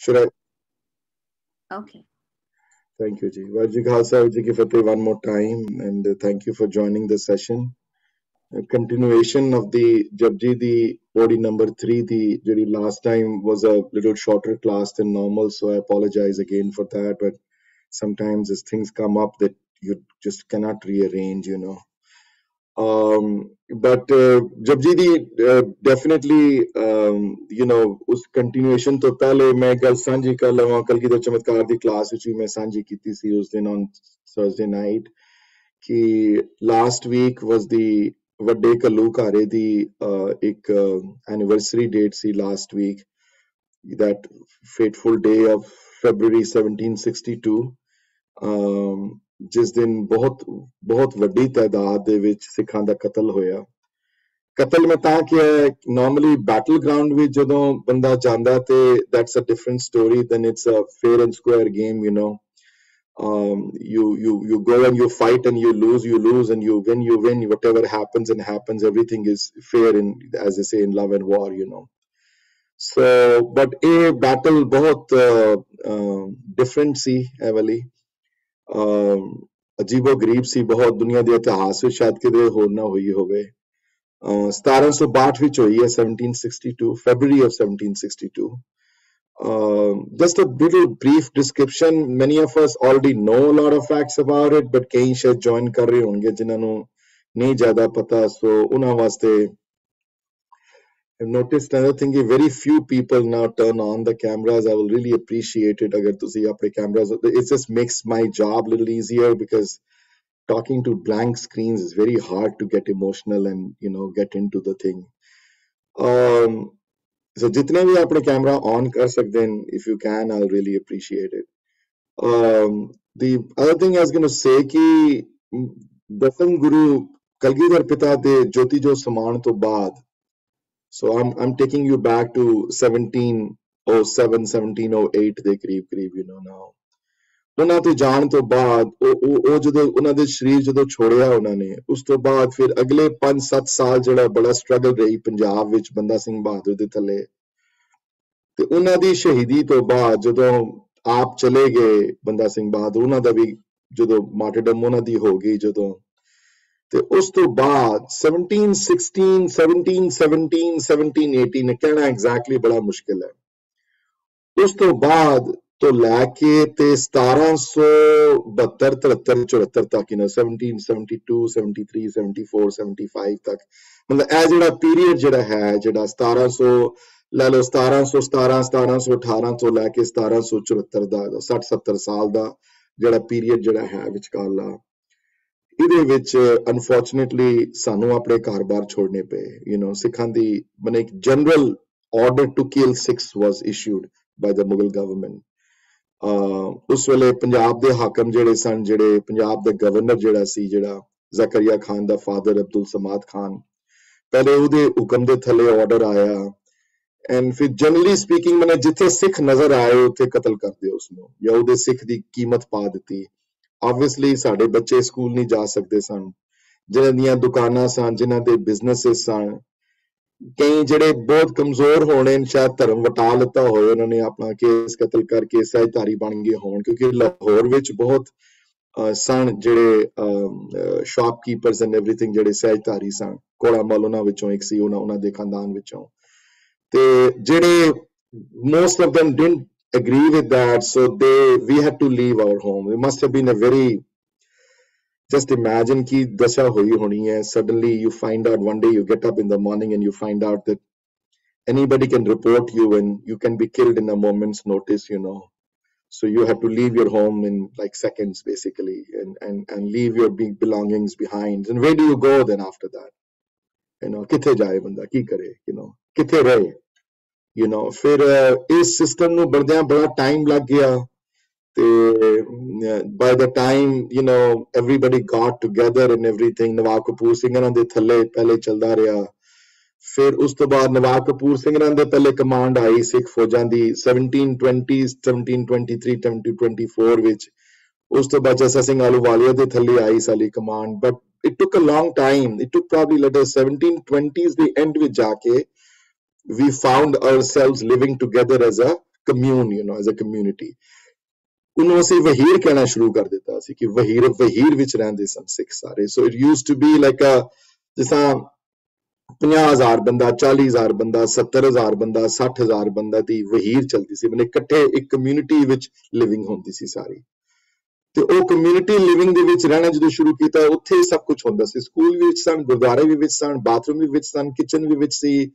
should I? Okay. Thank you, Ji. Vajji Khalsa, Vajji Fateh one more time, and thank you for joining the session. A continuation of the Japji the body number three, the Jadi last time was a little shorter class than normal, so I apologize again for that. But sometimes as things come up that you just cannot rearrange, you know. Um, but uh, Japji the uh, definitely, um, you know, ਉਸ continuation ਤੋਂ ਪਹਿਲੇ ਮੈਂ ਗੱਲ ਸਾਂਝੀ ਕਰ ਲਵਾਂ ਕਲਗੀ ਦੇ ਚਮਤਕਾਰ ਦੀ ਕਲਾਸ ਵਿੱਚ ਵੀ ਮੈਂ ਸਾਂਝੀ ਕੀਤੀ ਸੀ ਉਸ ਦਿਨ on Thursday night ਕਿ last week was the ਵੱਡੇ ਘੱਲੂਘਾਰੇ ਦੀ uh, ਇੱਕ anniversary date C last week that fateful day of February 1762 um, ਜਿਸ ਦਿਨ ਬਹੁਤ ਬਹੁਤ ਵੱਡੀ ਤਾਦਾਦ ਦੇ ਵਿੱਚ ਸਿੱਖਾਂ ਦਾ ਕਤਲ ਹੋਇਆ ਕਤਲ ਮੈਂ ਤਾਂ ਕਿਹਾ ਨਾਰਮਲੀ ਬੈਟਲ ਗਰਾਊਂਡ ਵਿੱਚ ਜਦੋਂ ਬੰਦਾ ਜਾਂਦਾ ਤੇ that's a different story then it's a fair and square game you know um, you you you go and you fight and you lose you lose and you win you win whatever happens and happens everything is fair in as they say in love and war you know so but a battle ਬਹੁਤ different ਸੀ heavily um, ਅਜੀਬੋ ਗਰੀਬ ਸੀ ਬਹੁਤ ਦੁਨੀਆ ਦੇ ਇਤਿਹਾਸ ਵਿੱਚ ਸ਼ਾਇਦ ਕਿਤੇ ਹੋਰ ਨਾ ਹੋਈ ਹੋਵੇ 1762 ਵਿੱਚ ਹੋਈ ਹੈ 1762 February of 1762 Uh, just a little brief description. Many of us already know a lot of facts about it, but ਕਈ ਸ਼ਾਇਦ join ਕਰ ਰਹੇ ਹੋਣਗੇ ਜਿਨ੍ਹਾਂ ਨੂੰ ਨਹੀਂ ਜ਼ਿਆਦਾ ਪਤਾ ਸੋ ਉਹਨਾਂ ਵਾਸਤੇ I've noticed another thing, eh, very few people now turn on the cameras. I will really appreciate it. Agar tusi apne cameras, it just makes my job a little easier because talking to blank screens is very hard to get emotional and, you know, get into the thing. Um, so jitne bhi apne camera on kar sakte if you can, I'll really appreciate it. Um, the other thing I was going to say ki mm, Dasam Guru Kalgidhar Pita De Jyoti Jo Saman To Baad so i'm i'm taking you back to 1707 1708 ਦੇ ਕਰੀਬ ਕਰੀਬ, you know, now. ਉਹਨਾਂ ਤੇ ਜਾਣ ਤੋਂ ਬਾਅਦ ਉਹ ਉਹ ਜਦੋਂ ਉਹਨਾਂ ਦੇ ਸਰੀਰ ਜਦੋਂ ਛੋੜਿਆ ਉਹਨਾਂ ਨੇ, ਉਸ ਤੋਂ ਬਾਅਦ ਫਿਰ ਅਗਲੇ 5-7 ਸਾਲ ਜਿਹੜਾ ਬੜਾ ਸਟਰਗਲ ਰਹੀ ਪੰਜਾਬ ਵਿੱਚ ਬੰਦਾ ਸਿੰਘ ਬਹਾਦਰ ਦੇ ਥੱਲੇ। ਤੇ ਉਹਨਾਂ ਦੀ ਸ਼ਹੀਦੀ ਤੋਂ ਬਾਅਦ ਜਦੋਂ ਆਪ ਚਲੇ ਗਏ ਬੰਦਾ ਸਿੰਘ ਬਹਾਦਰ, ਉਹਨਾਂ ਦਾ ਵੀ ਜਦੋਂ ਮਾਰਟਰਡਮ ਉਹਨਾਂ ਦੀ ਹੋ ਗਈ ਜਦੋਂ ਤੇ ਉਸ ਤੋਂ ਬਾਅਦ 1716 17 17 17 18 ਕਹਿਣਾ ਐਗਜ਼ੈਕਟਲੀ ਬੜਾ ਮੁਸ਼ਕਿਲ ਹੈ। ਉਸ ਤੋਂ ਬਾਅਦ ਤੋਂ ਲੈ ਕੇ ਤੇ 1772 73 74 ਤੱਕ ਇਹਨਾਂ 17 72 73 74 75 ਤੱਕ। ਮਤਲਬ ਇਹ ਜਿਹੜਾ ਪੀਰੀਅਡ ਜਿਹੜਾ ਹੈ, ਜਿਹੜਾ 1700 ਲੈ ਲਓ 1717 1718 ਤੋਂ ਲੈ ਕੇ 1774 ਦਾ 60 70 ਸਾਲ ਦਾ ਜਿਹੜਾ ਪੀਰੀਅਡ ਜਿਹੜਾ ਹੈ ਵਿਚਕਾਰਲਾ। ਇਹਦੇ ਵਿੱਚ ਅਨਫੋਰਚੂਨੇਟਲੀ ਸਾਨੂੰ ਆਪਣੇ ਘਰ-ਬਾਰ ਛੋੜਨੇ ਪਏ ਯੂ نو ਸਿੱਖਾਂ ਦੀ, ਮਨੇ ਇੱਕ general order to kill Sikhs was issued by the Mughal government ਉਸ ਵੇਲੇ ਪੰਜਾਬ ਦੇ ਹਾਕਮ ਜਿਹੜੇ ਸਨ, ਜਿਹੜੇ ਪੰਜਾਬ ਦੇ ਗਵਰਨਰ ਜਿਹੜਾ ਸੀ, ਜਿਹੜਾ ਜ਼ਕਰੀਆ ਖਾਨ ਦਾ ਫਾਦਰ ਅਬਦੁਲ ਸਮਾਦ ਖਾਨ, ਪਹਿਲੇ ਉਹਦੇ ਹੁਕਮ ਦੇ ਥੱਲੇ ਆਰਡਰ ਆਇਆ ਐਂਡ ਫਿਰ ਜਨਰਲੀ ਸਪੀਕਿੰਗ ਮਨੇ ਜਿੱਥੇ ਸਿੱਖ ਨਜ਼ਰ ਆਏ, ਉੱਥੇ ਕਤਲ ਕਰ ਦਿਓ ਉਸ ਨੂੰ ਜਾਂ ਉਹਦੇ ਸਿੱਖ ਦੀ ਕੀਮਤ ਪਾ ਦਿੱਤੀ। ਆਬਵੀਅਸਲੀ ਸਾਡੇ ਬੱਚੇ ਸਕੂਲ ਨਹੀਂ ਜਾ ਸਕਦੇ ਸਨ। ਜਿਨ੍ਹਾਂ ਦੀਆਂ ਦੁਕਾਨਾਂ ਸਨ, ਜਿਨ੍ਹਾਂ ਦੇ ਬਿਜ਼ਨੈਸਸ ਸਨ। ਕਈ ਜਿਹੜੇ ਬਹੁਤ ਕਮਜ਼ੋਰ ਹੋਣੇ ਸ਼ਾਇਦ ਧਰਮ ਵਟਾ ਲਿੱਤਾ ਹੋਵੇ ਉਹਨਾਂ ਨੇ ਆਪਣਾ ਕੇਸ ਕਤਲ ਕਰਕੇ ਸਹਿਤਾਰੀ ਬਣ ਗਏ ਹੋਣ, ਕਿਉਂਕਿ ਲਾਹੌਰ ਵਿੱਚ ਬਹੁਤ ਸਨ ਜਿਹੜੇ ਸ਼ਾਪਕੀਪਰਸ ਐਂਡ ਏਵਰੀਥਿੰਗ ਜਿਹੜੇ ਸਹਿਜਧਾਰੀ ਸਨ। ਕੋਲਾਮਲ ਉਹਨਾਂ ਵਿੱਚੋਂ ਇੱਕ ਸੀ, ਉਹਨਾਂ ਉਹਨਾਂ ਦੇ ਖਾਨਦਾਨ ਵਿੱਚੋਂ। ਤੇ ਜਿਹੜੇ most of them didn't agree with that so they we had to leave our home. It must have been a very just imagine ki dasha hui honi hai suddenly you find out one day you get up in the morning and you find out that anybody can report you and you can be killed in a moment's notice you know. So you have to leave your home in like seconds basically and and and leave your big belongings behind. And where do you go then after that? You know kithe jaye banda ki kare you know kithe rahe you know, ਫਿਰ ਇਸ system ਨੂੰ ਬੜਦਿਆਂ ਬੜਾ time ਲੱਗ ਗਿਆ ਤੇ by the time, you know, everybody got together and everything, ਨਵਾਬ ਕਪੂਰ ਸਿੰਘਾਂ ਦੇ ਥੱਲੇ ਪਹਿਲੇ ਚੱਲਦਾ ਰਿਹਾ। ਫਿਰ ਉਸ ਤੋਂ ਬਾਅਦ ਨਵਾਬ ਕਪੂਰ ਸਿੰਘਾਂ ਦੇ ਥੱਲੇ ਕਮਾਂਡ ਆਈ ਸਿੱਖ ਫੌਜਾਂ ਦੀ 1720 1723 1724 ਵਿੱਚ। ਉਸ ਤੋਂ ਬਾਅਦ ਜੱਸਾ ਸਿੰਘ ਆਲੂਵਾਲੀਆ ਦੇ ਥੱਲੇ ਆਈ ਸਾਲੀ command but it took a long time it took probably, let 1720s the end ਵਿੱਚ ਜਾ ਕੇ we found ourselves living together as a commune, you know, as a community. ਉਹਨੂੰ ਅਸੀਂ ਵਹੀਰ ਕਹਿਣਾ ਸ਼ੁਰੂ ਕਰ ਦਿੱਤਾ ਸੀ ਕਿ ਵਹੀਰ ਵਹੀਰ ਵਿੱਚ ਰਹਿੰਦੇ ਸਨ ਸਿੱਖ ਸਾਰੇ। So it used to be like a ਜਿਸਾਂ 50000 ਬੰਦਾ 40000 ਬੰਦਾ 70000 ਬੰਦਾ 60000 ਬੰਦਾ ਦੀ ਵਹੀਰ ਚਲਦੀ ਸੀ। ਮਨੇ ਇਕੱਠੇ ਇੱਕ ਕਮਿਊਨਿਟੀ ਵਿੱਚ ਲਿਵਿੰਗ ਹੁੰਦੀ ਸੀ ਸਾਰੀ। ਤੇ ਉਹ ਕਮਿਊਨਿਟੀ ਲਿਵਿੰਗ ਦੇ ਵਿੱਚ ਰਹਿਣਾ ਜਦੋਂ ਸ਼ੁਰੂ ਕੀਤਾ, ਉੱਥੇ ਸਭ ਕੁਝ ਹੁੰਦਾ ਸੀ। ਸਕੂਲ ਵੀ ਵਿੱਚ ਸਨ, ਗੁਰਦੁਆਰੇ ਵੀ ਵਿੱਚ ਸਨ ਬਾਥਰੂਮ ਵੀ ਵਿੱਚ ਸਨ ਕਿਚਨ ਵੀ ਵਿੱਚ ਸੀ।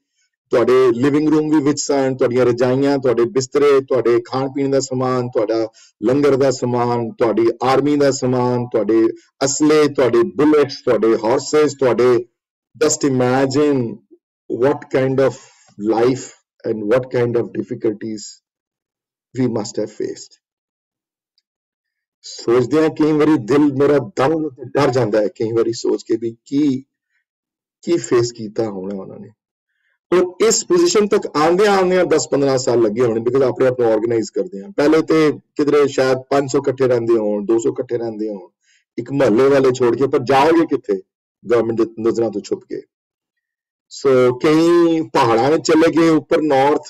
ਤੁਹਾਡੇ ਲਿਵਿੰਗ ਰੂਮ ਵੀ ਵਿੱਚ ਸਨ, ਤੁਹਾਡੀਆਂ ਰਜਾਈਆਂ, ਤੁਹਾਡੇ ਬਿਸਤਰੇ, ਤੁਹਾਡੇ ਖਾਣ ਪੀਣ ਦਾ ਸਮਾਨ, ਤੁਹਾਡਾ ਲੰਗਰ ਦਾ ਸਮਾਨ, ਤੁਹਾਡੀ ਆਰਮੀ ਦਾ ਸਮਾਨ, ਤੁਹਾਡੇ ਅਸਲੇ, ਤੁਹਾਡੇ ਬੁਲੇਟਸ ਤੁਹਾਡੇ ਹਾਰਸਸ ਤੁਹਾਡੇ just imagine what kind of life and what kind of difficulties we must have faced. ਸੋਚਦੇ ਆ ਕਈ ਵਾਰੀ ਦਿਲ ਮੇਰਾ ਦਮ ਡਰ ਜਾਂਦਾ ਹੈ, ਕਈ ਵਾਰੀ ਸੋਚ ਕੇ ਵੀ ਕੀ ਕੀ ਫੇਸ ਕੀਤਾ ਹੋਣਾ ਉਹਨਾਂ ਨੇ। ਔਰ ਇਸ ਪੋਜੀਸ਼ਨ ਤੱਕ ਆਉਂਦੇ ਆਉਂਦੇ 10-15 ਸਾਲ ਲੱਗੇ ਹੋਣੇ ਬਿਕਾਜ਼ ਆਪਣੇ ਆਪ ਨੂੰ ਆਰਗੇਨਾਈਜ਼ ਕਰਦੇ ਆ ਪਹਿਲੇ ਤੇ ਕਿਧਰੇ ਸ਼ਾਇਦ 500 ਇਕੱਠੇ ਰਹਿੰਦੇ ਹੋਣ 200 ਇਕੱਠੇ ਰਹਿੰਦੇ ਹੋਣ, ਇੱਕ ਮਹੱਲੇ ਵਾਲੇ ਛੋੜ ਕੇ, ਪਰ ਜਾਓਗੇ ਕਿੱਥੇ? ਗਵਰਨਮੈਂਟ ਦੇ ਨਜ਼ਰਾਂ ਤੋਂ ਛੁਪ ਕੇ। ਸੋ ਕਈ ਪਹਾੜਾਂ ਵਿੱਚ ਚਲੇ ਗਏ ਉੱਪਰ ਨਾਰਥ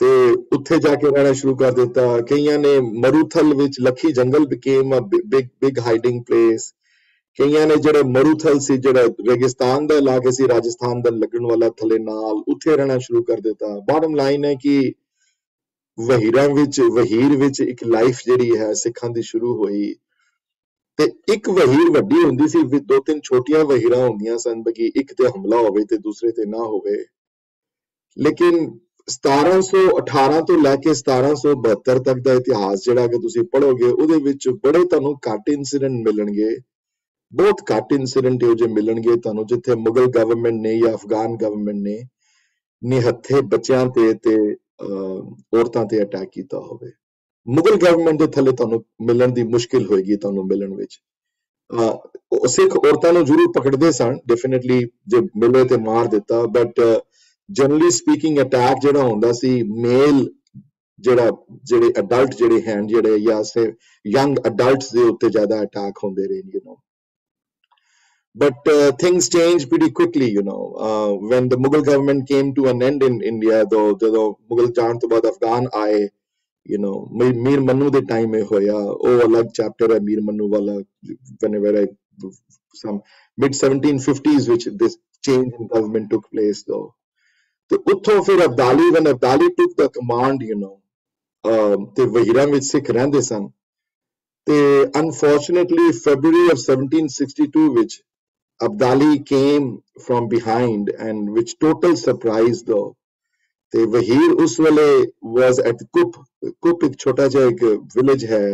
ਤੇ ਉੱਥੇ ਜਾ ਕੇ ਰਹਿਣਾ ਸ਼ੁਰੂ ਕਰ ਦਿੱਤਾ। ਕਈਆਂ ਨੇ ਮਰੂਥਲ ਵਿੱਚ, Lakhi Jungle became a big big hiding place ਕਈਆਂ ਨੇ ਜਿਹੜੇ ਮਰੂਥਲ ਸੀ, ਜਿਹੜਾ ਰੇਗਿਸਤਾਨ ਦਾ ਇਲਾਕੇ ਸੀ, ਰਾਜਸਥਾਨ ਦਾ ਲੱਗਣ ਵਾਲਾ ਥਲੇ ਨਾਲ, ਉੱਥੇ ਰਹਿਣਾ ਸ਼ੁਰੂ ਕਰ ਦਿੱਤਾ। ਬਾਟਮ ਲਾਈਨ ਹੈ ਕਿ ਵਹੀਰਾਂ ਵਿੱਚ, ਵਹੀਰ ਵਿੱਚ ਇੱਕ ਲਾਈਫ ਜਿਹੜੀ ਹੈ, ਸਿੱਖਾਂ ਦੀ ਸ਼ੁਰੂ ਹੋਈ। ਤੇ ਇੱਕ ਵਹੀਰ ਵੱਡੀ ਹੁੰਦੀ ਸੀ, ਵੀ ਦੋ ਤਿੰਨ ਛੋਟੀਆਂ ਵਹੀਰਾਂ ਹੁੰਦੀਆਂ ਸਨ ਬਕੀ ਇੱਕ ਤੇ ਹਮਲਾ ਹੋਵੇ ਤੇ ਦੂਸਰੇ ਤੇ ਨਾ ਹੋਵੇ। ਲੇਕਿਨ 1718 ਤੋਂ ਲੈ ਕੇ 1772 ਤੱਕ ਦਾ ਇਤਿਹਾਸ ਜਿਹੜਾ ਕਿ ਤੁਸੀਂ ਪੜੋਗੇ ਉਹਦੇ ਵਿੱਚ ਬੜੇ ਤੁਹਾਨੂੰ ਘੱਟ ਇਨਸੀਡੈਂਟ ਮਿਲਣਗੇ। ਬਹੁਤ ਘੱਟ ਇਨਸੀਡੈਂਟ ਇਹੋ ਜਿਹੇ ਮਿਲਣਗੇ ਤੁਹਾਨੂੰ, ਜਿੱਥੇ ਮੁਗਲ ਗਵਰਨਮੈਂਟ ਨੇ ਜਾਂ ਅਫਗਾਨ ਗਵਰਨਮੈਂਟ ਨੇ ਨਿਹੱਥੇ ਬੱਚਿਆਂ ਤੇ ਤੇ ਔਰਤਾਂ ਤੇ ਅਟੈਕ ਕੀਤਾ ਹੋਵੇ। ਮੁਗਲ ਗਵਰਨਮੈਂਟ ਦੇ ਥੱਲੇ ਤੁਹਾਨੂੰ ਮਿਲਣ ਦੀ ਮੁਸ਼ਕਿਲ ਹੋਏਗੀ ਤੁਹਾਨੂੰ ਮਿਲਣ ਵਿੱਚ। ਸਿੱਖ ਔਰਤਾਂ ਨੂੰ ਜ਼ਰੂਰ ਪਕੜਦੇ ਸਨ ਡੈਫੀਨਿਟਲੀ ਜੇ ਮਿਲੇ ਤੇ ਮਾਰ ਦਿੱਤਾ ਬਟ ਜਨਰਲੀ ਸਪੀਕਿੰਗ ਅਟੈਕ ਜਿਹੜਾ ਹੁੰਦਾ ਸੀ ਮੇਲ ਜਿਹੜਾ, ਜਿਹੜੇ ਅਡਲਟ ਜਿਹੜੇ ਹਨ ਜਿਹੜੇ ਜਾਂ ਸੇ ਯੰਗ ਅਡਲਟਸ ਦੇ ਉੱਤੇ ਜ਼ਿਆਦਾ ਅਟੈਕ ਹੁੰਦੇ ਰਹੇ you know but uh, things changed pretty quickly you know uh, when the mughal government came to an end in india though ਜਦੋਂ ਮੁਗਲ ਜਾਣ ਤੋਂ ਬਾਅਦ ਅਫਗਾਨ ਆਏ you know ਮੀਰ ਮੰਨੂ ਦੇ ਟਾਈਮ ਇਹ ਹੋਇਆ ਉਹ ਅਲੱਗ ਚੈਪਟਰ ਹੈ ਮੀਰ ਮੰਨੂ ਵਾਲਾ whenever I some mid 1750s which this change in government took place though ਤੇ ਉੱਥੋਂ ਫਿਰ Abdali when Abdali took the command you know ਤੇ ਵਹੀਰਾਂ ਵਿੱਚ ਸਿੱਖ ਰਹਿੰਦੇ ਸਨ ਤੇ unfortunately February of 1762 ਵਿੱਚ Abdali came from behind and which total surprise though ਤੇ ਵਹੀਰ ਉਸ ਵੇਲੇ was at ਕੁਪ ਕੁਪ ਇੱਕ ਛੋਟਾ ਜਿਹਾ ਇੱਕ village ਹੈ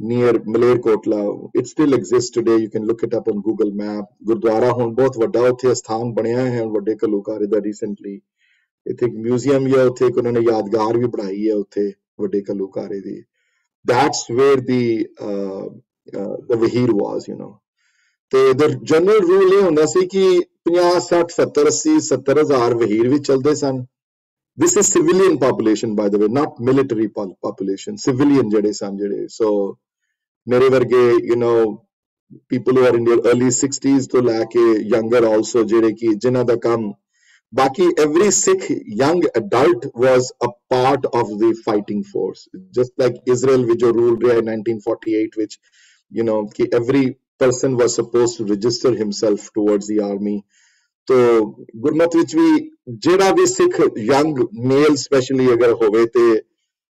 near Malerkotla it still exists today you can look it up on google map Gurdwara ਹੁਣ ਬਹੁਤ ਵੱਡਾ ਉੱਥੇ ਸਥਾਨ ਬਣਿਆ ਹੈ ਵੱਡੇ ਕਲੂਕਾਰੇ ਦਾ recently ਇੱਥੇ ਇੱਕ ਮਿਊਜ਼ੀਅਮ ਹੈ ਉੱਥੇ ਇੱਕ ਉਹਨਾਂ ਨੇ ਯਾਦਗਾਰ ਵੀ ਬਣਾਈ ਹੈ ਉੱਥੇ ਵੱਡੇ ਕਲੂਕਾਰੇ ਦੀ that's where the uh, uh, the ਵਹੀਰ was you know ਤੇ the ਜਨਰਲ ਰੂਲ ਇਹ ਹੁੰਦਾ ਸੀ ਕਿ 50 60 70 80 70 ਹਜ਼ਾਰ ਵਹੀਰ ਵੀ ਚੱਲਦੇ ਸਨ this is civilian population by the way not military population civilian ਜਿਹੜੇ ਸਨ ਜਿਹੜੇ so ਮੇਰੇ ਵਰਗੇ you know people who are in their early 60s ਤੋਂ ਲੈ ਕੇ younger also ਜਿਹੜੇ ਕਿ ਜਿਨ੍ਹਾਂ ਦਾ ਕੰਮ ਬਾਕੀ every Sikh young adult was a part of the fighting force just like Israel ਵਿੱਚ ਜੋ rule ਰਿਹਾ 1948 ਵਿੱਚ you know ਕਿ every person was supposed to register himself towards the army. ਤੋ ਗੁਰਮਤ ਵਿੱਚ ਵੀ ਜਿਹੜਾ ਵੀ ਸਿੱਖ ਯੰਗ ਮੇਲ ਸਪੈਸ਼ਲੀ ਅਗਰ ਹੋਵੇ ਤੇ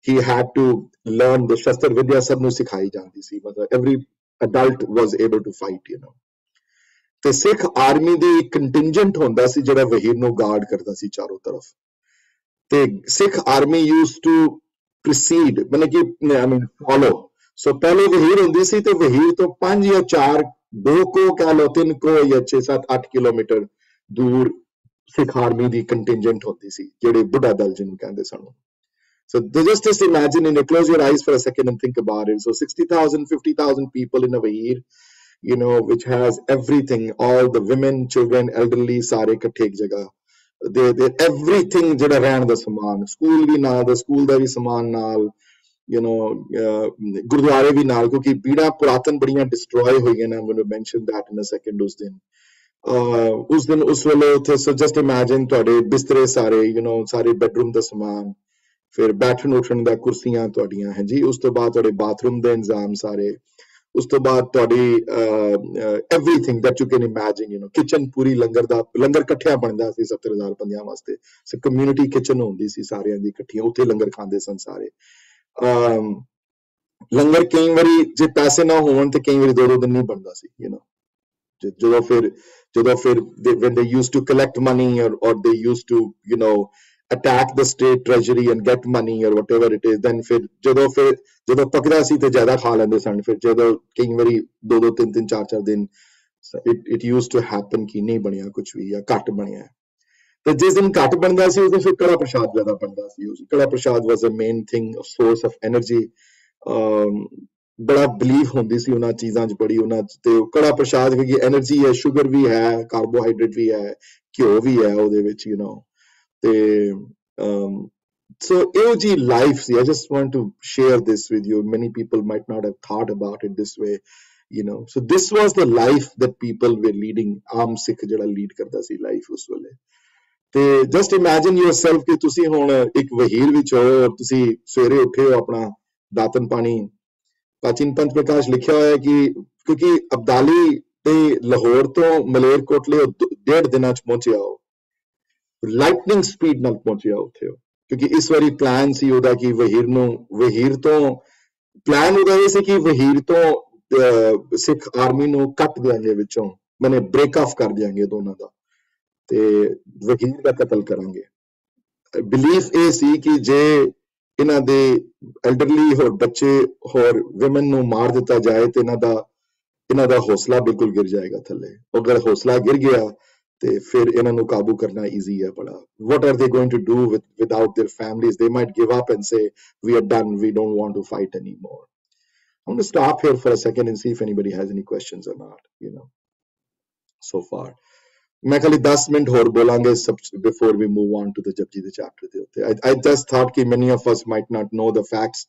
he had to learn the ਸ਼ਸਤਰ ਵਿਦਿਆ ਸਭ ਨੂੰ ਸਿਖਾਈ ਜਾਂਦੀ ਸੀ ਮਤਲਬ every adult was able to fight, you know. ਤੇ ਸਿੱਖ ਆਰਮੀ ਦੀ ਕੰਟਿੰਜੈਂਟ ਹੁੰਦਾ ਸੀ ਜਿਹੜਾ ਵਹੀਰ ਨੂੰ ਗਾਰਡ ਕਰਦਾ ਸੀ ਚਾਰੋਂ ਤਰਫ ਤੇ Sikh army used to proceed ਮਤਲਬ ਕਿ ਆਈ ਮੀਨ ਫੋਲੋ ਸੋ ਪਹਿਲੇ ਵਹੀਰ ਹੁੰਦੀ ਸੀ ਤੇ ਵਹੀਰ ਤੋਂ 5 ਜਾਂ 4 ਦੋ ਕੋ ਕਹ ਲੋ ਤਿੰਨ ਕੋ ਜਾਂ 6 7 8 ਕਿਲੋਮੀਟਰ ਦੂਰ ਸਿੱਖ ਆਰਮੀ ਦੀ ਕੰਟਿੰਜੈਂਟ ਹੁੰਦੀ ਸੀ ਜਿਹੜੇ ਬੁੱਢਾ ਦਲ ਜਿਹਨੂੰ ਕਹਿੰਦੇ ਸਨ So just just imagine and close your eyes for a second and think about it. So 60,000, 50,000 people in a Vahir, you know, which has everything, all the women, children, elderly, ਸਾਰੇ ਇਕੱਠੇ ਇੱਕ ਜਗ੍ਹਾ ਦੇ ਦੇ everything ਜਿਹੜਾ ਰਹਿਣ ਦਾ ਸਮਾਨ school ਵੀ ਨਾਲ ਦਾ ਸਕੂਲ ਦਾ ਵੀ ਸਮਾਨ ਨਾਲ you know ਗੁਰਦੁਆਰੇ ਵੀ ਨਾਲ ਕਿਉਂਕਿ ਬੀੜਾ ਪੁਰਾਤਨ ਬੜੀਆਂ ਡਿਸਟਰੋਏ ਹੋਈਆਂ ਨੇ I'm going to mention that in a second ਉਸ ਦਿਨ ਉਸ ਦਿਨ ਉਸ ਵੇਲੇ ਉੱਥੇ so just imagine ਤੁਹਾਡੇ ਬਿਸਤਰੇ ਸਾਰੇ you know ਸਾਰੇ ਬੈਡਰੂਮ ਦਾ ਸਮਾਨ ਫਿਰ ਬੈਠਣ ਉੱਠਣ ਦਾ ਕੁਰਸੀਆਂ ਤੁਹਾਡੀਆਂ ਹੈ ਜੀ ਉਸ ਤੋਂ ਬਾਅਦ ਤੁਹਾਡੇ ਬਾਥਰੂਮ ਦੇ ਇੰਤਜ਼ਾਮ ਸਾਰੇ ਉਸ ਤੋਂ ਬਾਅਦ ਤੁਹਾਡੀ everything that you can imagine you know kitchen ਪੂਰੀ ਲੰਗਰ ਦਾ ਲੰਗਰ ਇਕੱਠਿਆ ਬਣਦਾ ਸੀ 70000 ਬੰਦਿਆਂ ਵਾਸਤੇ ਸੋ ਕਮਿਊਨਿਟੀ ਕਿਚਨ ਹੁੰਦੀ ਸੀ ਸਾਰਿਆਂ ਦੀ ਇਕੱਠੀਆਂ ਉੱਥੇ ਲੰਗਰ ਖਾਂਦੇ ਸਨ ਸਾਰੇ ਲੰਗਰ ਕਈ ਵਾਰੀ ਜੇ ਪੈਸੇ ਨਾ ਹੋਣ ਤੇ ਕਈ ਵਾਰੀ ਦੋ ਦੋ ਦਿਨ ਨਹੀਂ ਬਣਦਾ ਸੀ ਯੂ نو ਜਦੋਂ ਫਿਰ ਜਦੋਂ ਫਿਰ when they used to collect money or or they used to you know attack the state treasury and get money or whatever it is then ਫਿਰ ਜਦੋਂ ਫਿਰ ਜਦੋਂ ਪਕਦਾ ਸੀ ਤੇ ਜ਼ਿਆਦਾ ਖਾ ਲੈਂਦੇ ਸਨ ਫਿਰ ਜਦੋਂ ਕਈ ਵਾਰੀ ਦੋ ਦੋ ਤਿੰਨ ਤਿੰਨ ਚਾਰ ਚਾਰ ਦਿਨ it it used to happen ਕਿ ਨਹੀਂ ਬਣਿਆ ਕੁਝ ਵੀ ਜਾਂ ਘੱਟ ਬਣਿਆ ਤੇ ਜਿਸ ਦਿਨ ਘੱਟ ਬਣਦਾ ਸੀ ਉਸ ਦਿਨ ਫਿਰ ਕੜਾ ਪ੍ਰਸ਼ਾਦ ਜ਼ਿਆਦਾ ਬਣਦਾ ਸੀ ਉਸ karah prashad was a main thing source of energy ਬੜਾ ਬਲੀਵ ਹੁੰਦੀ ਸੀ ਉਹਨਾਂ ਚੀਜ਼ਾਂ 'ਚ ਬੜੀ ਉਹਨਾਂ ਤੇ ਕੜਾ ਪ੍ਰਸ਼ਾਦ ਕਿਉਂਕਿ એનર્ਜੀ ਹੈ ਸ਼ੂਗਰ ਵੀ ਹੈ ਕਾਰਬੋਹਾਈਡਰੇਟ ਵੀ ਹੈ ਘਿਓ ਵੀ ਹੈ ਉਹਦੇ ਵਿੱਚ ਯੂ نو ਤੇ so AOG life see I just want to share this with you many people might not have thought about it this way you know so this was the life that people were leading ਆਮ ਸਿੱਖ ਜਿਹੜਾ lead ਕਰਦਾ ਸੀ life ਉਸ ਵੇਲੇ ਤੇ just imagine yourself ਕਿ ਤੁਸੀਂ ਹੁਣ ਇੱਕ ਵਹੀਰ ਵਿੱਚ ਹੋ ਔਰ ਤੁਸੀਂ ਸਵੇਰੇ ਉੱਠੇ ਹੋ ਆਪਣਾ ਦਾਤਨ ਪਾਣੀ। ਪ੍ਰਾਚੀਨ ਪੰਥ ਪ੍ਰਕਾਸ਼ ਲਿਖਿਆ ਹੋਇਆ ਹੈ ਕਿ ਕਿਉਂਕਿ ਅਬਦਾਲੀ ਤੇ ਲਾਹੌਰ ਤੋਂ ਮਲੇਰਕੋਟਲੇ ਉਹ ਡੇਢ ਦਿਨਾਂ ਚ ਪਹੁੰਚਿਆ ਉਹ। ਲਾਈਟਨਿੰਗ ਸਪੀਡ ਨਾਲ ਪਹੁੰਚਿਆ ਉੱਥੇ ਕਿਉਂਕਿ ਇਸ ਵਾਰੀ ਪਲਾਨ ਸੀ ਉਹਦਾ ਕਿ ਵਹੀਰ ਨੂੰ ਵਹੀਰ ਤੋਂ ਪਲਾਨ ਉਹਦਾ ਇਹ ਸੀ ਕਿ ਵਹੀਰ ਤੋਂ ਅਹ, ਸਿੱਖ ਆਰਮੀ ਨੂੰ ਕੱਟ ਦਿਆਂਗੇ ਵਿੱਚੋਂ। ਮਨੇ ਬ੍ਰੇਕ ਆਫ ਕਰ ਦਿਆਂਗੇ ਦੋਨਾਂ ਦਾ। ਤੇ ਵਕੀਲ ਦਾ ਕਤਲ ਕਰਾਂਗੇ ਬਿਲੀਫ ਇਹ ਸੀ ਕਿ ਜੇ ਇਹਨਾਂ ਦੇ ਐਲਡਰਲੀ ਹੋਰ ਬੱਚੇ ਹੋਰ ਔਮਨ ਨੂੰ ਮਾਰ ਦਿੱਤਾ ਜਾਏ ਤੇ ਇਹਨਾਂ ਦਾ ਇਹਨਾਂ ਦਾ ਹੌਸਲਾ ਬਿਲਕੁਲ ਗਿਰ ਜਾਏਗਾ ਥੱਲੇ ਅਗਰ ਹੌਸਲਾ ਗਿਰ ਗਿਆ ਤੇ ਫਿਰ ਇਹਨਾਂ ਨੂੰ ਕਾਬੂ ਕਰਨਾ ਈਜ਼ੀ ਹੈ ਬੜਾ what are they going to do with without their families they might give up and say we are done we don't want to fight anymore I'm going to stop here for a second and see if anybody has any questions or not, you know, so far. ਮੈਂ ਖਾਲੀ 10 minute ਹੋਰ ਬੋਲਾਂਗੇ before we move on to the Japji ਦੇ chapter ਦੇ ਉੱਤੇ। I just thought ਕਿ of us might not know the facts.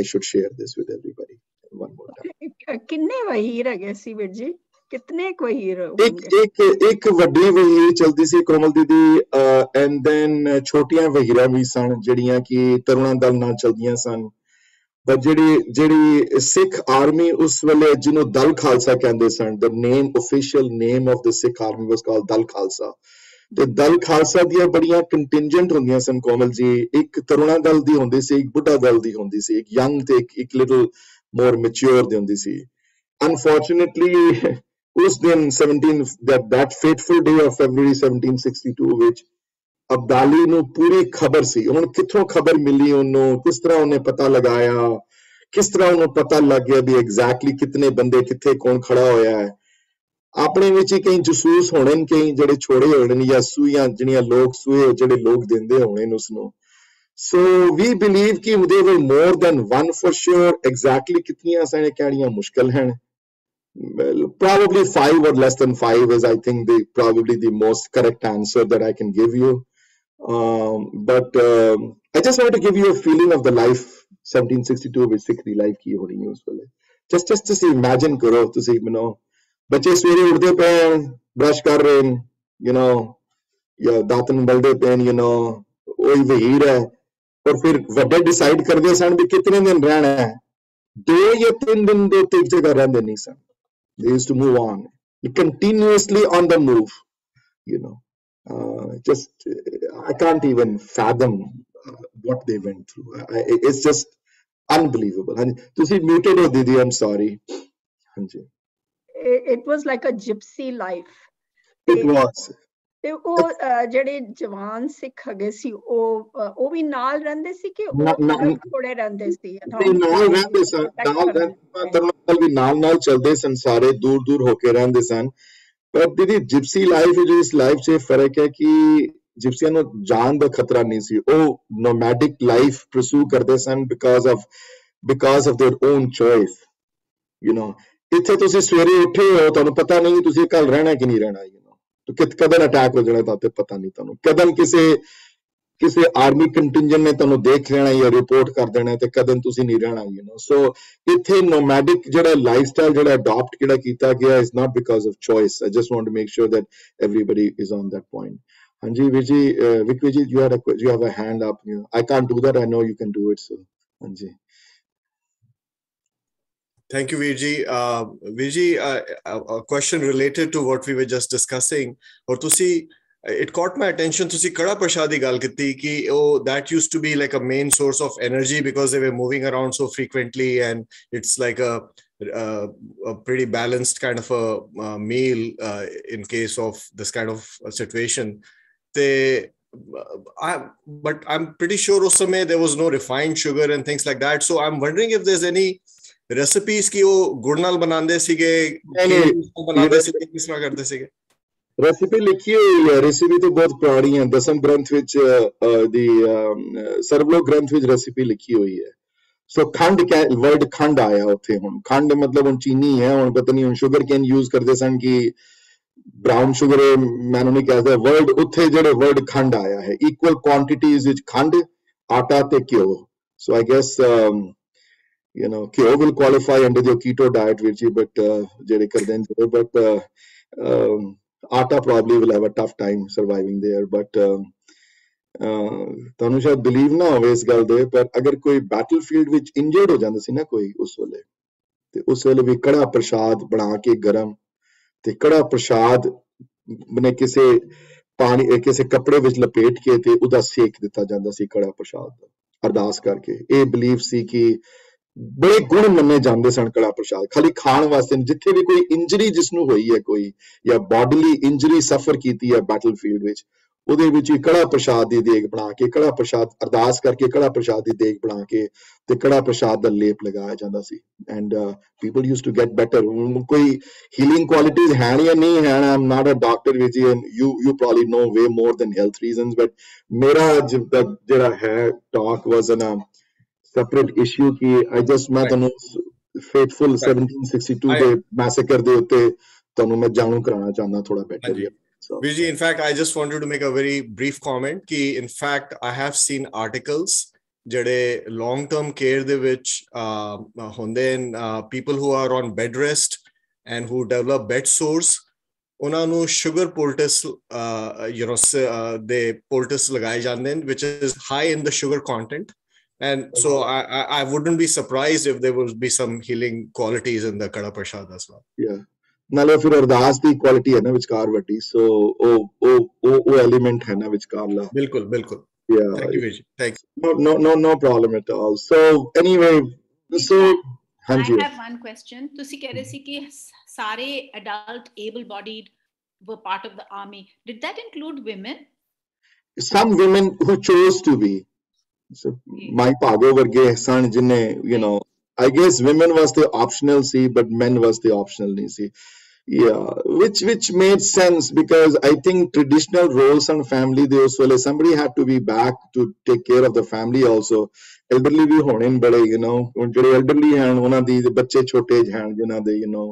I should share this with everybody. One more time. ਕਿ- ਕਿੰਨੇ ਵਹੀਰ ਹੈਗੇ ਸੀ ਵੀਰ ਜੀ? ਕਿਤਨੇ ਕੁ ਵਹੀਰ ਇੱਕ ਇੱਕ ਇੱਕ ਵੱਡੀ ਵਹੀਰ ਚਲਦੀ ਸੀ ਕੋਮਲ ਦੀਦੀ ਐਂਡ ਦੈਨ ਛੋਟੀਆਂ ਵਹੀਰਾਂ ਵੀ ਸਨ ਜਿਹੜੀਆਂ ਕਿ ਤਰੁਣਾ ਦਲ ਨਾਲ ਚਲਦੀਆਂ ਸਨ। ਪਰ ਜਿਹੜੀ ਜਿਹੜੀ ਸਿੱਖ ਆਰਮੀ ਉਸ ਵੇਲੇ ਜਿਹਨੂੰ ਦਲ ਖਾਲਸਾ ਕਹਿੰਦੇ ਸਨ, the name, official name of the Sikh army was called Dal Khalsa. ਤੇ ਦਲ ਖਾਲਸਾ ਦੀਆਂ ਬੜੀਆਂ ਕੰਟਿੰਜੈਂਟ ਹੁੰਦੀਆਂ ਸਨ ਕੋਮਲ ਜੀ। ਇੱਕ ਤਰੁਣਾ ਦਲ ਦੀ ਹੁੰਦੀ ਸੀ, ਇੱਕ ਬੁੱਢਾ ਦਲ ਦੀ ਹੁੰਦੀ ਸੀ। ਇੱਕ ਯੰਗ ਤੇ ਇੱਕ ਲਿਟਲ ਮੋਰ ਮੈਚੁਰ ਦੀ ਹੁੰਦੀ ਸੀ। Unfortunately, ਉਸ ਦਿਨ 17 that that fateful day of February 1762 ਵਿੱਚ ਅਬਦਾਲੀ ਨੂੰ ਪੂਰੀ ਖਬਰ ਸੀ। ਹੁਣ ਕਿੱਥੋਂ ਖਬਰ ਮਿਲੀ ਉਹਨੂੰ? ਕਿਸ ਤਰ੍ਹਾਂ ਉਹਨੇ ਪਤਾ ਲਗਾਇਆ? ਕਿਸ ਤਰ੍ਹਾਂ ਉਹਨੂੰ ਪਤਾ ਲੱਗ ਗਿਆ ਵੀ ਐਗਜ਼ੈਕਟਲੀ ਕਿੰਨੇ ਬੰਦੇ ਕਿੱਥੇ ਕੌਣ ਖੜਾ ਹੋਇਆ ਹੈ? ਆਪਣੇ ਵਿੱਚ ਹੀ ਕਈ ਜਸੂਸ ਹੋਣੇ ਕਈ ਜਿਹੜੇ ਛੋੜੇ ਹੋਣੇ ਜਾਂ ਸੂਈਆਂ ਜਿਹੜੀਆਂ ਲੋਕ ਸੂਏ ਜਿਹੜੇ ਲੋਕ ਦਿੰਦੇ ਹੋਣੇ ਨੇ ਉਸ ਨੂੰ ਸੋ ਵੀ ਬਲੀਵ ਕਿ ਉਹਦੇ were more than one for sure exactly ਕਿਤਨੀਆਂ ਸਾਨੇ ਕਹਿਣੀਆਂ ਮੁਸ਼ਕਲ ਹਨ? Probably five or less than five is, I think, the probably the most correct answer that I can give you. Um, but um, I just want to give you a feeling of the life 1762 ਵਿੱਚ ਸਿੱਖ ਦੀ life ਕੀ ਹੋਣੀ ਹੈ ਉਸ ਵੇਲੇ just just ਤੁਸੀਂ imagine ਕਰੋ ਤੁਸੀਂ you know ਬੱਚੇ ਸਵੇਰੇ ਉੱਠਦੇ ਪਏ ਬ੍ਰਸ਼ ਕਰ ਰਹੇ ਨੇ you know ਜਾਂ ਦਾਤਨ ਬਲਦੇ ਪਏ ਨੇ you know ਉਹੀ ਵਹੀਰ ਹੈ ਔਰ ਫਿਰ ਵੱਡੇ ਡਿਸਾਈਡ ਕਰਦੇ ਸਨ ਵੀ ਕਿਤਨੇ ਦਿਨ ਰਹਿਣਾ ਹੈ ਦੋ ਜਾਂ ਤਿੰਨ ਦਿਨ ਦੇ ਉੱਤੇ ਇੱਕ ਜਗ੍ਹਾ ਰਹਿੰਦੇ ਨਹੀਂ ਸਨ they used to move on continuously on the move you know uh, just uh, i can't even fathom uh, what they went through. I, I- it's just unbelievable. ਹਾਂਜੀ ਤੁਸੀਂ muted ਹੋ ਦੀਦੀ i'm sorry. ਹਾਂਜੀ it was like a gypsy life it was. ਤੇ ਉਹ ਅਹ, ਜਿਹੜੇ ਜਵਾਨ ਸਿੱਖ ਹੈਗੇ ਸੀ ਉਹ ਅਹ, ਉਹ ਵੀ ਨਾਲ ਰਹਿੰਦੇ ਸੀ ਕਿ ਉਹ ਨਾ- ਨਾ- ਅਲੱਗ ਥੋੜੇ ਰਹਿੰਦੇ ਸੀ? ਨਹੀਂ ਨਾਲ ਰਹਿੰਦੇ ਸਨ। ਨਾਲ ਰਹਿੰਦੇ ਤਰਨਲ ਵੀ ਨਾਲ ਨਾਲ ਚੱਲਦੇ ਸਨ ਸਾਰੇ ਦੂਰ ਦੂਰ ਹੋ ਕੇ ਰਹਿੰਦੇ ਸਨ। ਪਰ ਦੀਦੀ ਜਿਪਸੀ ਲਾਈਫ ਵਿੱਚ ਇਸ ਲਾਈਫ 'ਚ ਇਹ ਫਰਕ ਹੈ ਕਿ ਜਿਪਸੀਆਂ ਨੂੰ ਜਾਨ ਦਾ ਖਤਰਾ ਨਹੀਂ ਸੀ ਉਹ ਨੋਮੈਡਿਕ ਲਾਈਫ ਪਰਸੂ ਕਰਦੇ ਸਨ because of because of their own choice you know ਇੱਥੇ ਤੁਸੀਂ ਸਵੇਰੇ ਉੱਠੇ ਹੋ ਤੁਹਾਨੂੰ ਪਤਾ ਨਹੀਂ ਤੁਸੀਂ ਕੱਲ ਰਹਿਣਾ ਕਿ ਨਹੀਂ ਰਹਿਣਾ ਯੂ نو ਤੇ ਕਿਤ ਕਦੋਂ ਅਟੈਕ ਹੋ ਜਾਣਾ ਤਾਂ ਤੇ ਪਤਾ ਨਹੀਂ ਤੁਹਾਨੂੰ ਕਦੋਂ ਕਿਸੇ ਕਿਸੇ ਆਰਮੀ ਕੰਟਿੰਜੈਂਟ ਨੇ ਤੁਹਾਨੂੰ ਦੇਖ ਲੈਣਾ ਜਾਂ ਰਿਪੋਰਟ ਕਰ ਦੇਣਾ ਤੇ ਕਦੋਂ ਤੁਸੀਂ ਨਹੀਂ ਰਹਿਣਾ ਯੂ نو ਸੋ ਇੱਥੇ ਨੋਮੈਡਿਕ ਜਿਹੜਾ ਲਾਈਫਸਟਾਈਲ ਜਿਹੜਾ ਅਡਾਪਟ ਜਿਹੜਾ ਕੀਤਾ ਗਿਆ is not because of choice I just want to make sure that everybody is on that point Hanji, Viji, uh, Vic Viji, you had a que- you have a hand up. You, I can't do that. I know you can do it. So, Hanji. Thank you, Virji. Uh, Virji, uh, a a question related to what we were just discussing. Or to see, it caught my attention to see Kada Prashadi Galkiti ki oh that used to be like a main source of energy because they were moving around so frequently and it's like a a pretty balanced kind of a, meal uh, in case of this kind of situation. They, uh, I, but I'm pretty sure Osame there was no refined sugar and things like that. So I'm wondering if there's any recipes ki oh gurnal banande sige, banande sige, karte sige. ਤਰ੍ਹਾਂ ਕਰਦੇ ਸੀਗੇ recipe ਲਿਖੀ ਪੁਰਾਣੀ ਹੈ। ਦਸਮ ਗ੍ਰੰਥ ਵਿੱਚ ਦੀ ਸਰਵਲੋਕ ਗ੍ਰੰਥ ਵਿੱਚ recipe ਲਿਖੀ ਹੋਈ ਹੈ। ਸੋ ਖੰਡ ਵਰਡ ਖੰਡ ਆਇਆ ਉੱਥੇ ਹੁਣ। ਖੰਡ ਮਤਲਬ ਹੁਣ ਚੀਨੀ ਹੈ ਹੁਣ ਪਤਾ ਨਹੀਂ ਹੁਣ ਸ਼ੂਗਰ ਕੈਨ ਯੂਜ਼ ਕਰਦੇ ਸਨ ਕਿ ਬ੍ਰਾਊਨ ਸ਼ੂਗਰ ਮੈਨੂੰ ਨਹੀਂ ਕਹਿੰਦਾ ਵਰਡ ਉੱਥੇ ਜਿਹੜੇ ਵਰਡ ਖੰਡ ਆਇਆ ਹੈ। ਇਕੁਅਲ ਕੁਆਂਟੀਟੀਜ਼ ਵਿੱਚ ਖੰਡ ਆਟਾ ਤੇ ਘਿਓ। So I guess you know ਘਿਓ will qualify under the keto diet ਵਿੱਚ but uh, ਜਿਹੜੇ but uh, um, Atta probably will have a tough time surviving there, but ਤੁਹਾਨੂੰ ਸ਼ਾਇਦ ਬਲੀਵ ਨਾ ਹੋਵੇ ਇਸ ਗੱਲ ਦੇ ਪਰ ਅਗਰ ਕੋਈ ਬੈਟਲਫੀਲਡ ਵਿੱਚ ਇੰਜਰਡ ਹੋ ਜਾਂਦਾ ਸੀ ਨਾ ਕੋਈ ਉਸ ਵੇਲੇ ਤੇ ਉਸ ਵੇਲੇ ਵੀ ਕੜਾ ਪ੍ਰਸ਼ਾਦ ਬਣਾ ਕੇ ਗਰਮ ਤੇ ਕੜਾ ਪ੍ਰਸ਼ਾਦ ਬਨੇ ਕਿਸੇ ਪਾਣੀ ਕਿਸੇ ਕੱਪੜੇ ਵਿੱਚ ਲਪੇਟ ਕੇ ਤੇ ਉਹਦਾ ਸੇਕ ਦਿੱਤਾ ਜਾਂਦਾ ਸੀ ਕੜਾ ਪ੍ਰਸ਼ਾਦ ਦਾ ਅਰਦਾਸ ਕਰਕੇ ਇਹ ਬਲੀਫ ਸੀ ਕਿ ਬੜੇ ਗੁਣ ਮੰਨੇ ਜਾਂਦੇ ਸਨ ਕੜਾ ਪ੍ਰਸ਼ਾਦ। ਖਾਲੀ ਖਾਣ ਵਾਸਤੇ ਜਿੱਥੇ ਵੀ ਕੋਈ ਇੰਜਰੀ ਜਿਸ ਨੂੰ ਹੋਈ ਹੈ ਕੋਈ, ਜਾਂ ਬਾਡੀਲੀ ਇੰਜਰੀ ਸਫਰ ਕੀਤੀ ਹੈ ਬੈਟਲਫੀਲਡ ਵਿੱਚ, ਉਹਦੇ ਵਿੱਚ ਹੀ ਕੜਾ ਪ੍ਰਸ਼ਾਦ ਦੀ ਦੇਗ ਬਣਾ ਕੇ ਕੜਾ ਪ੍ਰਸ਼ਾਦ ਅਰਦਾਸ ਕਰਕੇ ਕੜਾ ਪ੍ਰਸ਼ਾਦ ਦੀ ਦੇਗ ਬਣਾ ਕੇ, ਤੇ ਕੜਾ ਪ੍ਰਸ਼ਾਦ ਦਾ ਲੇਪ ਲਗਾਇਆ ਜਾਂਦਾ ਸੀ। And people use to get better ਕੋਈ ਹੀਲਿੰਗ ਕੁਆਲਿਟੀਜ਼ ਹੈ ਜਾਂ ਨਹੀਂ ਹੈ ਆਮ ਨਾਟ ਅ ਡਾਕਟਰ ਵਿੱਚ and you you probably know way more than health reasons but ਮੇਰਾ ਜਿਹੜਾ ਹੈ talk was an separate issue ਕਿ I just ਮੈਂ. ਤੁਹਾਨੂੰ Right. 1762 I- ਦੇ ਮੈਸੇਕਰ ਦੇ ਉੱਤੇ ਤੁਹਾਨੂੰ ਮੈਂ ਜਾਣੂ ਕਰਾਉਣਾ ਚਾਹੁੰਦਾ ਥੋੜਾ better so Virji, in fact, I just wanted to make a very brief comment ਕਿ in fact I have seen articles ਜਿਹੜੇ long term care ਦੇ ਵਿੱਚ uh, ਹੁੰਦੇ ਨੇ uh, people who are on bed rest and who develop bed sores ਉਹਨਾਂ ਨੂੰ sugar poultice uh, you know ਸ- uh, ਦੇ poultice ਲਗਾਏ ਜਾਂਦੇ ਨੇ which is high in the sugar content and so I, I I wouldn't be surprised if there would be some healing qualities in the kada prasad as well yeah ਨਾਲੇ ਫਿਰ ਅਰਦਾਸ ਦੀ quality ਹੈ ਨਾ ਵਿਚਕਾਰ ਵੱਡੀ ਸੋ ਉਹ ਉਹ ਉਹ ਉਹ ਐਲੀਮੈਂਟ ਹੈ ਨਾ ਵਿਚਕਾਰਲਾ ਬਿਲਕੁਲ ਬਿਲਕੁਲ yeah thank you Virji. thank you no no no no problem at all so anyway so I ਹਾਂਜੀ have one question. ਤੁਸੀਂ ਕਹਿ ਰਹੇ ਸੀ ਕਿ ਸ- ਸਾਰੇ adult able bodied were part of the army. Did that include women? some women who chose to be so my Bhago ਵਰਗੇ ਸਨ ਜਿਨੇ you know I guess women was the optional see but men was the optional ਨਹੀਂ ਸੀ yeah which which made sense because I think traditional roles and family ਦੇ ਉਸ ਵੇਲੇ somebody had to be back to take care of the family also elderly ਵੀ ਹੋਣੇ ਨੇ ਬੜੇ you know ਹੁਣ ਜਿਹੜੇ elderly ਹਨ ਉਹਨਾਂ ਦੀ ਬੱਚੇ ਛੋਟੇ ਹਨ ਜਿਨ੍ਹਾਂ ਦੇ you know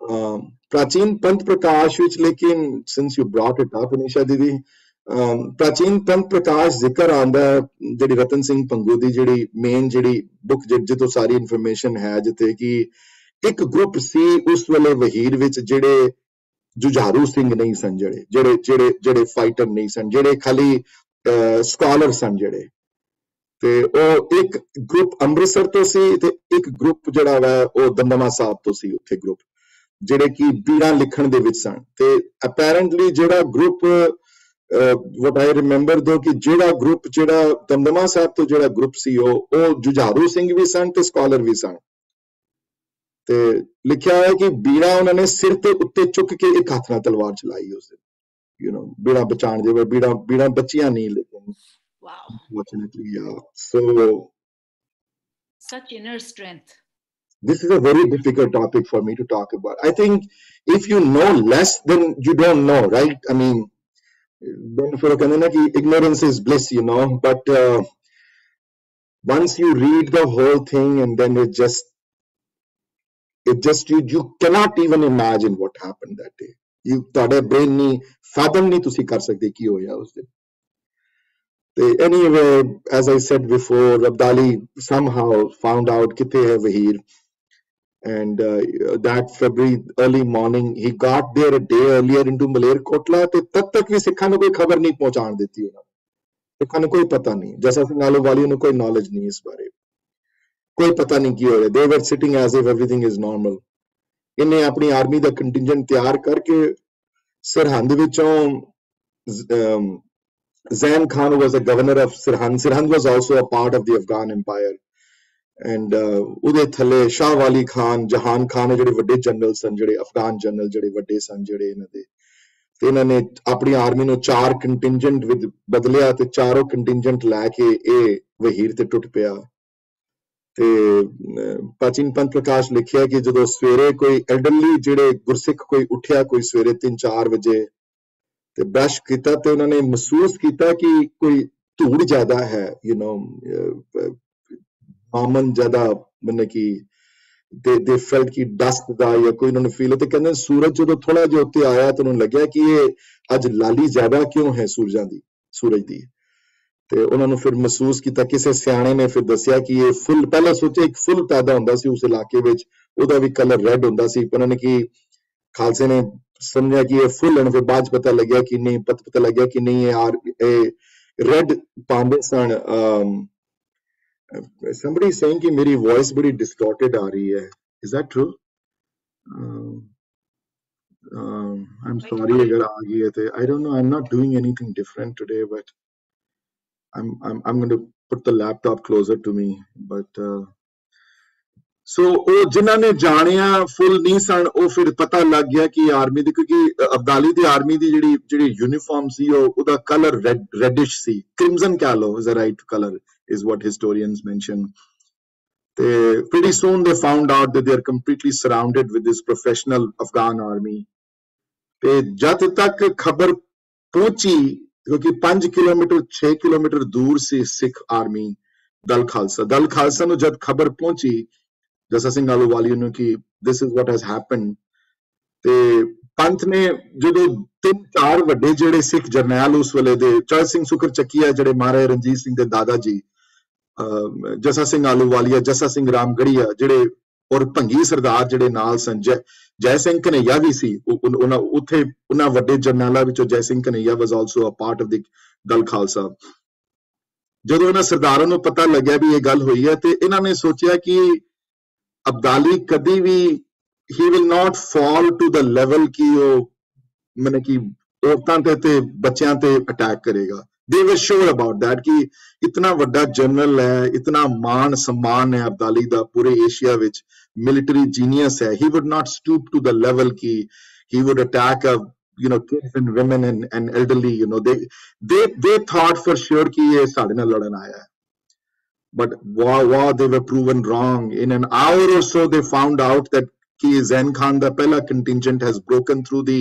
um, ਪ੍ਰਾਚੀਨ ਪੰਥ ਪ੍ਰਕਾਸ਼ ਵਿੱਚ ਲੇਕਿਨ since you brought it up Anisha ਦੀਦੀ um, ਪ੍ਰਾਚੀਨ ਪੰਥ ਪ੍ਰਕਾਸ਼ ਜ਼ਿਕਰ ਆਂਦਾ ਜਿਹੜੀ ਰਤਨ ਸਿੰਘ ਪੰਗੂ ਦੀ ਜਿਹੜੀ ਮੇਨ ਜਿਹੜੀ ਬੁੱਕ ਜਿੱਥੋਂ ਸਾਰੀ ਇਨਫੋਰਮੇਸ਼ਨ ਹੈ, ਜਿੱਥੇ ਕਿ ਇੱਕ ਗਰੁੱਪ ਸੀ ਉਸ ਵੇਲੇ ਵਹੀਰ ਵਿੱਚ ਜਿਹੜੇ ਜੁਝਾਰੂ ਸਿੰਘ ਨਹੀਂ ਸਨ ਜਿਹੜੇ ਜਿਹੜੇ ਜਿਹੜੇ ਜਿਹੜੇ ਫਾਈਟਰ ਨਹੀਂ ਸਨ, ਜਿਹੜੇ ਖਾਲੀ ਸਕਾਲਰ ਸਨ ਜਿਹੜੇ। ਤੇ ਉਹ ਇੱਕ ਗਰੁੱਪ ਅੰਮ੍ਰਿਤਸਰ ਤੋਂ ਸੀ ਤੇ ਇੱਕ ਗਰੁੱਪ ਜਿਹੜਾ ਵਾ ਉਹ ਦਮਦਮਾ ਸਾਹਿਬ ਤੋਂ ਸੀ ਉੱਥੇ ਗਰੁੱਪ ਜਿਹੜੇ ਕਿ ਬੀੜਾਂ ਲਿਖਣ ਦੇ ਵਿੱਚ ਸਨ। ਤੇ ਅਪੈਰੈਂਟਲੀ ਜਿਹੜਾ ਗਰੁੱਪ ਵਟ ਆਈ ਰਿਮੈਂਬਰ ਦੋ ਕਿ ਜਿਹੜਾ ਗਰੁੱਪ ਜਿਹੜਾ ਦਮਦਮਾ ਸਾਹਿਬ ਤੋਂ ਜਿਹੜਾ ਗਰੁੱਪ ਸੀ ਉਹ ਉਹ ਜੁਝਾਰੂ ਸਿੰਘ ਵੀ ਸਨ ਤੇ ਸਕਾਲਰ ਵੀ ਸਨ ਤੇ ਲਿਖਿਆ ਹੋਇਆ ਕਿ ਬੀੜਾ ਉਹਨਾਂ ਨੇ ਸਿਰ ਤੇ ਉੱਤੇ ਚੁੱਕ ਕੇ ਇੱਕ ਹੱਥ ਨਾਲ ਤਲਵਾਰ ਚਲਾਈ ਉਸ ਦਿਨ ਯੂ نو ਬੀੜਾ ਬਚਾਉਣ ਦੇ ਵੇ ਬੀੜਾ ਬੀੜਾ ਬੱਚੀਆਂ ਨਹੀਂ ਲੇਕਿਨ Wow, fortunately yeah so such inner strength. this is a very difficult topic for me to talk about. I think if you know less, then you don't know, right? I mean, then for a ignorance is bliss, you know. But uh, once you read the whole thing, and then it just, it just you you cannot even imagine what happened that day. You ਤੁਹਾਡੇ brain ਨਹੀਂ fathom ਨਹੀਂ ਤੁਸੀਂ ਕਰ ਸਕਦੇ ਕੀ ਹੋਇਆ ਉਸ ਦਿਨ ਤੇ anyway, as I said before, Abdali somehow found out ਕਿੱਥੇ ਹੈ ਵਹੀਰ and uh, that February early morning he got there a day earlier into Malerkotla ਤੇ ਤਦ ਤੱਕ ਵੀ ਸਿੱਖਾਂ ਨੂੰ ਕੋਈ ਖਬਰ ਨਹੀਂ ਪਹੁੰਚਾਉਣ ਦਿੱਤੀ ਉਹਨਾਂ ਨੇ ਸਿੱਖਾਂ ਨੂੰ ਕੋਈ ਪਤਾ ਨਹੀਂ ਜਸਾ ਸਿੰਘ ਆਲੂਵਾਲੀਆ ਨੂੰ ਕੋਈ ਨੌਲੇਜ ਨਹੀਂ ਇਸ ਬਾਰੇ ਕੋਈ ਪਤਾ ਨਹੀਂ ਕੀ ਹੋ ਰਿਹਾ they were sitting as if everything is normal ਇਹਨੇ ਆਪਣੀ ਆਰਮੀ ਦਾ ਕੰਟਿੰਜੈਂਟ ਤਿਆਰ ਕਰਕੇ ਸਰਹੰਦ ਵਿੱਚੋਂ Zain Khan was a governor of Sirhind. Sirhind was also a part of the Afghan empire. and uh, ਉਹਦੇ ਥੱਲੇ ਸ਼ਾਹ ਵਾਲੀ ਖਾਨ, ਜਹਾਨ ਖਾਨ ਇਹ ਜਿਹੜੇ ਵੱਡੇ ਜਨਰਲ ਸਨ, ਜਿਹੜੇ ਅਫਗਾਨ ਜਨਰਲ ਜਿਹੜੇ ਵੱਡੇ ਸਨ, ਜਿਹੜੇ ਇਹਨਾਂ ਦੇ, ਤੇ ਇਹਨਾਂ ਨੇ ਆਪਣੀ ਆਰਮੀ ਨੂੰ ਚਾਰ ਕੰਟਿੰਜੈਂਟ ਵਿਦ, ਬਦਲਿਆ ਤੇ ਚਾਰੋਂ ਕੰਟਿੰਜੈਂਟ ਲੈ ਕੇ ਇਹ ਵਹੀਰ ਤੇ ਟੁੱਟ ਪਿਆ। ਤੇ ਪ੍ਰਾਚੀਨ ਪੰਥ ਪ੍ਰਕਾਸ਼ ਲਿਖਿਆ ਕਿ ਜਦੋਂ ਸਵੇਰੇ ਕੋਈ ਐਲਡਰਲੀ ਜਿਹੜੇ ਗੁਰਸਿੱਖ ਕੋਈ ਉੱਠਿਆ ਕੋਈ ਸਵੇਰੇ 3-4 ਵਜੇ ਤੇ ਬ੍ਰਸ਼ ਕੀਤਾ ਤੇ ਉਹਨਾਂ ਨੇ ਮਹਿਸੂਸ ਕੀਤਾ ਕਿ ਕੋਈ ਧੂੜ ਜ਼ਿਆਦਾ ਹੈ ਯੂ نو ਮਾਮਨ ਜ਼ਿਆਦਾ ਮਨੇ ਕਿ ਦੇ ਦੇ ਫੈਲਟ ਕਿ ਡਸਟ ਦਾ ਜਾਂ ਕੋਈ ਉਹਨਾਂ ਨੂੰ ਫੀਲ ਤੇ ਕਹਿੰਦੇ ਸੂਰਜ ਜਦੋਂ ਥੋੜਾ ਜਿਹਾ ਉੱਤੇ ਆਇਆ ਤਾਂ ਉਹਨੂੰ ਲੱਗਿਆ ਕਿ ਇਹ ਅੱਜ ਲਾਲੀ ਜ਼ਿਆਦਾ ਕਿਉਂ ਹੈ ਸੂਰਜਾਂ ਦੀ ਸੂਰਜ ਦੀ। ਤੇ ਉਹਨਾਂ ਨੂੰ ਫਿਰ ਮਹਿਸੂਸ ਕੀਤਾ ਕਿਸੇ ਸਿਆਣੇ ਨੇ ਫਿਰ ਦੱਸਿਆ ਕਿ ਇਹ ਫੁੱਲ ਪਹਿਲਾਂ ਸੋਚਿਆ ਇੱਕ ਫੁੱਲ ਪੈਦਾ ਹੁੰਦਾ ਸੀ ਉਸ ਇਲਾਕੇ ਵਿੱਚ ਉਹਦਾ ਵੀ ਕਲਰ ਰੈੱਡ ਹੁੰਦਾ ਸੀ ਪਰ ਉਹਨਾਂ ਨੇ ਕਿ ਖਾਲਸੇ ਨੇ ਸਮਝਿਆ ਕਿ ਇਹ ਫੁੱਲ ਹਨ ਫਿਰ ਬਾਅਦ 'ਚ ਪਤਾ ਲੱਗਿਆ ਕਿ ਨਹੀਂ ਪਤਾ ਪਤਾ ਲੱਗਿਆ ਕਿ ਨਹੀਂ ਇਹ ਆਰ ਇਹ ਰੈੱਡ ਪਾਉਂਦੇ ਸਨ um, somebody is saying कि मेरी voice बड़ी distorted आ रही है is that true um, um, I'm sorry अगर आ गई है तो I don't know I'm not doing anything different today but I'm I'm I'm going to put the laptop closer to me but uh, ਸੋ ਉਹ ਜਿਨ੍ਹਾਂ ਨੇ ਜਾਣਿਆ ਫੁੱਲ ਨਹੀਂ ਸਨ ਉਹ ਫਿਰ ਪਤਾ ਲੱਗ ਗਿਆ ਕਿ ਆਰਮੀ ਦੀ ਕਿਉਂਕਿ ਅਬਦਾਲੀ ਦੀ ਆਰਮੀ ਦੀ ਜਿਹੜੀ ਜਿਹੜੀ ਯੂਨੀਫਾਰਮ ਸੀ ਉਹ ਉਹਦਾ ਕਲਰ ਰੈਡਿਸ਼ ਸੀ ਕ੍ਰਿਮਜ਼ਨ ਕਹ ਲਓ is a right colour is what historians mention. They pretty soon they found out that they are completely surrounded with this professional Afghan army. ਤੇ ਜਦ ਤੱਕ ਖਬਰ ਪਹੁੰਚੀ ਕਿਉਂਕਿ 5 ਕਿਲੋਮੀਟਰ 6 ਕਿਲੋਮੀਟਰ ਦੂਰ ਸੀ ਸਿੱਖ ਆਰਮੀ ਦਲ ਖਾਲਸਾ ਦਲ ਖਾਲਸਾ ਨੂੰ ਜਦ ਖਬਰ ਪਹੁੰਚੀ ਜਸਾ ਸਿੰਘ ਆਲੂਵਾਲੀਆ ਨੂੰ ਕਿ this is what has happened ਤੇ ਪੰਥ ਨੇ ਜਦੋਂ ਤਿੰਨ ਚਾਰ ਵੱਡੇ ਜਿਹੜੇ ਸਿੱਖ ਜਰਨੈਲ ਉਸ ਵੇਲੇ ਦੇ ਚਰਨ ਸਿੰਘ ਸੁਖਰ ਚੱਕੀਆ ਜਿਹੜੇ ਮਹਾਰਾਜਾ ਰਣਜੀਤ ਸਿੰਘ ਦੇ ਦਾਦਾ ਜੀ ਜਸਾ ਸਿੰਘ ਆਲੂਵਾਲੀਆ ਜਸਾ ਸਿੰਘ ਰਾਮਗੜੀਆ ਜਿਹੜੇ ਔਰ ਭੰਗੀ ਸਰਦਾਰ ਜਿਹੜੇ ਨਾਲ ਸਨ ਜੈ ਸਿੰਘ ਕਨਈਆ ਵੀ ਸੀ ਉਹਨਾਂ, ਉੱਥੇ ਉਹਨਾਂ ਵੱਡੇ ਜਰਨੈਲਾਂ ਵਿੱਚੋਂ Jai Singh Kanhaiya was also a part of the Dal Khalsa ਜਦੋਂ ਇਹਨਾਂ ਸਰਦਾਰਾਂ ਨੂੰ ਪਤਾ ਲੱਗਿਆ ਵੀ ਇਹ ਗੱਲ ਹੋਈ ਹੈ ਤੇ ਇਹਨਾਂ ਨੇ ਸੋਚਿਆ ਕਿ ਅਬਦਾਲੀ ਕਦੀ ਵੀ he will not fall to the level ਕਿ ਉਹ ਮਨੇ ਕਿ ਔਰਤਾਂ ਤੇ ਤੇ ਬੱਚਿਆਂ ਤੇ ਅਟੈਕ ਕਰੇਗਾ। ਦੇ ਵਰ ਸ਼ੋਰ ਅਬਾਊਟ ਥੈਟ ਕਿ ਇਤਨਾ ਵੱਡਾ ਜਨਰਲ ਹੈ ਇਤਨਾ ਮਾਣ ਸਨਮਾਨ ਹੈ ਅਬਦਾਲੀ ਦਾ ਪੂਰੇ ਏਸ਼ੀਆ ਵਿੱਚ ਮਿਲਟਰੀ ਜੀਨੀਅਸ ਹੈ he would not stoop to the level ਕਿ he would attack a you know kids and women and, and elderly you know they they they thought for sure ਕਿ ਇਹ ਸਾਡੇ ਨਾਲ ਲੜਨ ਆਇਆ ਹੈ but wow wow they were proven wrong in an hour or so they found out that ਕਿ ਜ਼ੈਨ ਖਾਨ ਦਾ ਪਹਿਲਾ contingent has broken through the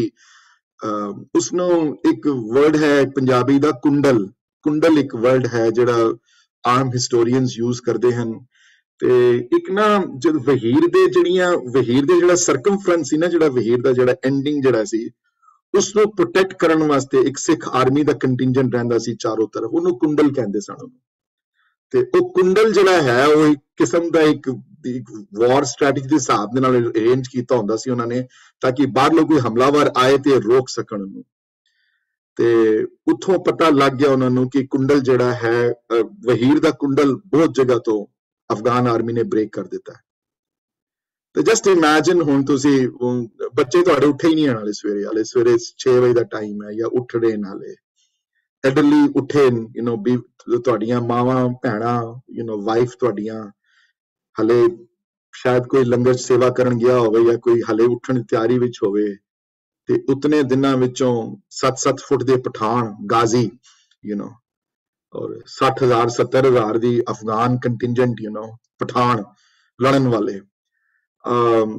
ਉਸ ਨੂੰ ਇੱਕ ਵਰਡ ਹੈ ਪੰਜਾਬੀ ਦਾ ਕੁੰਡਲ। ਕੁੰਡਲ ਇੱਕ ਵਰਡ ਹੈ ਜਿਹੜਾ ਆਮ ਹਿਸਟੋਰੀਅਨਸ ਯੂਜ਼ ਕਰਦੇ ਹਨ। ਤੇ ਇੱਕ ਨਾ ਜਦ ਵਹੀਰ ਦੇ ਜਿਹੜੀਆਂ, ਵਹੀਰ ਦੇ ਜਿਹੜਾ ਸਰਕਮਫਰੈਂਸ ਸੀ ਨਾ, ਜਿਹੜਾ ਵਹੀਰ ਦਾ ਜਿਹੜਾ ਐਂਡਿੰਗ ਜਿਹੜਾ ਸੀ ਉਸ ਨੂੰ ਪ੍ਰੋਟੈਕਟ ਕਰਨ ਵਾਸਤੇ ਇੱਕ ਸਿੱਖ ਆਰਮੀ ਦਾ ਕੰਟਿੰਜੈਂਟ ਰਹਿੰਦਾ ਸੀ ਚਾਰੋਂ ਤਰਫ। ਉਹਨੂੰ ਕੁੰਡਲ ਕਹਿੰਦੇ ਸਨ ਉਹਨੂੰ। ਤੇ ਉਹ ਕੁੰਡਲ ਜਿਹੜਾ ਹੈ, ਉਹ ਇੱਕ ਕਿਸਮ ਦਾ ਇੱਕ ਇੱਕ ਵਾਰ ਸਟ੍ਰੈਟਜੀ ਦੇ ਹਿਸਾਬ ਦੇ ਨਾਲ ਅਰੇਂਜ ਕੀਤਾ ਹੁੰਦਾ ਸੀ ਉਹਨਾਂ ਨੇ ਤਾਂ ਕਿ ਬਾਹਰੋਂ ਕੋਈ ਹਮਲਾਵਰ ਆਏ ਤੇ ਰੋਕ ਸਕਣ ਉਹਨੂੰ ਤੇ ਉੱਥੋਂ ਪਤਾ ਲੱਗ ਗਿਆ ਉਹਨਾਂ ਨੂੰ ਕਿ ਕੁੰਡਲ ਜਿਹੜਾ ਹੈ ਵਹੀਰ ਦਾ ਕੁੰਡਲ ਬਹੁਤ ਜਗ੍ਹਾ ਤੋਂ ਅਫਗਾਨ ਆਰਮੀ ਨੇ ਬ੍ਰੇਕ ਕਰ ਦਿੱਤਾ ਤੇ ਜਸਟ ਇਮੇਜਿਨ ਹੁਣ ਤੁਸੀਂ ਬੱਚੇ ਤੁਹਾਡੇ ਉੱਠੇ ਹੀ ਨਹੀਂ ਆਣ ਵਾਲੇ ਸਵੇਰੇ ਵਾਲੇ ਸਵੇਰੇ 6 ਵਜੇ ਦਾ ਟਾਈਮ ਹੈ ਜਾਂ ਉੱਠ ਰਹੇ ਨਾਲੇ ਐਡਲੀ ਉੱਠੇ ਯੂ نو ਵੀ ਤੁਹਾਡੀਆਂ ਮਾਵਾਂ ਭੈਣਾਂ ਯੂ نو ਵਾਈਫ ਤੁਹਾਡੀਆਂ ਹਲੇ ਸ਼ਾਇਦ ਕੋਈ ਲੰਗਰ ਸੇਵਾ ਕਰਨ ਗਿਆ ਹੋਵੇ ਜਾਂ ਕੋਈ ਹਲੇ ਉੱਠਣ ਦੀ ਤਿਆਰੀ ਵਿੱਚ ਹੋਵੇ ਤੇ ਉਤਨੇ ਦਿਨਾਂ ਵਿੱਚੋਂ 7-7 ਫੁੱਟ ਦੇ ਪਠਾਨ ਗਾਜ਼ੀ ਯੂ نو ਔਰ 60000 70000 ਦੀ Afghan contingent you know Pathan ਲੜਨ ਵਾਲੇ um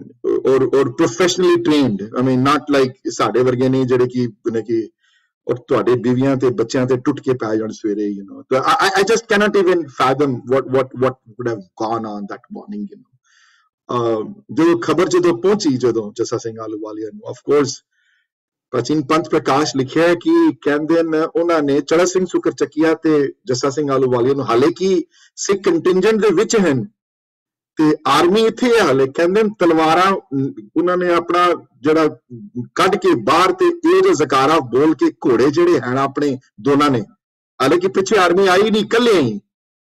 ਔਰ ਔਰ professionally trained I mean not like ਸਾਡੇ ਵਰਗੇ ਨਹੀਂ ਜਿਹੜੇ ਕਿ ਨੇ ਕਿ ਔਰ ਤੁਹਾਡੇ ਬੀਵੀਆਂ ਤੇ ਬੱਚਿਆਂ ਤੇ ਟੁੱਟ ਕੇ ਪੈ ਜਾਣ ਸਵੇਰੇ ਯੂ نو ਤਾਂ I I just can't even fathom what what what would have gone on that morning you know ਜਦੋਂ ਖਬਰ ਜਦੋਂ ਪਹੁੰਚੀ ਜਦੋਂ ਜਸਾ ਸਿੰਘ ਆਲੂਵਾਲੀਆ ਨੂੰ ਆਫ ਕੋਰਸ ਪ੍ਰਾਚੀਨ ਪੰਥ ਪ੍ਰਕਾਸ਼ ਲਿਖਿਆ ਹੈ ਕਿ ਕਹਿੰਦੇ ਨੇ ਉਹਨਾਂ ਨੇ ਚੜਾ ਸਿੰਘ ਸੁਕਰ ਚੱਕੀਆ ਤੇ ਜੱਸਾ ਸਿੰਘ ਆਲੂਵਾਲੀਆ ਨੂੰ ਹਾਲੇ ਕਿ ਸਿੱਖ ਕੰਟਿੰਜੈਂਟ ਦੇ ਵਿੱਚ ਹਨ ਤੇ ਆਰਮੀ ਇੱਥੇ ਹੈ ਹਾਲੇ ਕਹਿੰਦੇ ਨੇ ਤਲਵਾਰਾਂ ਅਮ, ਉਹਨਾਂ ਨੇ ਆਪਣਾ ਜਿਹੜਾ ਕੱਢ ਕੇ ਬਾਹਰ ਤੇ ਇਹ ਜੋ ਜ਼ਕਾਰਾ ਬੋਲ ਕੇ ਘੋੜੇ ਜਿਹੜੇ ਹਨ ਆਪਣੇ ਦੋਨਾਂ ਨੇ ਹਾਲੇ ਕਿ ਪਿੱਛੇ ਆਰਮੀ ਆਈ ਨਹੀਂ ਇਕੱਲੇ ਹੀ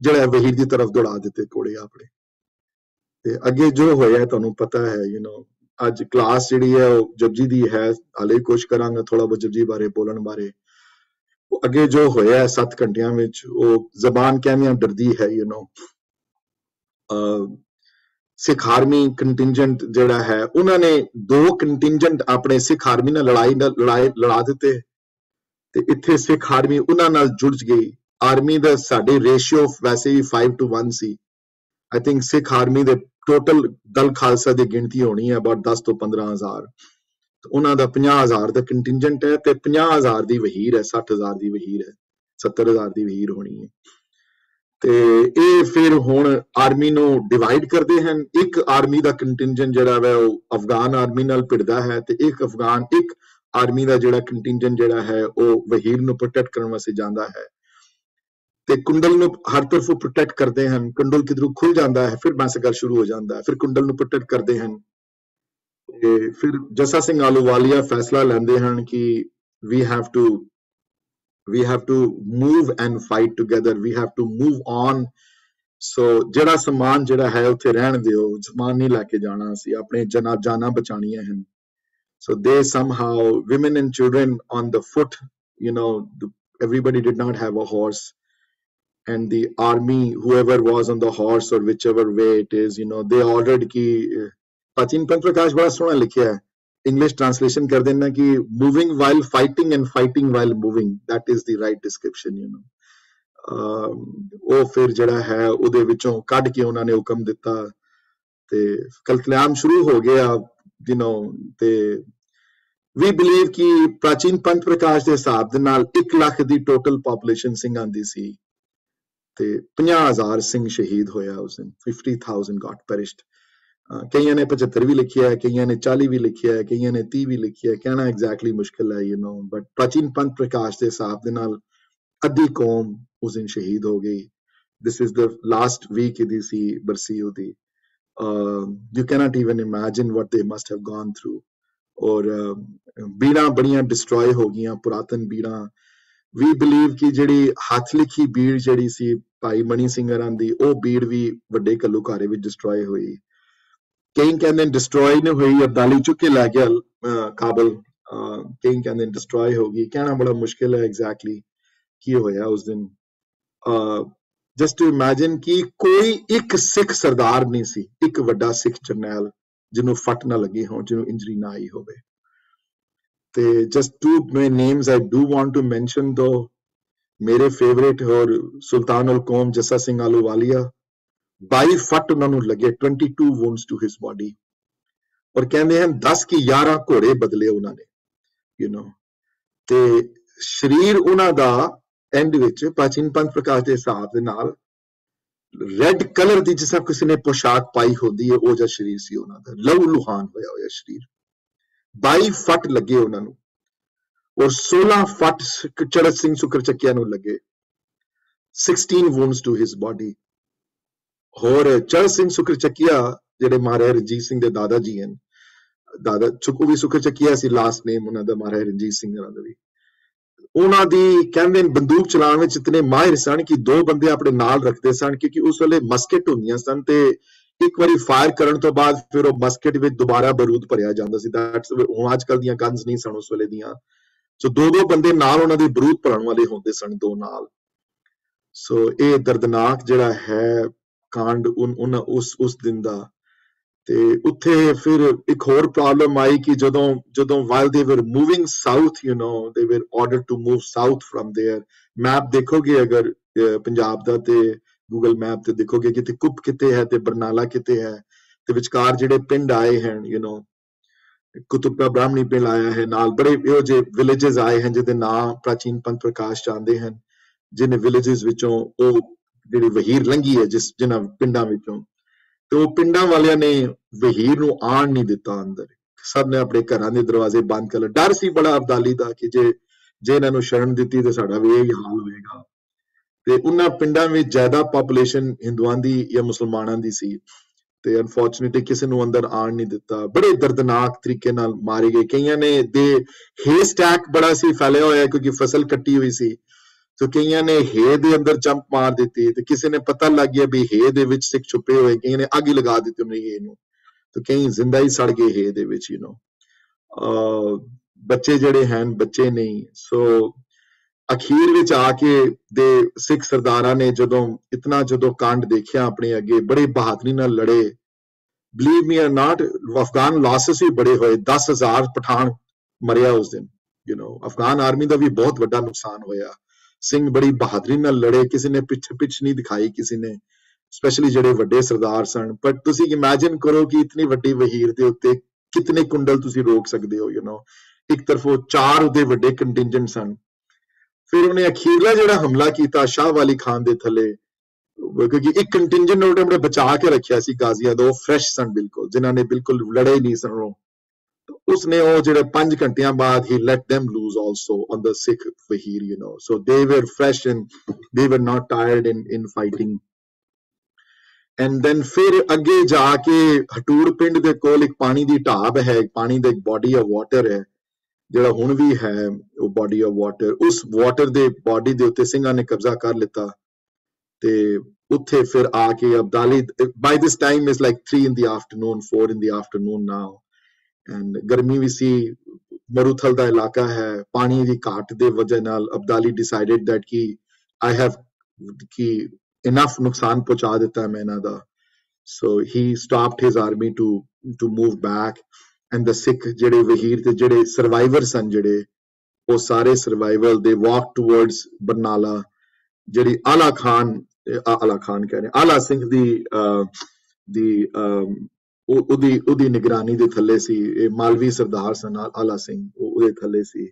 ਜਿਹੜਾ ਵਹੀਰ ਦੀ ਤਰਫ ਦੌੜਾ ਦਿੱਤੇ ਘੋੜੇ ਆਪਣੇ ਤੇ ਅੱਗੇ ਜੋ ਹੋਇਆ ਤੁਹਾਨੂੰ ਪਤਾ ਹੈ ਯੂ نو ਅੱਜ ਕਲਾਸ ਜਿਹੜੀ ਹੈ ਉਹ ਜਪਜੀ ਦੀ ਹੈ ਹਾਲੇ ਕੋਸ਼ਿਸ਼ ਕਰਾਂਗਾ ਥੋੜਾ ਬਹੁਤ ਜਪਜੀ ਬਾਰੇ ਬੋਲਣ ਬਾਰੇ ਉਹ ਅੱਗੇ ਜੋ ਹੋਇਆ 7 ਘੰਟਿਆਂ ਵਿੱਚ ਉਹ ਜ਼ਬਾਨ ਕਹਿੰਦਿਆਂ ਡਰਦੀ ਹੈ you no Sikh army contingent ਜਿਹੜਾ ਹੈ, ਉਹਨਾਂ ਨੇ ਦੋ ਕੰਟਿੰਜੈਂਟ ਆਪਣੇ ਸਿੱਖ ਆਰਮੀ ਨਾਲ ਲੜਾਈ ਨਾਲ ਲੜਾਈ, ਲੜਾ ਦਿੱਤੇ। ਤੇ ਇੱਥੇ ਸਿੱਖ ਆਰਮੀ ਉਹਨਾਂ ਨਾਲ ਜੁੜ ਗਈ। ਆਰਮੀ ਦਾ ਸਾਡੇ ਰੇਸ਼ੀਓ ਵੈਸੇ ਹੀ 5 ਟੂ 1 ਸੀ। ਆਈ ਥਿੰਕ ਸਿੱਖ ਆਰਮੀ ਦੇ ਟੋਟਲ ਦਲ ਖਾਲਸਾ ਦੀ ਗਿਣਤੀ ਹੋਣੀ ਹੈ ਅਬਾਊਟ 10 ਤੋਂ 15000 ਤੇ ਉਹਨਾਂ ਦਾ 50000 ਦਾ ਕੰਟਿੰਜੈਂਟ ਹੈ ਤੇ 50000 ਦੀ ਵਹੀਰ ਹੈ 60000 ਦੀ ਵਹੀਰ ਹੈ 70000 ਦੀ ਵਹੀਰ ਹੋਣੀ ਹੈ। ਤੇ ਇਹ ਫਿਰ ਹੁਣ ਆਰਮੀ ਨੂੰ ਡਿਵਾਈਡ ਕਰਦੇ ਹਨ। ਇੱਕ ਆਰਮੀ ਦਾ ਕੰਟਿੰਜੈਂਟ ਜਿਹੜਾ ਹੈ ਉਹ ਅਫਗਾਨ ਆਰਮੀ ਨਾਲ ਭਿੜਦਾ ਹੈ ਤੇ ਇੱਕ ਅਫਗਾਨ, ਇੱਕ ਆਰਮੀ ਦਾ ਜਿਹੜਾ ਕੰਟਿੰਜੈਂਟ ਜਿਹੜਾ ਹੈ ਉਹ ਵਹੀਰ ਨੂੰ ਪ੍ਰੋਟੈਕਟ ਕਰਨ ਵਾਸਤੇ ਜਾਂਦਾ ਹੈ। ਤੇ ਕੁੰਡਲ ਨੂੰ ਹਰ ਤਰਫੋਂ ਪ੍ਰੋਟੈਕਟ ਕਰਦੇ ਹਨ। ਕੁੰਡਲ ਕਿਧਰੋਂ ਖੁੱਲ ਜਾਂਦਾ ਹੈ, ਫਿਰ ਮੈਸੇਕਰ ਸ਼ੁਰੂ ਹੋ ਜਾਂਦਾ ਹੈ। ਫਿਰ ਕੁੰਡਲ ਨੂੰ ਪ੍ਰੋਟੈਕਟ ਕਰਦੇ ਹਨ। ਤੇ ਫਿਰ ਜਸਾ ਸਿੰਘ ਆਲੂਵਾਲੀਆ ਫੈਸਲਾ ਲੈਂਦੇ ਹਨ ਕਿ we have to we have to move and fight together we have to move on ਸੋ ਜਿਹੜਾ ਸਮਾਨ ਜਿਹੜਾ ਹੈ ਉੱਥੇ ਰਹਿਣ ਦਿਓ ਸਮਾਨ ਨਹੀਂ ਲੈ ਕੇ ਜਾਣਾ ਅਸੀਂ ਆਪਣੇ ਜਨਾ ਜਾਨਾਂ ਬਚਾਣੀਆਂ ਹਨ so they somehow women and children on the foot you know the, everybody did not have a horse and the army whoever was on the horse or whichever way it is you know they ordered ki ਪ੍ਰਾਚੀਨ ਪੰਥ ਪ੍ਰਕਾਸ਼ ਬੜਾ ਸੋਹਣਾ ਲਿਖਿਆ ਹੈ English translation ਕਰ ਦੇਣਾ ਕਿ moving while fighting and fighting while moving that is the right description, you know. ਉਹ ਫਿਰ ਜਿਹੜਾ ਹੈ ਉਹਦੇ ਵਿੱਚੋਂ ਕੱਢ ਕੇ ਉਹਨਾਂ ਨੇ ਹੁਕਮ ਦਿੱਤਾ ਤੇ ਕਲਕਲਾਮ ਸ਼ੁਰੂ ਹੋ ਗਿਆ you know ਤੇ ਵੀ ਬਲੀਵ ਕਿ ਪ੍ਰਾਚੀਨ ਪੰਥ ਪ੍ਰਕਾਸ਼ ਦੇ ਹਿਸਾਬ ਦੇ ਨਾਲ 1 ਲੱਖ ਦੀ ਟੋਟਲ ਪੋਪੂਲੇਸ਼ਨ ਸਿੰਘਾਂ ਦੀ ਸੀ ਤੇ 50000 ਸਿੰਘ ਸ਼ਹੀਦ ਹੋਇਆ ਉਸ ਦਿਨ 50000 ਗਾਟ perished. ਕਈਆਂ ਨੇ 75 ਵੀ ਲਿਖਿਆ ਹੈ, ਕਈਆਂ ਨੇ 40 ਵੀ ਲਿਖਿਆ ਹੈ, ਕਈਆਂ ਨੇ 30 ਵੀ ਲਿਖਿਆ ਹੈ, ਕਹਿਣਾ ਐਗਜ਼ੈਕਟਲੀ ਮੁਸ਼ਕਿਲ ਹੈ ਯੂ نو ਬਟ ਪ੍ਰਾਚੀਨ ਪੰਥ ਪ੍ਰਕਾਸ਼ ਦੇ ਹਿਸਾਬ ਦੇ ਨਾਲ ਅੱਧੀ ਕੌਮ ਉਸ ਦਿਨ ਸ਼ਹੀਦ ਹੋ ਗਈ। This is the last week ਇਹਦੀ ਸੀ, ਬਰਸੀ ਉਹਦੀ। you cannot even imagine what they must have gone through ਔਰ ਬੀੜਾਂ ਬੜੀਆਂ ਡਿਸਟਰੋਏ ਹੋ ਗਈਆਂ, ਪੁਰਾਤਨ ਬੀੜਾਂ। ਵੀ ਬਲੀਵ ਕਿ ਜਿਹੜੀ ਹੱਥ ਲਿਖੀ ਬੀੜ ਜਿਹੜੀ ਸੀ ਭਾਈ ਮਣੀ ਸਿੰਘਰਾਂ ਦੀ, ਉਹ ਬੀੜ ਵੀ ਵੱਡੇ ਘੱਲੂਘਾਰੇ ਵਿੱਚ ਡਿਸਟਰੋਏ ਹੋਈ। ਕਈ ਕਹਿੰਦੇ ਡਿਸਟਰੋਏ ਨਹੀਂ ਹੋਈ ਅਬਦਾਲੀ ਚੁੱਕ ਕੇ ਲੈ ਗਿਆ ਕਾਬਲ ਕਈ ਕਹਿੰਦੇ ਡਿਸਟਰੋਏ ਹੋ ਗਈ ਕਹਿਣਾ ਬੜਾ ਮੁਸ਼ਕਿਲ ਹੈ ਐਗਜ਼ੈਕਟਲੀ ਕੀ ਹੋਇਆ ਉਸ ਦਿਨ ਜਸਟ ਟੂ ਇਮੇਜਿਨ ਕਿ ਕੋਈ ਇੱਕ ਸਿੱਖ ਸਰਦਾਰ ਨਹੀਂ ਸੀ ਇੱਕ ਵੱਡਾ ਸਿੱਖ ਜਰਨੈਲ ਜਿਹਨੂੰ ਫੱਟ ਨਾ ਲੱਗੀ ਹੋਣ ਜਿਹਨੂੰ ਇੰਜਰੀ ਨਾ ਆਈ ਹੋਵੇ ਤੇ just to may names I do want to mention ਦੋ ਮੇਰੇ ਫੇਵਰੇਟ ਹੋਰ ਸੁਲਤਾਨ ਉਲ ਕੌਮ ਜੱਸਾ ਸਿੰਘ ਆਲੂਵਾਲੀਆ 22 ਫੱਟ ਉਹਨਾਂ ਨੂੰ ਲੱਗੇ 22 ਵੂਨਸ ਟੂ ਹਿਸ ਬਾਡੀ ਔਰ ਕਹਿੰਦੇ ਹਨ 10 ਕੀ 11 ਘੋੜੇ ਬਦਲੇ ਉਹਨਾਂ ਨੇ ਯੂ نو ਤੇ ਸਰੀਰ ਉਹਨਾਂ ਦਾ ਐਂਡ ਵਿੱਚ ਪ੍ਰਾਚੀਨ ਪੰਥ ਪ੍ਰਕਾਸ਼ ਦੇ ਹਿਸਾਬ ਦੇ ਨਾਲ ਰੈੱਡ ਕਲਰ ਦੀ ਜਿਸ ਕਿਸੇ ਨੇ ਪੋਸ਼ਾਕ ਪਾਈ ਹੁੰਦੀ ਹੈ, ਉਹ ਜਿਹਾ ਸਰੀਰ ਸੀ ਉਹਨਾਂ ਦਾ। ਲਹੂ ਲੁਹਾਨ ਹੋਇਆ ਹੋਇਆ ਸਰੀਰ। 22 ਫੱਟ ਲੱਗੇ ਉਹਨਾਂ ਨੂੰ। ਔਰ 16 ਫੱਟ ਸ- ਚੜਤ ਸਿੰਘ ਸੁਕਰਚਕਿਆ ਨੂੰ ਲੱਗੇ। 16 wounds ਟੂ ਹਿਸ body ਹੋਰ ਚਰ ਸਿੰਘ ਸੁਕਰ ਚੱਕਿਆ ਜਿਹੜੇ ਮਹਾਰਾਜਾ ਰਣਜੀਤ ਸਿੰਘ ਦੇ ਦਾਦਾ ਜੀ ਹਨ, ਦਾਦਾ ਚੁਕੂ ਵੀ ਸੁਕਰ ਚੱਕਿਆ ਸੀ ਲਾਸਟ ਨੇਮ ਉਹਨਾਂ ਦਾ ਮਹਾਰਾਜਾ ਰਣਜੀਤ ਸਿੰਘ ਦਾ ਵੀ। ਉਹਨਾਂ ਦੀ ਕਹਿੰਦੇ ਬੰਦੂਕ ਚਲਾਉਣ ਵਿੱਚ ਇਤਨੇ ਮਾਹਿਰ ਸਨ ਕਿ ਦੋ ਬੰਦੇ ਆਪਣੇ ਨਾਲ ਰੱਖਦੇ ਸਨ ਕਿਉਂਕਿ ਉਸ ਵੇਲੇ ਮਸਕਟ ਹੁੰਦੀਆਂ ਸਨ ਤੇ ਇੱਕ ਵਾਰੀ ਫਾਇਰ ਕਰਨ ਤੋਂ ਬਾਅਦ ਫਿਰ ਉਹ ਮਸਕਟ ਵਿੱਚ ਦੁਬਾਰਾ ਬਾਰੂਦ ਭਰਿਆ ਜਾਂਦਾ ਸੀ। ਦੈਟਸ ਹੁਣ ਅੱਜ ਕੱਲ ਦੀਆਂ ਗਨਸ ਨਹੀਂ ਸਨ ਉਸ ਵੇਲੇ ਦੀਆਂ। ਸੋ ਦੋ ਦੋ ਬੰਦੇ ਨਾਲ ਉਹਨਾਂ ਦੇ ਬਰੂਦ ਭਰਨ ਵਾਲੇ ਹੁੰਦੇ ਸਨ, ਦੋ ਨਾਲ। ਸੋ ਇਹ ਦਰਦਨਾਕ ਜਿਹੜਾ ਹੈ ਕਾਂਡ ਉਨ ਉਸ ਉਸ ਦਿਨ ਦਾ। ਤੇ ਉੱਥੇ ਫਿਰ ਇੱਕ ਹੋਰ ਪ੍ਰੋਬਲਮ ਆਈ ਕਿ ਜਦੋਂ ਜਦੋਂ ਵਾਈਲ ਦੇ ਵਰ moving south you know they were order to move south from their map ਦੇਖੋਗੇ ਅਗਰ ਪੰਜਾਬ ਦਾ ਤੇ ਗੂਗਲ ਮੈਪ ਤੇ ਦੇਖੋਗੇ ਕਿ ਤੇ ਕੁੱਪ ਕਿਤੇ ਹੈ ਤੇ ਬਰਨਾਲਾ ਕਿਤੇ ਹੈ, ਤੇ ਵਿਚਕਾਰ ਜਿਹੜੇ ਪਿੰਡ ਆਏ ਹਨ ਯੂ نو ਕੁਤੁਬਾ ਬ੍ਰਾਹਮਣੀ ਪਿੰਡ ਆਇਆ ਹੈ, ਨਾਲ ਬੜੇ ਇਹੋ ਜੇ ਵਿਲੇजेस ਆਏ ਹਨ ਜਿਹਦੇ ਨਾਂ ਪ੍ਰਾਚੀਨ ਪੰਥ ਪ੍ਰਕਾਸ਼ ਜਾਂਦੇ ਹਨ ਜਿਨ੍ਹਾਂ ਵਿਲੇजेस ਵਿੱਚੋਂ ਉਹ ਜਿਹੜੀ ਵਹੀਰ ਲੰਗੀ ਹੈ ਜਿਸ ਜਿਨ੍ਹਾਂ ਪਿੰਡਾਂ ਵਿੱਚੋਂ, ਤੇ ਉਹ ਪਿੰਡਾਂ ਵਾਲਿਆਂ ਨੇ ਵਹੀਰ ਨੂੰ ਆਣ ਨਹੀਂ ਦਿੱਤਾ ਅੰਦਰ। ਸਭ ਨੇ ਆਪਣੇ ਘਰਾਂ ਦੇ ਦਰਵਾਜ਼ੇ ਬੰਦ ਕਰ ਲਏ। ਡਰ ਸੀ, ਬੜਾ ਅਬਦਾਲੀ ਦਾ ਕਿ ਜੇ ਜੇ ਇਹਨਾਂ ਨੂੰ ਸ਼ਰਨ ਦਿੱਤੀ ਤੇ ਸਾਡਾ ਵੀ ਇਹੀ ਹਾਲ ਹੋਏਗਾ ਤੇ ਉਹਨਾਂ ਪਿੰਡਾਂ ਵਿੱਚ ਜ਼ਿਆਦਾ ਪੋਪੂਲੇਸ਼ਨ ਹਿੰਦੂਆਂ ਦੀ ਜਾਂ ਮੁਸਲਮਾਨਾਂ ਦੀ ਸੀ। ਤੇ ਅਨਫੋਰਚੂਨਟਲੀ ਕਿਸੇ ਨੂੰ ਅੰਦਰ ਆਣ ਨਹੀਂ ਦਿੱਤਾ। ਬੜੇ ਦਰਦਨਾਕ ਤਰੀਕੇ ਨਾਲ ਮਾਰੇ ਗਏ। ਕਈਆਂ ਨੇ ਦੇ ਹੇ ਸਟੈਕ ਬੜਾ ਸੀ, ਫੈਲਿਆ ਹੋਇਆ ਕਿਉਂਕਿ ਫਸਲ ਕੱਟੀ ਹੋਈ ਸੀ। ਤੇ ਕਈਆਂ ਨੇ ਹੇ ਦੇ ਅੰਦਰ ਜੰਪ ਮਾਰ ਦਿੱਤੀ ਤੇ ਕਿਸੇ ਨੇ ਪਤਾ ਲੱਗ ਗਿਆ ਵੀ ਹੇ ਦੇ ਵਿੱਚ ਸਿੱਖ ਛੁਪੇ ਹੋਏ ਕਈਆਂ ਨੇ ਅੱਗ ਹੀ ਲਗਾ ਦਿੱਤੀ ਉਹਨੇ ਹੇ ਨੂੰ ਤੇ ਕਈ ਜ਼ਿੰਦਾ ਹੀ ਸੜ ਗਏ ਹੇ ਦੇ ਵਿੱਚ ਯੂ نو ਬੱਚੇ ਜਿਹੜੇ ਹਨ ਬੱਚੇ ਨਹੀਂ ਸੋ ਅਖੀਰ ਵਿੱਚ ਆ ਕੇ ਦੇ ਸਿੱਖ ਸਰਦਾਰਾਂ ਨੇ ਜਦੋਂ ਇਤਨਾ ਜਦੋਂ ਕਾਂਡ ਦੇਖਿਆ ਆਪਣੇ ਅੱਗੇ ਬੜੇ ਬਹਾਦਰੀ ਨਾਲ ਲੜੇ believe me are not Afghan losses ਵੀ ਬੜੇ ਹੋਏ 10000 ਪਠਾਨ ਮਰਿਆ ਉਸ ਦਿਨ ਯੂ نو ਅਫਗਾਨ ਆਰਮੀ ਦਾ ਵੀ ਬਹੁਤ ਵੱਡਾ ਨੁਕਸਾਨ ਹੋਇਆ ਸਿੰਘ ਬੜੀ ਬਹਾਦਰੀ ਨਾਲ ਲੜੇ, ਕਿਸੇ ਨੇ ਪਿੱਛੇ ਪਿੱਛ ਨਹੀਂ ਦਿਖਾਈ ਕਿਸੇ ਨੇ ਸਪੈਸ਼ਲੀ ਜਿਹੜੇ ਵੱਡੇ ਸਰਦਾਰ ਸਨ। ਪਰ ਤੁਸੀਂ ਇਮੇਜਿਨ ਕਰੋ ਕਿ ਇਤਨੀ ਵੱਡੀ ਵਹੀਰ ਦੇ ਉੱਤੇ ਕਿਤਨੇ ਕੁੰਡਲ ਤੁਸੀਂ ਰੋਕ ਸਕਦੇ ਹੋ ਯੂ نو ਇੱਕ ਤਰਫੋਂ ਚਾਰ ਉਹਦੇ ਵੱਡੇ ਕੰਟਿੰਜੈਂਟ ਸਨ। ਫਿਰ ਉਹਨੇ ਅਖੀਰਲਾ ਜਿਹੜਾ ਹਮਲਾ ਕੀਤਾ ਸ਼ਾਹ ਵਾਲੀ ਖਾਨ ਦੇ ਥੱਲੇ, ਕਿਉਂਕਿ ਇੱਕ ਕੰਟਿੰਜੈਂਟ ਉਹਨੇ ਆਪਣੇ ਬਚਾ ਕੇ ਰੱਖਿਆ ਸੀ ਗਾਜ਼ੀਆਂ ਦਾ, ਉਹ ਫਰੈਸ਼ ਸਨ ਬਿਲਕੁਲ, ਜਿਨ੍ਹਾਂ ਨੇ ਬਿਲਕੁਲ ਲੜੇ ਨਹੀਂ ਸਨ ਉਹ। ਉਸਨੇ ਉਹ ਜਿਹੜੇ 5 ਘੰਟਿਆਂ ਬਾਅਦ ਹੀ let them loose also on the Sikh ਵਹੀਰ you know so they were fresh and they were not tired in in fighting and then ਫਿਰ ਅੱਗੇ ਜਾ ਕੇ ਹਟੂੜ ਪਿੰਡ ਦੇ ਕੋਲ ਇੱਕ ਪਾਣੀ ਦੀ ਢਾਬ ਹੈ ਪਾਣੀ ਦਾ ਇੱਕ ਬਾਡੀ ਆਫ ਵਾਟਰ ਹੈ ਜਿਹੜਾ ਹੁਣ ਵੀ ਹੈ ਉਹ ਬਾਡੀ ਆਫ ਵਾਟਰ ਉਸ ਵਾਟਰ ਦੇ ਬਾਡੀ ਦੇ ਉੱਤੇ ਸਿੰਘਾਂ ਨੇ ਕਬਜ਼ਾ ਕਰ ਲਿੱਤਾ ਤੇ ਉੱਥੇ ਫਿਰ ਆ ਕੇ Abdali by this time is like 3 in the afternoon 4 in the afternoon now and ਗਰਮੀ ਵੀ ਸੀ, ਮਰੂਥਲ ਦਾ ਇਲਾਕਾ ਹੈ, ਪਾਣੀ ਦੀ ਘਾਟ ਦੇ ਵਜ੍ਹਾ ਨਾਲ ਅਬਦਾਲੀ ਡਿਸਾਈਡਡ ਦੈਟ ਕਿ ਆਈ ਹੈਵ ਕਿ ਇਨਫ ਨੁਕਸਾਨ ਪਹੁੰਚਾ ਦਿੱਤਾ ਮੈਂ ਇਹਨਾਂ ਦਾ। So he stopped his army to to move back and the Sikh ਜਿਹੜੇ ਵਹੀਰ ਤੇ ਜਿਹੜੇ ਸਰਵਾਈਵਰ ਸਨ ਜਿਹੜੇ, ਉਹ ਸਾਰੇ ਸਰਵਾਈਵਲ ਦੇ ਵਾਕ ਟੁਵਰਡਸ ਬਰਨਾਲਾ, ਜਿਹੜੀ ਆਲਾ ਖਾਨ ਆਲਾ ਖਾਨ ਕਹਿ ਰਹੇ, ਆਲਾ ਸਿੰਘ ਦੀ ਦੀ ਉਹਦੀ ਉਹਦੀ ਨਿਗਰਾਨੀ ਦੇ ਥੱਲੇ ਸੀ, ਇਹ ਮਾਲਵੀ ਸਰਦਾਰ ਸਨ ਆਲਾ ਸਿੰਘ ਉਹਦੇ ਥੱਲੇ ਸੀ।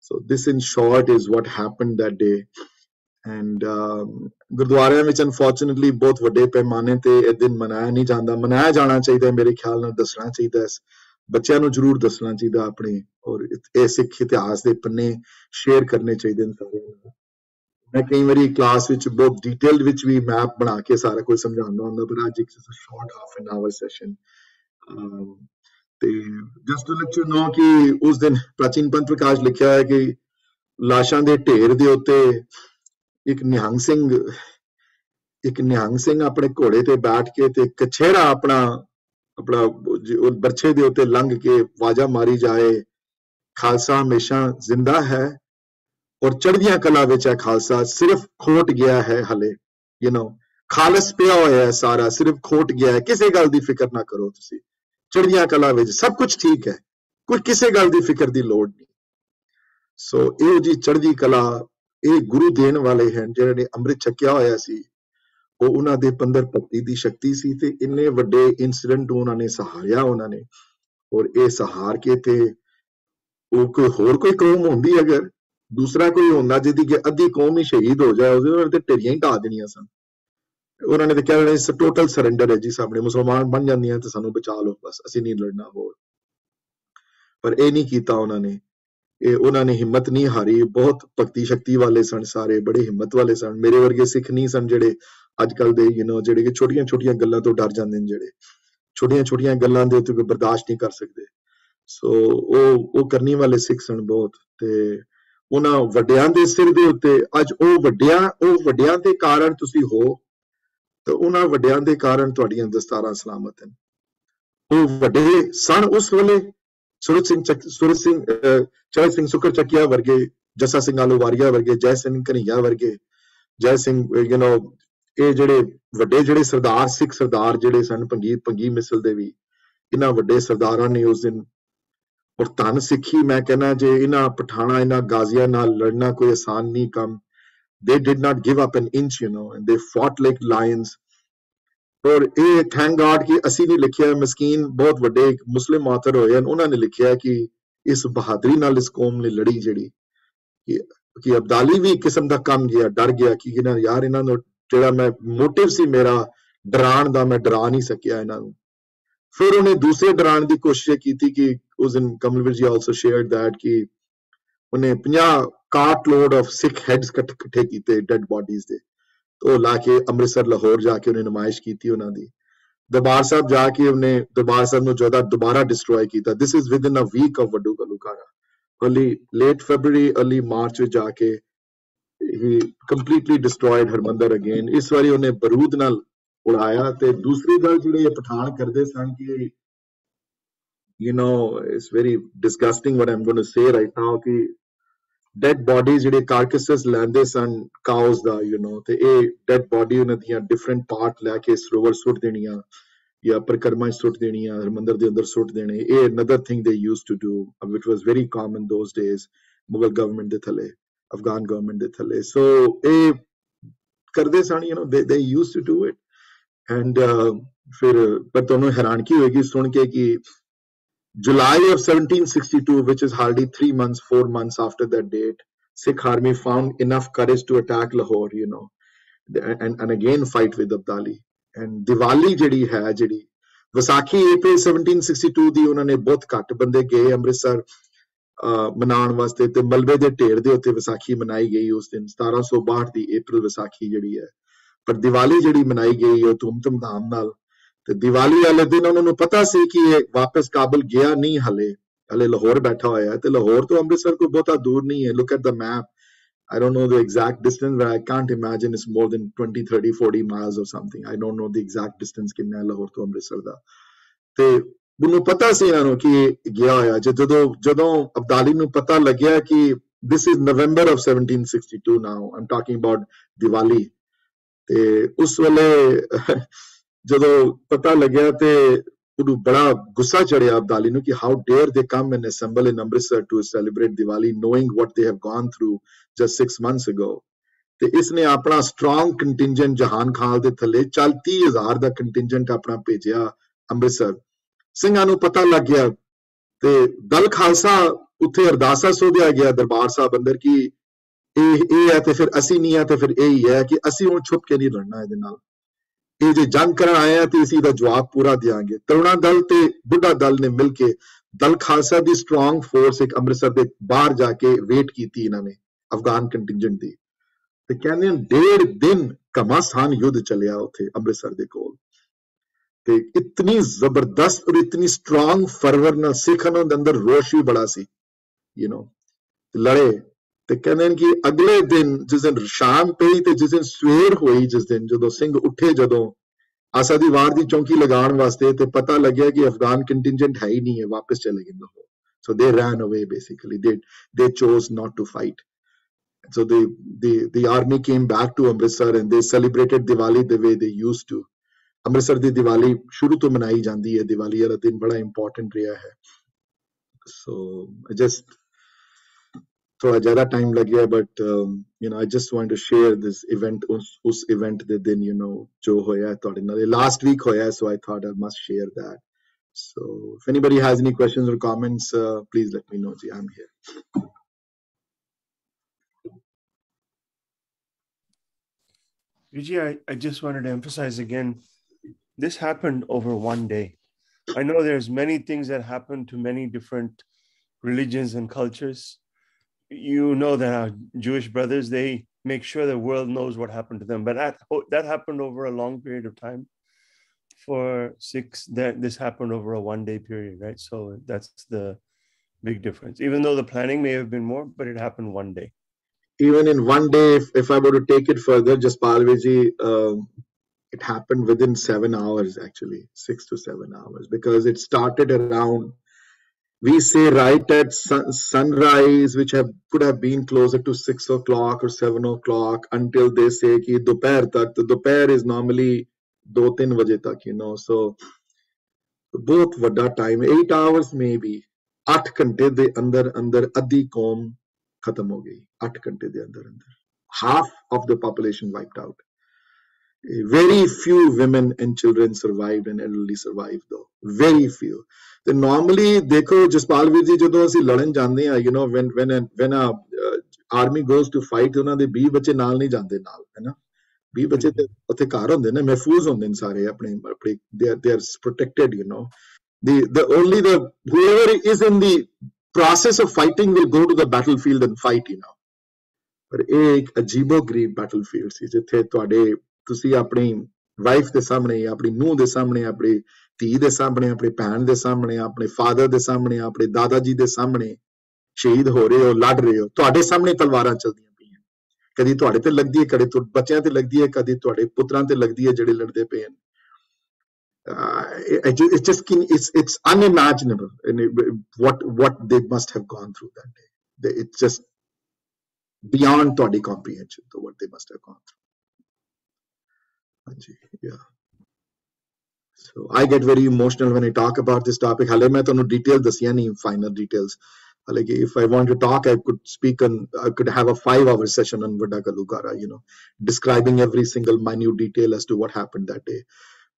So this in short is what happened that day and ਗੁਰਦੁਆਰਿਆਂ ਵਿੱਚ ਅਨਫੋਰਚੂਨਟਲੀ ਬਹੁਤ ਵੱਡੇ ਪੈਮਾਨੇ ਤੇ ਇਹ ਦਿਨ ਮਨਾਇਆ ਨਹੀਂ ਜਾਂਦਾ। ਮਨਾਇਆ ਜਾਣਾ ਚਾਹੀਦਾ ਮੇਰੇ ਖਿਆਲ ਨਾਲ ਦੱਸਣਾ ਚਾਹੀਦਾ ਬੱਚਿਆਂ ਨੂੰ ਜ਼ਰੂਰ ਦੱਸਣਾ ਚਾਹੀਦਾ ਆਪਣੇ, ਔਰ ਇਹ ਸਿੱਖ ਇਤਿਹਾਸ ਦੇ ਪੰਨੇ ਸ਼ੇਅਰ ਕਰਨੇ ਚਾਹੀਦੇ ਨੇ ਸਾਰਿਆਂ ਨੂੰ। ਮੈਂ ਕਈ ਵਾਰੀ ਕਲਾਸ ਵਿੱਚ ਬਹੁਤ ਡਿਟੇਲਡ ਵਿੱਚ ਵੀ ਮੈਪ ਬਣਾ ਕੇ ਸਾਰਾ ਕੁਝ ਸਮਝਾਉਂਦਾ ਹੁੰਦਾ, ਪਰ ਅੱਜ ਇੱਕ short half an hour session ਤੇ just to let you know ਕਿ ਉਸ ਦਿਨ ਪ੍ਰਾਚੀਨ ਪੰਥ ਪ੍ਰਕਾਸ਼ ਲਿਖਿਆ ਹੈ ਕਿ ਲਾਸ਼ਾਂ ਦੇ ਢੇਰ ਦੇ ਉੱਤੇ ਇੱਕ ਨਿਹੰਗ ਸਿੰਘ, ਇੱਕ ਨਿਹੰਗ ਸਿੰਘ ਆਪਣੇ ਘੋੜੇ ਤੇ ਬੈਠ ਕੇ ਤੇ ਕਛੇੜਾ ਆਪਣਾ ਆਪਣਾ ਉਹ ਬਰਛੇ ਦੇ ਉੱਤੇ ਲੰਘ ਕੇ ਵਾਜਾ ਮਾਰੀ ਜਾਏ, ਖਾਲਸਾ ਹਮੇਸ਼ਾ ਜ਼ਿੰਦਾ ਹੈ। ਔਰ ਚੜ੍ਹਦੀਆਂ ਕਲਾ ਵਿੱਚ ਹੈ ਖਾਲਸਾ ਸਿਰਫ ਖੋਟ ਗਿਆ ਹੈ ਹਲੇ ਯੂ نو ਖਾਲਸ ਪਿਆ ਹੋਇਆ ਹੈ ਸਾਰਾ, ਸਿਰਫ ਖੋਟ ਗਿਆ ਹੈ। ਕਿਸੇ ਗੱਲ ਦੀ ਫਿਕਰ ਨਾ ਕਰੋ ਤੁਸੀਂ। ਚੜ੍ਹਦੀਆਂ ਕਲਾ ਵਿੱਚ ਸਭ ਕੁਝ ਠੀਕ ਹੈ, ਕੋਈ ਕਿਸੇ ਗੱਲ ਦੀ ਫਿਕਰ ਦੀ ਲੋੜ ਨਹੀਂ। ਸੋ ਇਹ ਜੀ ਚੜ੍ਹਦੀ ਕਲਾ ਇਹ ਗੁਰੂ ਦੇਣ ਵਾਲੇ ਹਨ ਜਿਹੜੇ ਨੇ ਅੰਮ੍ਰਿਤ ਛਕਿਆ ਹੋਇਆ ਸੀ। ਉਹ ਉਹਨਾਂ ਦੇ ਪੰਦਰ ਭਗਤੀ ਦੀ ਸ਼ਕਤੀ ਸੀ ਤੇ ਇੰਨੇ ਵੱਡੇ ਇਨਸੀਡੈਂਟ ਉਹਨਾਂ ਨੇ ਸਹਾਰਿਆ ਉਹਨਾਂ ਨੇ। ਔਰ ਇਹ ਸਹਾਰ ਕੇ ਤੇ ਉਹ ਕੋਈ ਹੋਰ ਕੋਈ ਕੌਮ ਹੁੰਦੀ ਅਗਰ ਦੂਸਰਾ ਕੋਈ ਹੁੰਦਾ ਜਿਹਦੀ ਕਿ ਅੱਧੀ ਕੌਮ ਹੀ ਸ਼ਹੀਦ ਹੋ ਜਾਏ, ਉਹਦੇ ਤੇ ਢੇਰੀਆਂ ਹੀ ਢਾ ਦੇਣੀਆਂ ਸਨ। ਉਹਨਾਂ ਨੇ ਕਿਹਾ ਇਸ ਟੋਟਲ ਸਰੈਂਡਰ ਹੈ ਜੀ ਸਾਹਮਣੇ, ਮੁਸਲਮਾਨ ਬਣ ਜਾਂਦੀਆਂ ਤੇ ਸਾਨੂੰ ਬਚਾ ਲਓ, ਬਸ ਅਸੀਂ ਨਹੀਂ ਲੜਨਾ ਹੋਰ। ਪਰ ਇਹ ਨਹੀਂ ਕੀਤਾ ਉਹਨਾਂ ਨੇ। ਇਹ ਉਹਨਾਂ ਨੇ ਹਿੰਮਤ ਨਹੀਂ ਹਾਰੀ। ਬਹੁਤ ਭਗਤੀ ਸ਼ਕਤੀ ਵਾਲੇ ਸਨ ਸਾਰੇ, ਬੜੇ ਹਿੰਮਤ ਵਾਲੇ ਸਨ। ਮੇਰੇ ਵਰਗੇ ਸਿੱਖ ਨਹੀਂ ਸਨ ਜਿਹੜੇ ਅੱਜ ਕੱਲ ਦੇ ਯੂ نو ਜਿਹੜੇ ਕਿ ਛੋਟੀਆਂ ਛੋਟੀਆਂ ਗੱਲਾਂ ਤੋਂ ਡਰ ਜਾਂਦੇ ਨੇ ਜਿਹੜੇ। ਛੋਟੀਆਂ ਛੋਟੀਆਂ ਗੱਲਾਂ ਦੇ ਉੱਤੇ ਕੋਈ ਬਰਦਾਸ਼ਤ ਨਹੀਂ ਕਰ ਸਕਦੇ। ਸੋ ਉਹ ਉਹ ਕਰਨੀ ਵਾਲੇ ਸਿੱਖ ਸਨ ਬਹੁਤ ਤੇ ਉਹਨਾਂ ਵੱਡਿਆਂ ਦੇ ਸਿਰ ਦੇ ਉੱਤੇ, ਅੱਜ ਉਹ ਵੱਡਿਆਂ ਉਹ ਵੱਡਿਆਂ ਦੇ ਕਾਰਨ ਤੁਸੀਂ ਹੋ, ਤੇ ਉਹਨਾਂ ਵੱਡਿਆਂ ਦੇ ਕਾਰਨ ਤੁਹਾਡੀਆਂ ਦਸਤਾਰਾਂ ਸਲਾਮਤ ਹਨ। ਉਹ ਵੱਡੇ ਸਨ ਉਸ ਵੇਲੇ, ਸੁਰਤ ਸਿੰਘ ਸੁਰਤ ਸਿੰਘ ਚਰਨ ਸਿੰਘ ਸੁਕਰ ਚੱਕਿਆ ਵਰਗੇ, ਜਸਾ ਸਿੰਘ ਆਲੋਵਾਰੀਆ ਵਰਗੇ, ਜੈ ਸਿੰਘ ਕਨਈਆ ਵਰਗੇ, ਜੈ ਸਿੰਘ ਯੂ نو ਇਹ ਜਿਹੜੇ ਵੱਡੇ ਜਿਹੜੇ ਸਰਦਾਰ, ਸਿੱਖ ਸਰਦਾਰ ਜਿਹੜੇ ਸਨ ਪੰਗੀ ਪੰਗੀ ਮਿਸਲ ਦੇ ਵੀ, ਇਹਨਾਂ ਵੱਡੇ ਸਰਦਾਰਾਂ ਨੇ ਉਸ ਦਿਨ ਔਰ ਤਨ ਸਿੱਖੀ ਮੈਂ ਕਹਿੰਦਾ ਜੇ ਇਹਨਾਂ ਪਠਾਣਾ ਇਹਨਾਂ ਗਾਜ਼ੀਆਂ ਨਾਲ ਲੜਨਾ ਕੋਈ ਆਸਾਨ ਨਹੀਂ ਕੰਮ they did not give up an inch, you know, and they fought like lions. ਔਰ ਇਹ ਥੈਂਕ ਗਾਡ ਕਿ ਅਸੀਂ ਨਹੀਂ ਲਿਖਿਆ ਮਸਕੀਨ ਬਹੁਤ ਵੱਡੇ ਮੁਸਲਿਮ ਆਥਰ ਹੋਏ ਹਨ ਉਹਨਾਂ ਨੇ ਲਿਖਿਆ ਕਿ ਇਸ ਬਹਾਦਰੀ ਨਾਲ ਇਸ ਕੌਮ ਨੇ ਲੜੀ ਜਿਹੜੀ ਕਿ ਕਿ ਅਬਦਾਲੀ ਵੀ ਕਿਸਮ ਦਾ ਕੰਮ ਗਿਆ ਡਰ ਗਿਆ ਕਿ ਇਹਨਾਂ ਯਾਰ ਇਹਨਾਂ ਨੂੰ ਜਿਹੜਾ ਮੈਂ ਮੋਟਿਵ ਸੀ ਮੇਰਾ ਡਰਾਣ ਦਾ ਮੈਂ ਡਰਾ ਨਹੀਂ ਸਕਿਆ ਇਹਨਾਂ ਨੂੰ ਫਿਰ ਉਹਨੇ ਦੂਸਰੇ ਡਰਾਣ ਦੀ ਕੋਸ਼ਿਸ਼ ਕੀਤੀ ਕਿ ਉਸ ਦਿਨ ਕਮਲਵੀਰ ਜੀ ਆਲਸੋ ਸ਼ੇਅਰਡ ਦੈਟ ਕਿ ਉਹਨੇ 50 cart load of Sikh heads ਇਕੱਠੇ ਕੀਤੇ ਡੈਡ ਬਾਡੀਜ਼ ਦੇ। ਉਹ ਲਾ ਕੇ ਅੰਮ੍ਰਿਤਸਰ ਲਾਹੌਰ ਜਾ ਕੇ ਉਹਨੇ ਨਮਾਇਸ਼ ਕੀਤੀ ਉਹਨਾਂ ਦੀ। ਦਰਬਾਰ ਸਾਹਿਬ ਜਾ ਕੇ ਉਹਨੇ ਦਰਬਾਰ ਸਾਹਿਬ ਨੂੰ ਜੋਦਾ ਦੁਬਾਰਾ ਡਿਸਟਰੋਏ ਕੀਤਾ। This is within a week of Vadda ਗਲੂਕਾਰਾ early late February, early March ਵਿੱਚ ਜਾ ਕੇ he completely destroyed Harmandar again ਇਸ ਵਾਰੀ ਉਹਨੇ ਬਰੂਦ ਨਾਲ ਉਡਾਇਆ ਤੇ ਦੂਸਰੀ ਗੱਲ ਜਿਹੜੇ ਪਠਾਨ ਕਰਦੇ ਸਨ ਕਿ you know it's very disgusting what I'm going to say right now ਕਿ ਡੈਡ ਬਾਡੀਜ਼ ਜਿਹੜੇ ਕਾਰਕਸਸ ਲੈਂਦੇ ਸਨ ਕਾਉਸ ਦਾ ਯੂ نو ਤੇ ਇਹ ਡੈਡ ਬਾਡੀ ਉਹਨਾਂ ਦੀਆਂ ਡਿਫਰੈਂਟ ਪਾਰਟ ਲੈ ਕੇ ਸਰੋਵਰ ਸੁੱਟ ਦੇਣੀਆਂ ਜਾਂ ਪਰਿਕਰਮਾ 'ਚ ਸੁੱਟ ਦੇਣੀਆਂ ਹਰਮੰਦਰ ਦੇ ਅੰਦਰ ਸੁੱਟ ਦੇਣੇ ਇਹ another thing they used to do which was very common those days Mughal government ਦੇ ਥੱਲੇ ਅਫਗਾਨ ਗਵਰਨਮੈਂਟ ਦੇ ਥੱਲੇ ਸੋ ਇਹ ਕਰਦੇ ਸਨ you know they they used to do it and ਫਿਰ ਪਰ ਤੁਹਾਨੂੰ ਹੈਰਾਨਗੀ ਹੋਏਗੀ ਸੁਣ ਕੇ ਕਿ July of 1762, which is hardly three months, four months after that date, Sikh army found enough courage to attack Lahore, you know, and, and again fight with Abdali. And Diwali ਜਿਹੜੀ ਹੈ ਜਿਹੜੀ Vaisakhi April 1762 ਦੀ ਉਹਨਾਂ ਨੇ ਬਹੁਤ ਘੱਟ ਬੰਦੇ ਗਏ ਅੰਮ੍ਰਿਤਸਰ ਮਨਾਉਣ ਵਾਸਤੇ ਤੇ ਮਲਬੇ ਦੇ ਢੇਰ ਦੇ ਉੱਤੇ ਵਿਸਾਖੀ ਮਨਾਈ ਗਈ ਉਸ ਦਿਨ 1762 ਦੀ April ਵਿਸਾਖੀ ਜਿਹੜੀ ਹੈ ਪਰ ਦੀਵਾਲੀ ਜਿਹੜੀ ਮਨਾਈ ਗਈ ਉਹ ਧੂਮ ਧਾਮ ਨਾਲ ਤੇ ਦੀਵਾਲੀ ਵਾਲੇ ਦਿਨ ਉਹਨਾਂ ਨੂੰ ਪਤਾ ਸੀ ਕਿ ਇਹ ਵਾਪਸ ਕਾਬਲ ਗਿਆ ਨਹੀਂ ਹਲੇ ਹਲੇ ਲਾਹੌਰ ਬੈਠਾ ਹੋਇਆ ਹੈ ਤੇ ਲਾਹੌਰ ਤੋਂ ਅੰਮ੍ਰਿਤਸਰ ਕੋਈ ਬਹੁਤਾ ਦੂਰ ਨਹੀਂ ਹੈ look at the map I don't know the exact distance, but I can't imagine it's more than 20, 30, 40 miles or something. I don't know the exact distance ਕਿੰਨਾ ਹੈ ਲਾਹੌਰ ਤੋਂ ਅੰਮ੍ਰਿਤਸਰ ਦਾ ਤੇ ਉਹਨੂੰ ਪਤਾ ਸੀ ਇਹਨਾਂ ਨੂੰ ਕਿ ਇਹ ਗਿਆ ਹੋਇਆ ਜਦੋਂ ਜਦੋਂ ਅਬਦਾਲੀ ਨੂੰ ਪਤਾ ਲੱਗਿਆ ਕਿ this is November of 1762 now. I'm talking about Diwali. ਤੇ ਉਸ ਵੇਲੇ ਜਦੋਂ ਪਤਾ ਲੱਗਿਆ ਤੇ ਉਹਨੂੰ ਬੜਾ ਗੁੱਸਾ ਚੜਿਆ ਅਬਦਾਲੀ ਨੂੰ ਕਿ how dare they come and assemble in Amritsar to celebrate Diwali knowing what they have gone through just 6 months ago ਤੇ ਇਸਨੇ ਆਪਣਾ ਸਟਰੋਂਗ ਕੰਟਿੰਜੈਂਟ ਜਹਾਨ ਖਾਨ ਦੇ ਥੱਲੇ 30000 ਦਾ ਕੰਟਿੰਜੈਂਟ ਆਪਣਾ ਭੇਜਿਆ ਅੰਮ੍ਰਿਤਸਰ। ਸਿੰਘਾਂ ਨੂੰ ਪਤਾ ਲੱਗ ਗਿਆ ਤੇ ਦਲ ਖਾਲਸਾ ਉੱਥੇ ਅਰਦਾਸਾ ਸੋਧਿਆ ਗਿਆ ਦਰਬਾਰ ਸਾਹਿਬ ਅੰਦਰ ਕਿ ਇਹ ਇਹ ਹੈ ਤੇ ਫਿਰ ਅਸੀਂ ਨਹੀਂ ਆ ਤੇ ਫਿਰ ਇਹ ਹੀ ਹੈ ਕਿ ਅਸੀਂ ਹੁਣ ਛੁਪ ਕੇ ਨਹੀਂ ਲੜਨਾ ਇਹਦੇ ਨਾਲ। ਇਹ ਜੇ ਜੰਗ ਕਰਨ ਆਏ ਆ ਤੇ ਅਸੀਂ ਦਾ ਜਵਾਬ ਪੂਰਾ ਦਿਆਂਗੇ। ਤਰੁਣਾ ਦਲ ਤੇ ਬੁੱਢਾ ਦਲ ਨੇ ਮਿਲ ਕੇ ਦਲ ਖਾਲਸਾ ਦੀ ਸਟਰੋਂਗ ਫੋਰਸ ਇੱਕ ਅੰਮ੍ਰਿਤਸਰ ਦੇ ਬਾਹਰ ਜਾ ਕੇ ਵੇਟ ਕੀਤੀ ਇਹਨਾਂ ਨੇ, ਅਫਗਾਨ ਕੰਟਿੰਜੈਂਟ ਦੀ। ਤੇ ਕਹਿੰਦੇ ਨੇ ਡੇਢ ਦਿਨ ਕਮਾਸਾਨ ਯੁੱਧ ਚੱਲਿਆ ਉੱਥੇ ਅੰਮ੍ਰਿਤਸਰ ਦੇ ਕੋਲ। ਤੇ ਇਤਨੀ ਜ਼ਬਰਦਸਤ ਔਰ ਇਤਨੀ ਸਟਰੋਂਗ ਫਰਵਰ ਨਾਲ ਸਿੱਖਾਂ ਦੇ ਅੰਦਰ ਰੋਸ਼ ਵੀ ਬੜਾ ਸੀ ਯੂ نو ਲੜੇ। ਤੇ ਕਹਿੰਦੇ ਨੇ ਕਿ ਅਗਲੇ ਦਿਨ ਜਿਸ ਦਿਨ ਸ਼ਾਮ ਪਈ ਤੇ ਜਿਸ ਦਿਨ ਸਵੇਰ ਹੋਈ ਜਿਸ ਦਿਨ ਜਦੋਂ ਸਿੰਘ ਉੱਠੇ ਜਦੋਂ ਆਸਾ ਦੀ ਵਾਰ ਦੀ ਚੌਂਕੀ ਲਗਾਉਣ ਵਾਸਤੇ ਤੇ ਪਤਾ ਲੱਗਿਆ ਕਿ ਅਫਗਾਨ ਕੰਟਿੰਜੈਂਟ ਹੈ ਹੀ ਨਹੀਂ ਹੈ, ਵਾਪਸ ਚਲੇ ਗਏ Lahore. So they ran away basically. They they chose not to fight. So the the the army came back to amritsar and they celebrated diwali the way they used to. Amritsar ਦੀ ਦੀਵਾਲੀ ਸ਼ੁਰੂ ਤੋਂ ਮਨਾਈ ਜਾਂਦੀ ਹੈ। ਦੀਵਾਲੀ ਵਾਲਾ ਦਿਨ ਬੜਾ ਇੰਪੋਰਟੈਂਟ ਰਿਹਾ ਹੈ। ਸੋ I So ज्यादा टाइम लग गया but um, you know I just want to share this event. उस event event they you know, no जो होया थोड़े नाल last week होया so I thought I must share that. so if anybody has any questions or comments uh, please let me know ji i'm here Vijay, I, I just wanted to emphasize again, this happened over one day. I know there's many things that happen to many different religions and cultures, you know that our Jewish brothers, they make sure the world knows what happened to them. But that, that happened over a long period of time. For six, that this happened over a one day period, right? So that's the big difference. Even though the planning may have been more, but it happened one day. even in one day if, if i were to take it further just palveji um, it happened within seven hours actually six to seven hours because it started around we say right at sun, sunrise which have could have been closer to six o'clock or seven o'clock until they say ki dopair tak the dopair is normally do tin vaje tak you know so ਬਹੁਤ ਵੱਡਾ time 8 hours maybe 8 ਘੰਟੇ ਦੇ ਅੰਦਰ ਅੰਦਰ ਅੱਧੀ ਕੌਮ ਖਤਮ ਹੋ ਗਈ 8 ਘੰਟੇ ਦੇ ਅੰਦਰ ਅੰਦਰ half of the population wiped out very few women and children survived and elderly survived though very few ਤੇ normally ਦੇਖੋ ਜਸਪਾਲ ਵੀਰ ਜੀ ਜਦੋਂ ਅਸੀਂ ਲੜਨ ਜਾਂਦੇ ਆ you know when when a, when a uh, army goes to fight ਉਹਨਾਂ ਦੇ 20 ਬੱਚੇ ਨਾਲ ਨਹੀਂ ਜਾਂਦੇ ਨਾਲ ਹੈਨਾ 20 ਬੱਚੇ ਤੇ ਉੱਥੇ ਘਰ ਹੁੰਦੇ ਨੇ ਮਹਿਫੂਜ਼ ਹੁੰਦੇ ਨੇ ਸਾਰੇ ਆਪਣੇ ਆਪਣੇ they are they are protected you know the the only the whoever is in the process of fighting will go to the battlefield and fight you know ਪਰ ਇਹ ਇੱਕ ਅਜੀਬੋ ਗਰੀਬ battlefield ਸੀ ਜਿੱਥੇ ਤੁਹਾਡੇ ਤੁਸੀਂ ਆਪਣੀ ਵਾਈਫ ਦੇ ਸਾਹਮਣੇ ਆਪਣੀ ਨੂੰਹ ਦੇ ਸਾਹਮਣੇ ਆਪਣੀ ਧੀ ਦੇ ਸਾਹਮਣੇ ਆਪਣੀ ਭੈਣ ਦੇ ਸਾਹਮਣੇ ਆਪਣੇ ਫਾਦਰ ਦੇ ਸਾਹਮਣੇ ਆਪਣੇ ਦਾਦਾ ਜੀ ਦੇ ਸਾਹਮਣੇ ਸ਼ਹੀਦ ਹੋ ਰਹੇ ਹੋ ਲੜ ਰਹੇ ਹੋ ਤੁਹਾਡੇ ਸਾਹਮਣੇ ਤਲਵਾਰਾਂ ਚੱਲਦੀਆਂ ਪਈਆਂ ਕਦੀ ਤੁਹਾਡੇ ਤੇ ਲੱਗਦੀ ਹੈ ਕਦੇ ਤੁਹਾਡੇ ਬੱਚਿਆਂ ਤੇ ਲੱਗਦੀ ਹੈ ਕਦੀ ਤੁਹਾਡੇ ਪੁੱਤਰਾਂ ਤੇ ਲੱਗਦੀ ਹੈ ਜਿਹੜੇ ਲੜਦੇ ਪਏ ਹਨ it's just it's it's unimaginable and it, what what they must have gone through that day. It's just beyond ਤੁਹਾਡੀ comprehension to what they must have gone through. yeah. So i get very emotional when i talk about this topic. Hale main tonu detail dassiya nahi finer details. Like if i want to talk i could speak and i could have a 5 hour session on vadagalugara you know describing every single minute detail as to what happened that day.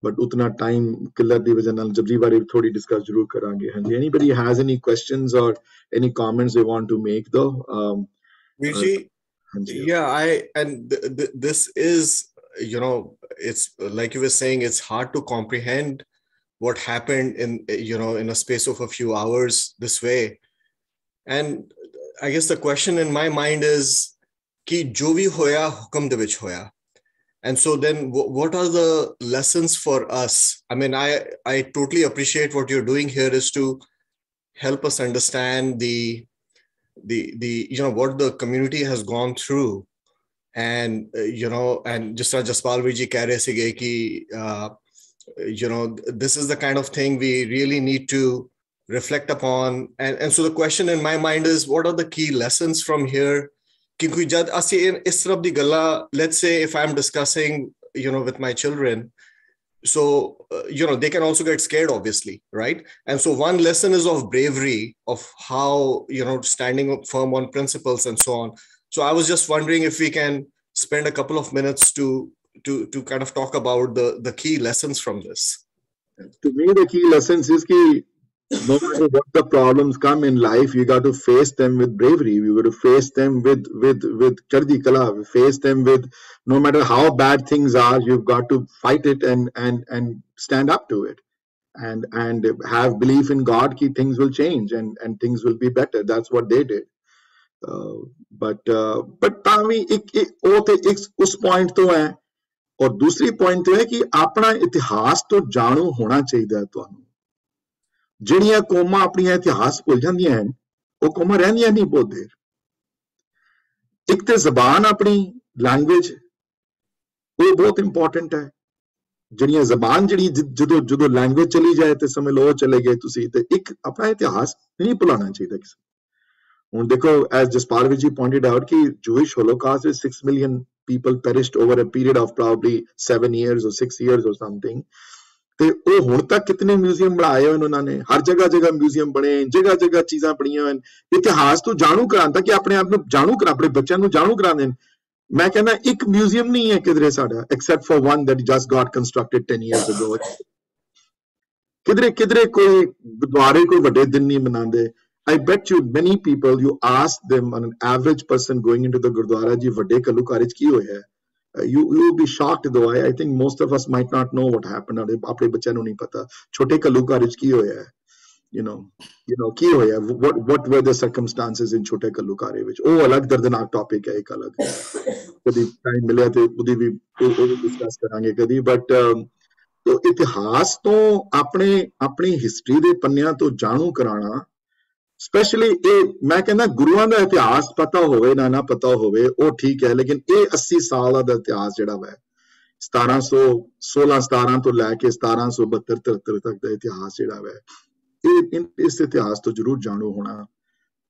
But utna time killer di wajah naal jabri bari thodi discuss zarur karange hanji anybody has any questions or any comments they want to make though? Um uh, yeah i and th th this is you know it's like you were saying it's hard to comprehend what happened in you know in a space of a few hours this way. And i guess the question in my mind is ki jo bhi hoya hukam de vich hoya. And so then what are the lessons for us? I mean i i totally appreciate what you're doing here is to help us understand the the the you know what the community has gone through and uh, you know and just as Jaspal Viji keh rahe sige ki uh, you know this is the kind of thing we really need to reflect upon and and so the question in my mind is what are the key lessons from here ਕਿਉਂਕਿ ਜਦ ਅਸੀਂ ਇਸ ਤਰ੍ਹਾਂ ਦੀ ਗੱਲਾਂ let's say if i'm discussing you know with my children so uh, you know they can also get scared obviously right and so one lesson is of bravery of how you know standing up firm on principles and so on so i was just wondering if we can spend a couple of minutes to to to kind of talk about the the key lessons from this. To me the key lessons is ki no matter what the problems come in life you got to face them with bravery. You got to face them with with with chardi kala. Face them with no matter how bad things are you've got to fight it and and and stand up to it. And and have belief in god ki things will change and and things will be better. That's what they did but but ਤਾਂ ਵੀ ਇੱਕ ਉਹ ਤੇ ਇੱਕ ਉਸ point ਤੋਂ ਹੈ। ਔਰ ਦੂਸਰੀ ਪੁਆਇੰਟ ਤੇ ਹੈ ਕਿ ਆਪਣਾ ਇਤਿਹਾਸ ਤੋਂ ਜਾਣੂ ਹੋਣਾ ਚਾਹੀਦਾ ਹੈ ਤੁਹਾਨੂੰ। ਜਿਹੜੀਆਂ ਕੌਮਾਂ ਆਪਣੀਆਂ ਇਤਿਹਾਸ ਭੁੱਲ ਜਾਂਦੀਆਂ ਹਨ, ਉਹ ਕੌਮਾਂ ਰਹਿੰਦੀਆਂ ਨਹੀਂ ਬਹੁਤ ਦੇਰ। ਇੱਕ ਤੇ ਜ਼ਬਾਨ ਆਪਣੀ ਲੈਂਗੁਏਜ ਉਹ ਬਹੁਤ ਇੰਪੋਰਟੈਂਟ ਹੈ। ਜਿਹੜੀਆਂ ਜ਼ਬਾਨ ਜਿਹੜੀ ਜਦੋਂ ਜਦੋਂ ਲੈਂਗੁਏਜ ਚਲੀ ਜਾਏ ਤੇ ਸਮਝ ਲਓ ਚਲੇ ਗਏ ਤੁਸੀਂ, ਤੇ ਇੱਕ ਆਪਣਾ ਇਤਿਹਾਸ ਨਹੀਂ ਭੁਲਾਉਣਾ ਚਾਹੀਦਾ ਕਿਸੇ ਹੁਣ ਦੇਖੋ ਐਸ ਜਸਪਾਲ ਜੀ pointed out ਕਿ Jewish Holocaust is 6 million people perished over a period of probably 7 years or 6 years or something. ਤੇ ਉਹ ਹੁਣ ਤੱਕ ਕਿਤਨੇ ਮਿਊਜ਼ੀਅਮ ਬਣਾਏ ਹੋਏ ਉਹਨਾਂ ਨੇ? ਹਰ ਜਗ੍ਹਾ ਜਗ੍ਹਾ ਮਿਊਜ਼ੀਅਮ ਬਣੇ, ਜਗ੍ਹਾ ਜਗ੍ਹਾ ਚੀਜ਼ਾਂ ਬਣੀਆਂ ਹਨ। ਇਤਿਹਾਸ ਤੋਂ ਜਾਣੂ ਕਰਾਉਣ ਤਾਂ ਕਿ ਆਪਣੇ ਆਪ ਨੂੰ ਜਾਣੂ ਕਰਾ, ਆਪਣੇ ਬੱਚਿਆਂ ਨੂੰ ਜਾਣੂ ਕਰਾਉਂਦੇ ਦੇਣ ਮੈਂ ਕਹਿੰਦਾ ਇੱਕ ਮਿਊਜ਼ੀਅਮ ਨਹੀਂ ਹੈ ਕਿਧਰੇ ਸਾਡਾ except for one that just got constructed 10 years ago ਕਿਧਰੇ ਕਿਧਰੇ ਕੋਈ ਗੁਰਦੁਆਰੇ ਕੋਈ ਵੱਡੇ ਦਿਨ ਨਹੀਂ ਮਨਾਉਂਦੇ। I bet you many people you ask them on an average person going into the gurdwara ji ਵੱਡੇ ਕਲੂਕਾਰੇ ਚ ਕੀ ਹੋਇਆ ਹੈ Uh, you you will be shocked though I, I think most of us might not know what happened ਆਪਣੇ ਆਪਣੇ ਬੱਚਿਆਂ ਨੂੰ ਨਹੀਂ ਪਤਾ ਛੋਟੇ ਕਲੂਕਾਰੇ ਚ ਕੀ ਹੋਇਆ ਹੈ you know you know ਕੀ ਹੋਇਆ what what were the circumstances in ਛੋਟੇ ਕਲੂਕਾਰੇ ਵਿੱਚ ਉਹ ਅਲੱਗ ਦਰਦਨਾਕ ਟੌਪਿਕ ਹੈ ਇੱਕ ਅਲੱਗ ਕਦੀ ਟਾਈਮ ਮਿਲਿਆ ਤੇ ਉਹਦੀ ਵੀ ਉਹ ਉਹ ਡਿਸਕਸ ਕਰਾਂਗੇ ਕਦੀ ਬਟ ਤੋ ਇਤਿਹਾਸ ਤੋਂ ਆਪਣੇ ਆਪਣੀ ਹਿਸਟਰੀ ਦੇ ਪੰਨਿਆਂ ਤੋਂ ਜਾਣੂ ਕਰਾਣਾ specially ਇਹ ਮੈਂ ਕਹਿੰਦਾ ਗੁਰੂਆਂ ਦਾ ਇਤਿਹਾਸ ਪਤਾ ਹੋਵੇ ਨਾ ਨਾ ਪਤਾ ਹੋਵੇ ਉਹ ਠੀਕ ਹੈ ਲੇਕਿਨ ਇਹ 80 ਸਾਲ ਦਾ ਇਤਿਹਾਸ ਜਿਹੜਾ ਵਾ 1700 16 17 ਤੋਂ ਲੈ ਕੇ 1772 73 ਤੱਕ ਦਾ ਇਤਿਹਾਸ ਜਿਹੜਾ ਵਾ ਇਹ ਇਨ- ਇਸ ਇਤਿਹਾਸ ਤੋਂ ਜ਼ਰੂਰ ਜਾਣੂ ਹੋਣਾ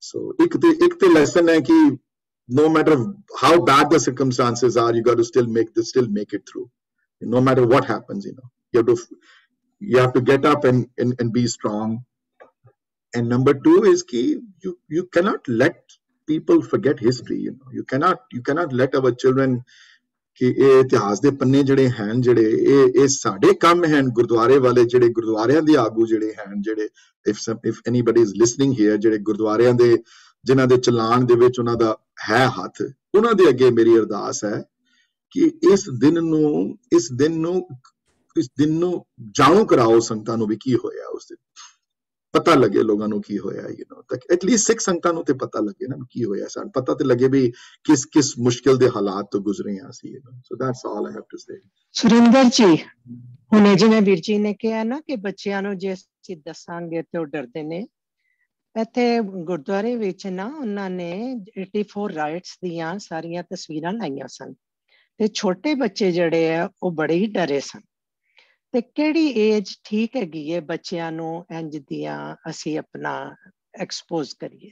ਸੋ ਇੱਕ ਤੇ ਇੱਕ ਤੇ ਲੈਸਨ ਹੈ ਕਿ no matter how bad the circumstances are you got to still make the still make it through no matter what happens you know you have to you have to get up and and, and be strong and number two is key you you cannot let people forget history you know. You cannot you cannot let our children ਕਿ ਇਹ ਇਤਿਹਾਸ ਦੇ ਪੰਨੇ ਜਿਹੜੇ ਹਨ ਜਿਹੜੇ ਇਹ ਇਹ ਸਾਡੇ ਕੰਮ ਹਨ ਗੁਰਦੁਆਰੇ ਵਾਲੇ ਜਿਹੜੇ ਗੁਰਦੁਆਰਿਆਂ ਦੇ ਆਗੂ ਜਿਹੜੇ ਹਨ ਜਿਹੜੇ if some, if anybody is listening ਜਿਹੜੇ ਗੁਰਦੁਆਰਿਆਂ ਦੇ ਜਿਨ੍ਹਾਂ ਦੇ ਚਲਾਨ ਦੇ ਵਿੱਚ ਉਹਨਾਂ ਦਾ ਹੈ ਹੱਥ ਉਹਨਾਂ ਦੇ ਅੱਗੇ ਮੇਰੀ ਅਰਦਾਸ ਹੈ ਕਿ ਇਸ ਦਿਨ ਨੂੰ ਇਸ ਦਿਨ ਨੂੰ ਇਸ ਦਿਨ ਨੂੰ ਜਾਣੂ ਕਰਾਓ ਸੰਗਤਾਂ ਨੂੰ ਵੀ ਕੀ ਹੋਇਆ ਉਸ ਦਿਨ ਪਤਾ ਲੱਗੇ ਲੋਕਾਂ ਨੂੰ ਕੀ ਹੋਇਆ ਯੂ نو ਤੱਕ ਐਟਲੀਸਟ ਸਿੱਖ ਸੰਗਤਾਂ ਨੂੰ ਤੇ ਪਤਾ ਲੱਗੇ ਨਾ ਕੀ ਹੋਇਆ ਸਾਨੂੰ ਪਤਾ ਤੇ ਲੱਗੇ ਵੀ ਕਿਸ ਕਿਸ ਮੁਸ਼ਕਿਲ ਦੇ ਹਾਲਾਤ ਤੋਂ ਗੁਜ਼ਰੇ ਆ see you know so that's all I have to say Surinder ji ਹੁਣੇ ਜਿਵੇਂ ਵੀਰ ਜੀ ਨੇ ਕਿਹਾ ਨਾ ਕਿ ਬੱਚਿਆਂ ਨੂੰ ਜੇ ਅਸੀਂ ਦੱਸਾਂਗੇ ਤੇ ਉਹ ਡਰਦੇ ਨੇ ਇੱਥੇ ਗੁਰਦੁਆਰੇ ਵਿੱਚ ਨਾ ਉਹਨਾਂ ਨੇ 84 ਰਾਈਟਸ ਦੀਆਂ ਸਾਰੀਆਂ ਤਸਵੀਰਾਂ ਲਾਈਆਂ ਸਨ ਤੇ ਛੋਟੇ ਬੱਚੇ ਜਿਹੜੇ ਆ ਉਹ ਬੜੇ ਹੀ ਡਰੇ ਸਨ ਤੇ ਕਿਹੜੀ ਏਜ ਠੀਕ ਹੈਗੀ ਹੈ ਬੱਚਿਆਂ ਨੂੰ ਇੰਜ ਦੀਆਂ ਅਸੀਂ ਆਪਣਾ ਐਕਸਪੋਜ਼ ਕਰੀਏ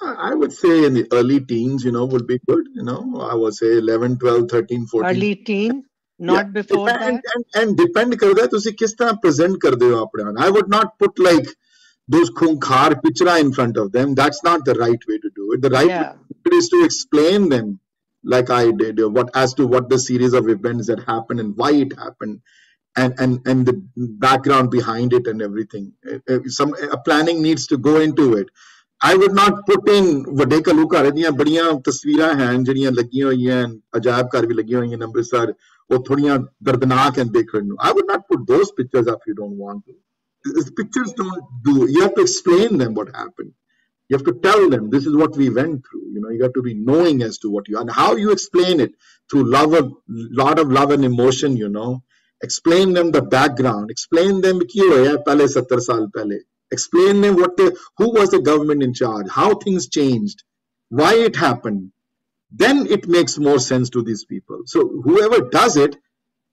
I would say in the early teens, you know, would be good. You know, I would say 11, 12, 13, 14. early teen not Yeah, before and, that and, and depend ਕਰਦਾ ਹੈ ਤੁਸੀਂ ਕਿਸ ਤਰ੍ਹਾਂ present ਕਰਦੇ ਹੋ ਆਪਣੇ ਆਪ ਨੂੰ। I would not put like those ਖੂੰਖਾਰ picture in front of them. That's not the right way to do it. The right yeah way is to explain them like I did, uh, what as to what the series of events that happened and why it happened. And, and and the background behind it and everything. Uh, uh, Some a planning needs to go into it. I would not put in ਵੱਡੇ ਘੱਲੂਘਾਰੇ ਦੀਆਂ ਬੜੀਆਂ ਤਸਵੀਰਾਂ ਹਨ ਜਿਹੜੀਆਂ ਲੱਗੀਆਂ ਹੋਈਆਂ ਹਨ ਅਜਾਇਬ ਘਰ ਵੀ ਲੱਗੀਆਂ ਹੋਈਆਂ ਨੇ ਅੰਮ੍ਰਿਤਸਰ ਉਹ ਥੋੜੀਆਂ ਦਰਦਨਾਕ ਹਨ ਦੇਖਣ ਨੂੰ I would not put those pictures up if you don't want to. The pictures don't do. You have to explain them what happened. You have to tell them this is what we went through. You know, you got to be knowing as to what you and how you explain it through love, of lot of love and emotion. You know, explain them the background. Explain them ki hoya pehle 70 saal pehle. Explain them what the who was the government in charge, how things changed, why it happened. Then it makes more sense to these people. So whoever does it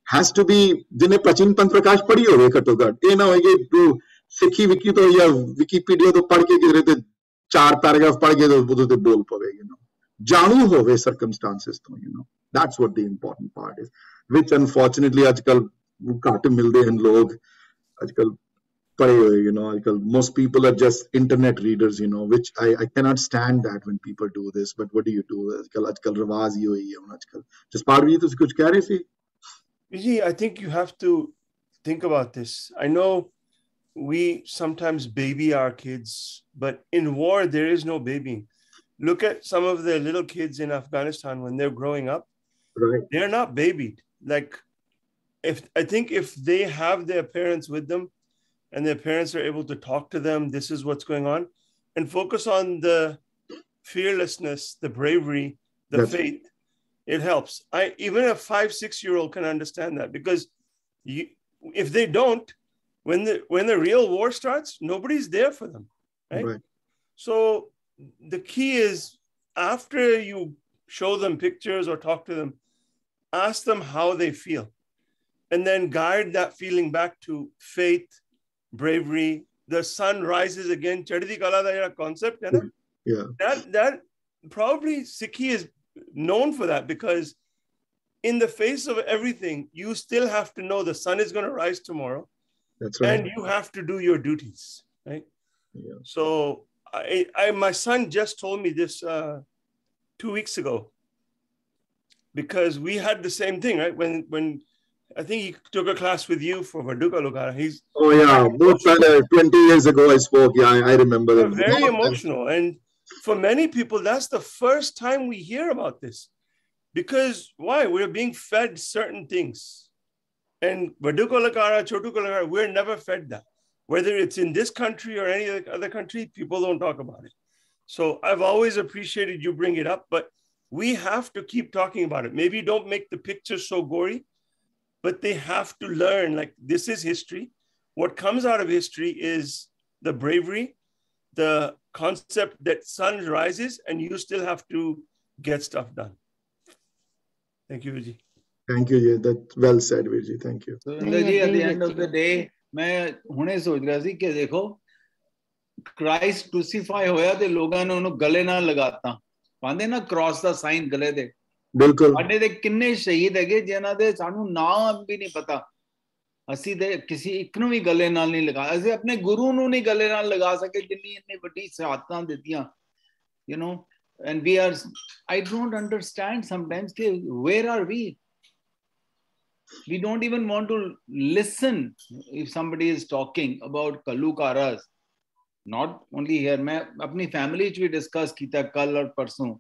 has to be ਜਿਹਨੇ ਪ੍ਰਾਚੀਨ ਪੰਥ ਪ੍ਰਕਾਸ਼ ਪੜ੍ਹੀ ਹੋਵੇ ਘੱਟੋ ਘੱਟ ਇਹ ਨਾ ਹੋਏ ਕਿ ਤੂੰ ਸਿੱਖੀ ਵਿਕੀ ਤੋਂ ਜਾਂ ਵਿਕੀਪੀਡੀਆ ਤੋਂ ਪੜ੍ਹ ਕੇ ਕਿਧਰੇ ਤੇ ਚਾਰ ਪੈਰਾਗ੍ਰਾਫ ਪੜ੍ਹ ਕੇ ਤੇ ਉਹਦੇ ਤੇ ਬੋਲ ਪਵੇ ਯੂ نو ਜਾਣੂ ਹੋਵੇ ਸਰਕਮਸਟੈਂਸਸ ਤੋਂ you know that's what the important part is which unfortunately ਅੱਜਕੱਲ ਘੱਟ ਮਿਲਦੇ ਹਨ ਲੋਕ ਅੱਜਕੱਲ ਪੜੇ ਹੋਏ ਯੂ نو ਅੱਜਕੱਲ most people are just internet readers you know which I I cannot stand that when people do this but what do you do ਅੱਜਕੱਲ ਅੱਜਕੱਲ ਰਿਵਾਜ ਹੀ ਹੋਈ ਹੈ ਹੁਣ ਅੱਜਕੱਲ ਜਸਪਾਲ ਵੀ ਤੁਸੀਂ ਕੁਝ ਕਹਿ ਰਹੇ ਸੀ Vijay, I think you have to think about this. I know we sometimes baby our kids, but in war, there is no babying. Look at some of the little kids in Afghanistan when they're growing up, right they're not babied. Like, if I think if they have their parents with them and their parents are able to talk to them, this is what's going on, and focus on the fearlessness, the bravery, the That's- faith, it helps. I even a five, six year old can understand that because you, if they don't, when the when the real war starts, nobody's there for them. Right. right So the key is after you show them pictures or talk to them, ask them how they feel, and then guide that feeling back to faith, bravery. The sun rises again. Chaddi Kala da jehda concept yeah that that probably Sikhi is known for that because in the face of everything, you still have to know the sun is going to rise tomorrow that's right and you have to do your duties, right? yeah So I, I my son just told me this uh, two weeks ago because we had the same thing, right? When when I think he took a class with you for Vaduka Lokara. He's Oh yeah, both uh, 20 years ago I spoke. Yeah, I, I remember that. very emotional. And for many people, that's the first time we hear about this. Because why? We're being fed certain things. And Vadukolakara, Chotukolakara, we're never fed that. Whether it's in this country or any other country, people don't talk about it. So I've always appreciated you bring it up, but we have to keep talking about it. Maybe don't make the picture so gory, but they have to learn like this is history. What comes out of history is the bravery, the concept that sun rises and you still have to get stuff done. Thank you, Vijay. Thank you, Jay. That's well said, Virji. Thank you. Surinder ji at the end of the day ਮੈਂ ਹੁਣੇ ਸੋਚ ਰਿਹਾ ਸੀ ਕਿ ਦੇਖੋ Christ ਕ੍ਰੂਸੀਫਾਈ ਹੋਇਆ ਤੇ ਲੋਕਾਂ ਨੇ ਉਹਨੂੰ ਗਲੇ ਨਾਲ ਲਗਾਤਾ ਪਾਉਂਦੇ ਨਾ ਕ੍ਰਾਸ ਦਾ ਸਾਈਨ ਗਲੇ ਦੇ ਬਿਲਕੁਲ। ਸਾਡੇ ਦੇ ਕਿੰਨੇ ਸ਼ਹੀਦ ਹੈਗੇ ਜਿਨ੍ਹਾਂ ਦੇ ਸਾਨੂੰ ਨਾਮ ਵੀ ਨਹੀਂ ਪਤਾ। ਅਸੀਂ ਤੇ ਕਿਸੇ ਇੱਕ ਨੂੰ ਵੀ ਗੱਲੇ ਨਾਲ ਨਹੀਂ ਲਗਾ, ਅਸੀਂ ਆਪਣੇ ਗੁਰੂ ਨੂੰ ਨਹੀਂ ਗੱਲੇ ਨਾਲ ਲਗਾ ਸਕੇ ਜਿੰਨੀ ਇੰਨੀ ਵੱਡੀ ਸਿਆਤਾਂ ਦਿੱਤੀਆਂ। You know and we are I don't understand sometimes ਕਿ where are we we don't even want to listen if somebody is talking about kalukaras not only here ਮੈਂ ਆਪਣੀ ਫੈਮਿਲੀ ਚ ਵੀ ਡਿਸਕਸ ਕੀਤਾ ਕੱਲ ਔਰ ਪਰਸੋਂ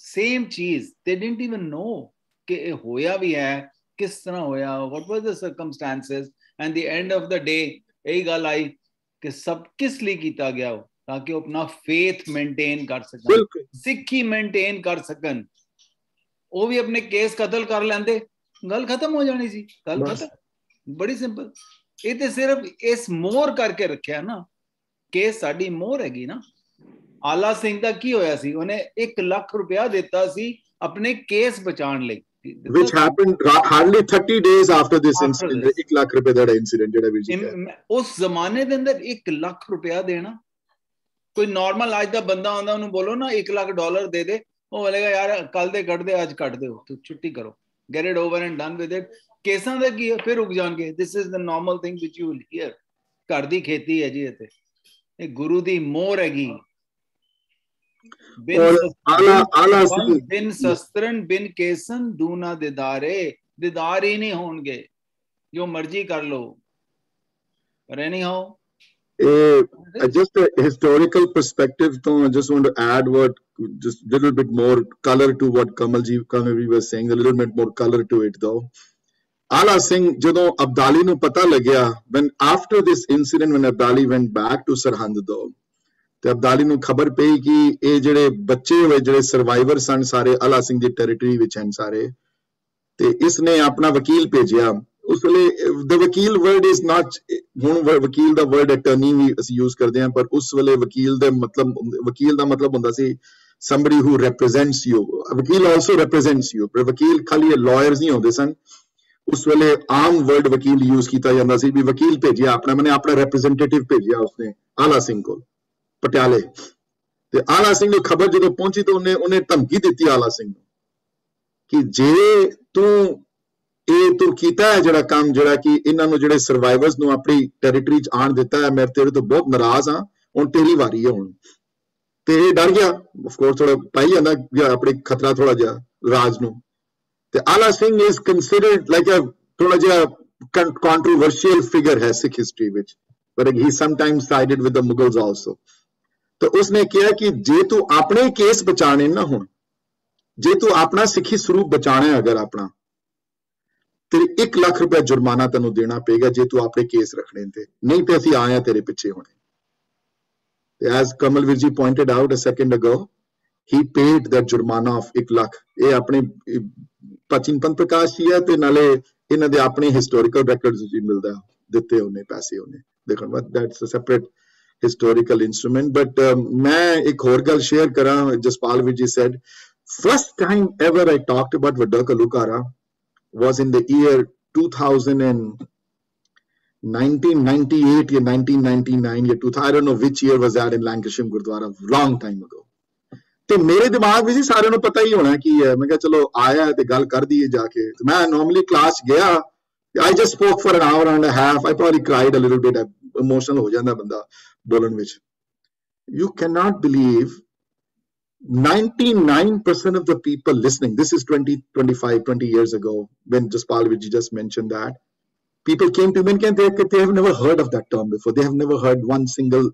ਸੇਮ ਚੀਜ਼ they didn't even know ਕਿ ਇਹ ਹੋਇਆ ਵੀ ਹੈ ਕਿਸ ਤਰ੍ਹਾਂ ਹੋਇਆ what were the circumstances? And the end of the day ਇਹੀ ਗੱਲ ਆਈ ਕਿ ਸਭ ਕਿਸ ਲਈ ਕੀਤਾ ਗਿਆ ਹੋ ਤਾਂ ਕਿ ਉਹ ਆਪਣਾ ਫੇਥ ਮੇਨਟੇਨ ਕਰ ਸਕਣ ਸਿੱਖੀ ਮੇਨਟੇਨ ਕਰ ਸਕਣ ਉਹ ਵੀ ਆਪਣੇ ਕੇਸ ਕਤਲ ਕਰ ਲੈਂਦੇ ਗੱਲ ਖਤਮ ਹੋ ਜਾਣੀ ਸੀ ਗੱਲ ਖਤਮ ਬੜੀ ਸਿੰਪਲ ਇਹ ਤੇ ਸਿਰਫ ਇਸ ਮੋਹਰ ਕਰਕੇ ਰੱਖਿਆ ਨਾ ਕੇਸ ਸਾਡੀ ਮੋਹਰ ਹੈਗੀ ਨਾ ਆਲਾ ਸਿੰਘ ਦਾ ਕੀ ਹੋਇਆ ਸੀ? ਉਹਨੇ 1 ਲੱਖ ਰੁਪਇਆ ਦਿੱਤਾ ਸੀ ਆਪਣੇ ਕੇਸ ਬਚਾਉਣ ਲਈ। Which happened hardly 30 days after this incident this. 1 lakh ਰੁਪਏ ਦਾ ਇਨਸੀਡੈਂਟ ਜਿਹੜਾ ਵੀ ਜੀ ਉਸ ਜ਼ਮਾਨੇ ਦੇ ਅੰਦਰ 1 ਲੱਖ ਰੁਪਇਆ ਦੇਣਾ। ਕੋਈ ਨਾਰਮਲ ਅੱਜ ਦਾ ਬੰਦਾ ਆਉਂਦਾ ਉਹਨੂੰ ਬੋਲੋ ਨਾ 1 ਲੱਖ ਡਾਲਰ ਦੇ ਦੇ। ਉਹ ਬੋਲੇਗਾ ਯਾਰ ਕੱਲ ਦੇ ਕੱਢ ਦੇ ਅੱਜ ਕੱਢ ਦਿਓ। ਤੂੰ ਛੁੱਟੀ ਕਰੋ। Get it over and done with it. ਕੇਸਾਂ ਦਾ ਕੀ ਫਿਰ ਰੁਕ ਜਾਣਗੇ। This is the normal thing which you will hear ਘਰ ਦੀ ਖੇਤੀ ਹੈ ਜੀ ਤੇ ਇਹ ਗੁਰੂ ਦੀ ਮੋਹਰ ਹੈਗੀ। ਬਿਨ ਆਲਾ ਆਲਾ ਬਿਨ ਸ਼ਸਤਰਨ ਬਿਨ ਕੇਸਨ ਦੂਨਾ ਦਿਦਾਰੇ ਦਿਦਾਰ ਹੀ ਨਹੀਂ ਹੋਣਗੇ ਜੋ ਮਰਜ਼ੀ ਕਰ ਲੋ ਪਰ anyhow uh, just a historical perspective though i just want to add what just a little bit more color to what kamalji kamalji was saying a little bit more color to it though ala singh ਜਦੋਂ ਅਬਦਾਲੀ ਨੂੰ ਪਤਾ ਲੱਗਿਆ when after this incident when abdali went back to sarhand though ਤੇ ਅਬਦਾਲੀ ਨੂੰ ਖਬਰ ਪਈ ਕਿ ਇਹ ਜਿਹੜੇ ਬੱਚੇ ਹੋਏ, ਜਿਹੜੇ ਸਰਵਾਈਵਰ ਸਨ ਸਾਰੇ, ਅਲਾ ਸਿੰਘ ਦੀ ਟੈਰੀਟਰੀ ਵਿੱਚ ਹਨ ਸਾਰੇ, ਤੇ ਇਸ ਨੇ ਆਪਣਾ ਵਕੀਲ ਭੇਜਿਆ। ਉਸ ਵੇਲੇ ਦ ਵਕੀਲ ਵਰਡ ਇਜ਼ ਨਾਟ ਹੁਣ ਵਕੀਲ ਦਾ ਵਰਡ ਅਟਰਨੀ ਵੀ ਅਸੀਂ ਯੂਜ਼ ਕਰਦੇ ਹਾਂ, ਪਰ ਉਸ ਵੇਲੇ ਵਕੀਲ ਦਾ ਮਤਲਬ, ਵਕੀਲ ਦਾ ਮਤਲਬ ਹੁੰਦਾ ਸੀ, somebody who represents you ਵਕੀਲ also represents you, ਪਰ ਵਕੀਲ ਖਾਲੀ ਲਾਇਰਸ ਨਹੀਂ ਹੁੰਦੇ ਸਨ। ਉਸ ਵੇਲੇ ਆਮ ਵਰਡ ਵਕੀਲ ਯੂਜ਼ ਕੀਤਾ ਜਾਂਦਾ ਸੀ ਵੀ ਵਕੀਲ ਭੇਜਿਆ ਆਪਣਾ, ਮਨੇ ਆਪਣਾ ਰਿਪਰੈਜ਼ੈਂਟੇਟਿਵ ਭੇਜਿਆ ਉਸਨੇ ਆਲਾ ਸਿੰਘ ਕੋਲ। ਪਟਿਆਲੇ। ਤੇ ਆਲਾ ਸਿੰਘ ਨੂੰ ਖਬਰ ਜਦੋਂ ਪਹੁੰਚੀ ਤਾਂ ਉਹਨੇ ਉਹਨੇ ਧਮਕੀ ਦਿੱਤੀ ਆਲਾ ਸਿੰਘ ਨੂੰ ਕਿ ਜੇ ਤੂੰ ਇਹ ਤੂੰ ਕੀਤਾ ਹੈ ਜਿਹੜਾ ਕੰਮ ਜਿਹੜਾ ਕਿ ਇਹਨਾਂ ਨੂੰ ਜਿਹੜੇ ਸਰਵਾਈਵਰਸ ਨੂੰ ਆਪਣੀ ਟੈਰੀਟਰੀ 'ਚ ਆਣ ਦਿੱਤਾ ਹੈ, ਮੈਂ ਤੇਰੇ ਤੋਂ ਬਹੁਤ ਨਾਰਾਜ਼ ਹਾਂ, ਹੁਣ ਤੇਰੀ ਵਾਰੀ ਹੈ ਹੁਣ। ਤੇ ਇਹ ਡਰ ਗਿਆ। ਆਫ ਕੋਰਸ ਥੋੜਾ ਪਾਈ ਜਾਂਦਾ ਆਪਣੇ ਖਤਰਾ ਥੋੜਾ ਜਿਹਾ ਰਾਜ ਨੂੰ। ਤੇ Ala Singh is considered like a ਥੋੜਾ ਜਿਹਾ controversial figure ਹੈ ਸਿੱਖ ਹਿਸਟਰੀ ਵਿੱਚ। But he sometimes sided with the mughals also ਤਾਂ ਉਸਨੇ ਕਿਹਾ ਕਿ ਜੇ ਤੂੰ ਆਪਣੇ ਕੇਸ ਬਚਾਣੇ ਨਾ ਹੁਣ, ਜੇ ਤੂੰ ਆਪਣਾ ਸਿੱਖੀ ਸਰੂਪ ਬਚਾਣਾ ਅਗਰ ਆਪਣਾ ਤੇ 1 ਲੱਖ ਰੁਪਏ ਜੁਰਮਾਨਾ ਤੈਨੂੰ ਦੇਣਾ ਪਏਗਾ ਜੇ ਤੂੰ ਆਪਣੇ ਕੇਸ ਰੱਖਣੇ ਤੇ। ਨਹੀਂ ਤੇ ਅਸੀਂ ਆਏ ਆ ਤੇਰੇ ਪਿੱਛੇ ਹੋਣੇ। ਤੇ as Kamalveer ji pointed out a second ago he paid that ਜੁਰਮਾਨਾ ਆਫ 1 ਲੱਖ। ਇਹ ਆਪਣੇ ਪਚਿਨ ਪੰਤ ਪ੍ਰਕਾਸ਼ ਜੀ ਹੈ ਤੇ ਨਾਲੇ ਇਹਨਾਂ ਦੇ ਆਪਣੇ ਹਿਸਟੋਰੀਕਲ ਰੈਕੋਰਡਸ ਜੀ ਮਿਲਦਾ, ਦਿੱਤੇ ਉਹਨੇ ਪੈਸੇ ਉਹਨੇ। ਦੇਖਣ ਬਾਅਦ that's a separate historical instrument but um, ਮੈਂ ਇੱਕ ਹੋਰ ਗੱਲ ਸ਼ੇਅਰ ਕਰਾਂ ਜਸਪਾਲ ਵੀ ਜੀ said first time ever I talked about Vadda Kalukara was in the year 2000 and 1998 or 1999 or 2000 I don't know which year was that in Lancashire Gurdwara long time ago ਤੇ ਮੇਰੇ ਦਿਮਾਗ ਵਿੱਚ ਸਾਰਿਆਂ ਨੂੰ ਪਤਾ ਹੀ ਹੋਣਾ ਕੀ ਹੈ ਮੈਂ ਕਿਹਾ ਚਲੋ ਆਇਆ ਤੇ ਗੱਲ ਕਰ ਦਈਏ ਜਾ ਕੇ ਤੇ ਮੈਂ ਨਾਰਮਲੀ ਕਲਾਸ ਗਿਆ I just spoke for an hour and a half. I probably cried a little bit. Emotional ਹੋ ਜਾਂਦਾ ਬੰਦਾ ਬੋਲਣ ਵਿੱਚ you cannot believe 99% of the people listening this is 20 25 20 years ago when Jaspal Vijay just mentioned that people came to me and they, they have never heard of that term before they have never heard one single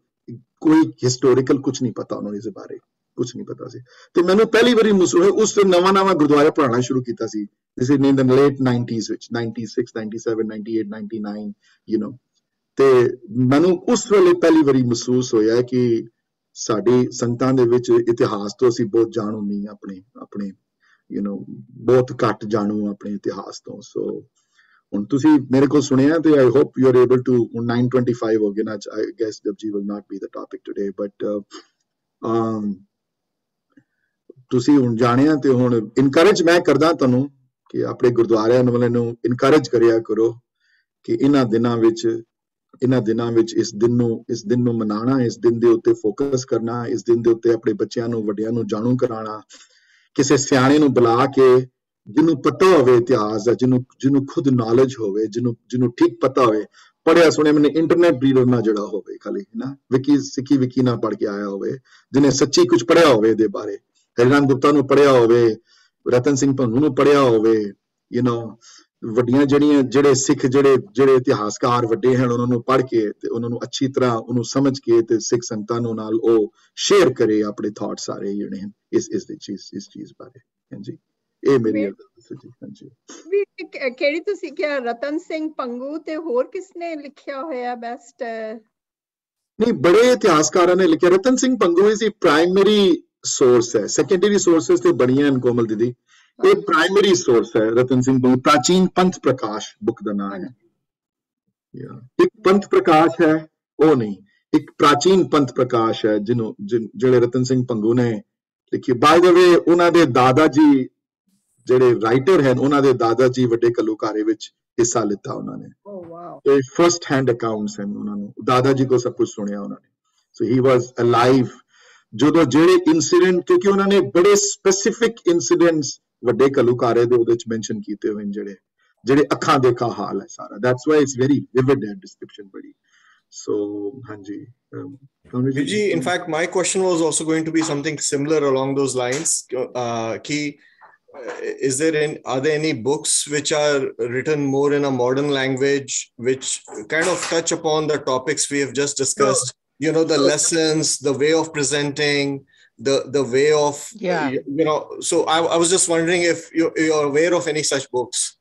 ਕੋਈ historical ਕੁਝ ਨਹੀਂ ਪਤਾ ਉਹਨਾਂ ਨੂੰ ਇਸ ਬਾਰੇ ਕੁਝ ਨਹੀਂ ਪਤਾ ਸੀ ਤੇ ਮੈਨੂੰ ਪਹਿਲੀ ਵਾਰੀ ਮਹਿਸੂਸ ਉਸ ਤੋਂ ਨਵਾਂ ਨਵਾਂ ਗੁਰਦੁਆਰਾ ਪੜਾਉਣਾ ਸ਼ੁਰੂ ਕੀਤਾ ਸੀ this is in the late 90s ਵਿੱਚ 96 97 98 99 you know ਤੇ ਮੈਨੂੰ ਉਸ ਵੇਲੇ ਪਹਿਲੀ ਵਾਰੀ ਮਹਿਸੂਸ ਹੋਇਆ ਕਿ ਸਾਡੀ ਸੰਗਤਾਂ ਦੇ ਵਿੱਚ ਇਤਿਹਾਸ ਤੋਂ ਅਸੀਂ ਬਹੁਤ ਜਾਣੂ ਨਹੀਂ ਆਪਣੇ ਆਪਣੇ ਯੂ نو ਬਹੁਤ ਘੱਟ ਜਾਣੂ ਆਪਣੇ ਇਤਿਹਾਸ ਤੋਂ। ਸੋ ਹੁਣ ਤੁਸੀਂ ਮੇਰੇ ਕੋਲ ਸੁਣਿਆ ਤੇ I hope you are able to 925 ਹੋ ਗਿਆ ਨਾ ਆਈ ਗੈਸ ਜੀ will not be the topic today but um ਤੁਸੀਂ ਹੁਣ ਜਾਣਿਆ ਤੇ ਹੁਣ ਇਨਕਰੇਜ ਮੈਂ ਕਰਦਾ ਤੁਹਾਨੂੰ ਕਿ ਆਪਣੇ ਗੁਰਦੁਆਰਿਆਂ ਨੂੰ ਨੂੰ ਇਨਕਰੇਜ ਕਰਿਆ ਕਰੋ ਕਿ ਇਹਨਾਂ ਦਿਨਾਂ ਵਿੱਚ ਇਹਨਾਂ ਦਿਨਾਂ ਵਿੱਚ ਇਸ ਦਿਨ ਨੂੰ, ਇਸ ਦਿਨ ਨੂੰ ਮਨਾਉਣਾ, ਇਸ ਦਿਨ ਦੇ ਉੱਤੇ ਫੋਕਸ ਕਰਨਾ, ਇਸ ਦਿਨ ਦੇ ਉੱਤੇ ਆਪਣੇ ਬੱਚਿਆਂ ਨੂੰ, ਵੱਡਿਆਂ ਨੂੰ ਜਾਣੂ ਕਰਾਉਣਾ, ਕਿਸੇ ਸਿਆਣੇ ਨੂੰ ਬੁਲਾ ਕੇ ਜਿਹਨੂੰ ਪਤਾ ਹੋਵੇ ਇਤਿਹਾਸ ਦਾ ਜਿਹਨੂੰ ਜਿਹਨੂੰ ਖੁਦ ਨੌਲੇਜ ਹੋਵੇ, ਜਿਹਨੂੰ ਜਿਹਨੂੰ ਠੀਕ ਪਤਾ ਹੋਵੇ ਪੜਿਆ ਸੁਣਿਆ ਮੈਨੇ ਇੰਟਰਨੈਟ ਰੀਡਰ ਨਾ ਜਿਹੜਾ ਹੋਵੇ ਖਾਲੀ ਨਾ? ਵਿਕੀ ਸਿੱਕੀ ਵਿਕੀ ਨਾ ਪੜ ਕੇ ਆਇਆ ਹੋਵੇ, ਜਿਹਨੇ ਸੱਚੀ ਕੁਝ ਪੜਿਆ ਹੋਵੇ ਇਹਦੇ ਬਾਰੇ। ਹਰਿਨਾਮ ਗੁਪਤਾ ਨੂੰ ਪੜਿਆ ਹੋਵੇ, ਰਤਨ ਸਿੰਘ ਭੰਗੂ ਨੂੰ ਪੜਿਆ ਹੋਵੇ ਯੂ نو ਵੱਡੀਆਂ ਜਿਹੜੀਆਂ ਜਿਹੜੇ ਸਿੱਖ ਜਿਹੜੇ ਜਿਹੜੇ ਇਤਿਹਾਸਕਾਰ ਵੱਡੇ ਹਨ ਉਹਨਾਂ ਨੂੰ ਪੜ੍ਹ ਕੇ ਤੇ ਉਹਨਾਂ ਨੂੰ ਅੱਛੀ ਤਰ੍ਹਾਂ ਉਹਨੂੰ ਸਮਝ ਕੇ ਤੇ ਸਿੱਖ ਸੰਤਾਂ ਨੂੰ ਨਾਲ ਉਹ ਸ਼ੇਅਰ ਕਰੇ ਆਪਣੇ ਥਾਟ ਸਾਰੇ ਜਿਹੜੇ ਹਨ ਇਸ ਇਸ ਦੀ ਚੀਜ਼ ਇਸ ਚੀਜ਼ ਬਾਰੇ। ਹਾਂਜੀ। ਇਹ ਮੇਰੀ ਅਰਦਾਸ ਜੀ ਹਾਂਜੀ। ਵੀ ਕਿਹੜੀ ਤੁਸੀਂ ਕਿਹਾ ਰਤਨ ਸਿੰਘ ਪੰਗੂ ਤੇ ਹੋਰ ਕਿਸਨੇ ਲਿਖਿਆ ਹੋਇਆ ਬੈਸਟ ਨਹੀਂ ਬੜੇ ਇਤਿਹਾਸਕਾਰਾਂ ਨੇ ਲਿਖਿਆ। ਰਤਨ ਸਿੰਘ ਪੰਗੂ ਇਸ ਦੀ ਪ੍ਰਾਇਮਰੀ ਸੋਰਸ ਹੈ। ਸੈਕੰਡਰੀ ਸੋਰਸਸ ਤੇ ਬੜੀਆਂ ਹਨ ਕੋਮਲ ਦੀਦੀ। ਇਹ ਪ੍ਰਾਇਮਰੀ ਸੋਰਸ ਹੈ ਰਤਨ ਸਿੰਘ ਪੰਗੂ ਪ੍ਰਾਚੀਨ ਪੰਥ ਪ੍ਰਕਾਸ਼ ਬੁੱਕ ਦਾ ਨਾਮ ਹੈ. ਇੱਕ ਪੰਥ ਪ੍ਰਕਾਸ਼ ਹੈ ਉਹ ਨਹੀਂ ਇੱਕ ਪ੍ਰਾਚੀਨ ਪੰਥ ਪ੍ਰਕਾਸ਼ ਹੈ ਜਿਹਨੂੰ ਜਿਹੜੇ ਰਤਨ ਸਿੰਘ ਪੰਗੂ ਨੇ ਲਿਖੀ। ਬਾਈ ਦ ਵੇ ਉਹਨਾਂ ਦੇ ਦਾਦਾ ਜੀ ਜਿਹੜੇ ਰਾਈਟਰ ਹਨ ਉਹਨਾਂ ਦੇ ਦਾਦਾ ਜੀ ਵੱਡੇ ਕਲੂਕਾਰੇ ਵਿੱਚ ਹਿੱਸਾ ਲਿੱਤਾ ਉਹਨਾਂ ਨੇ। ਓ ਵਾਓ ਤੇ ਫਰਸਟ ਹੈਂਡ ਅਕਾਊਂਟਸ ਹਨ ਉਹਨਾਂ ਨੂੰ। ਦਾਦਾ ਜੀ ਕੋ ਸਭ ਕੁਝ ਸੁਣਿਆ ਉਹਨਾਂ ਨੇ। ਸੋ ਹੀ ਵਾਸ ਅਲਾਈਵ ਜਦੋਂ ਜਿਹੜੇ ਇਨਸੀਡੈਂਟ ਕਿਉਂਕਿ ਉਹਨਾਂ ਨੇ ਬੜੇ ਸਪੈਸੀਫਿਕ ਇਨਸੀਡੈਂਟਸ ਵੱਡੇ ਕਲੂਕਾਰੇ ਦੇ ਉਹਦੇ ਵਿੱਚ ਮੈਂਸ਼ਨ ਕੀਤੇ ਹੋਏ ਨੇ ਜਿਹੜੇ ਜਿਹੜੇ ਅੱਖਾਂ ਦੇਖਾ ਹਾਲ ਹੈ ਸਾਰਾ that's why it's very vivid ਹੈ ਡਿਸਕ੍ਰਿਪਸ਼ਨ ਬੜੀ ਸੋ ਹਾਂਜੀ um, Kamal ji Viji, in fact, my question was also going to be something similar along those lines. Uh, ki, uh, is there in, are there any books which are written more in a modern language which kind of touch upon the topics we have just discussed? You know, the lessons, the way of presenting, the the way of yeah. you, know so I, I was just wondering if you, you're aware of any such books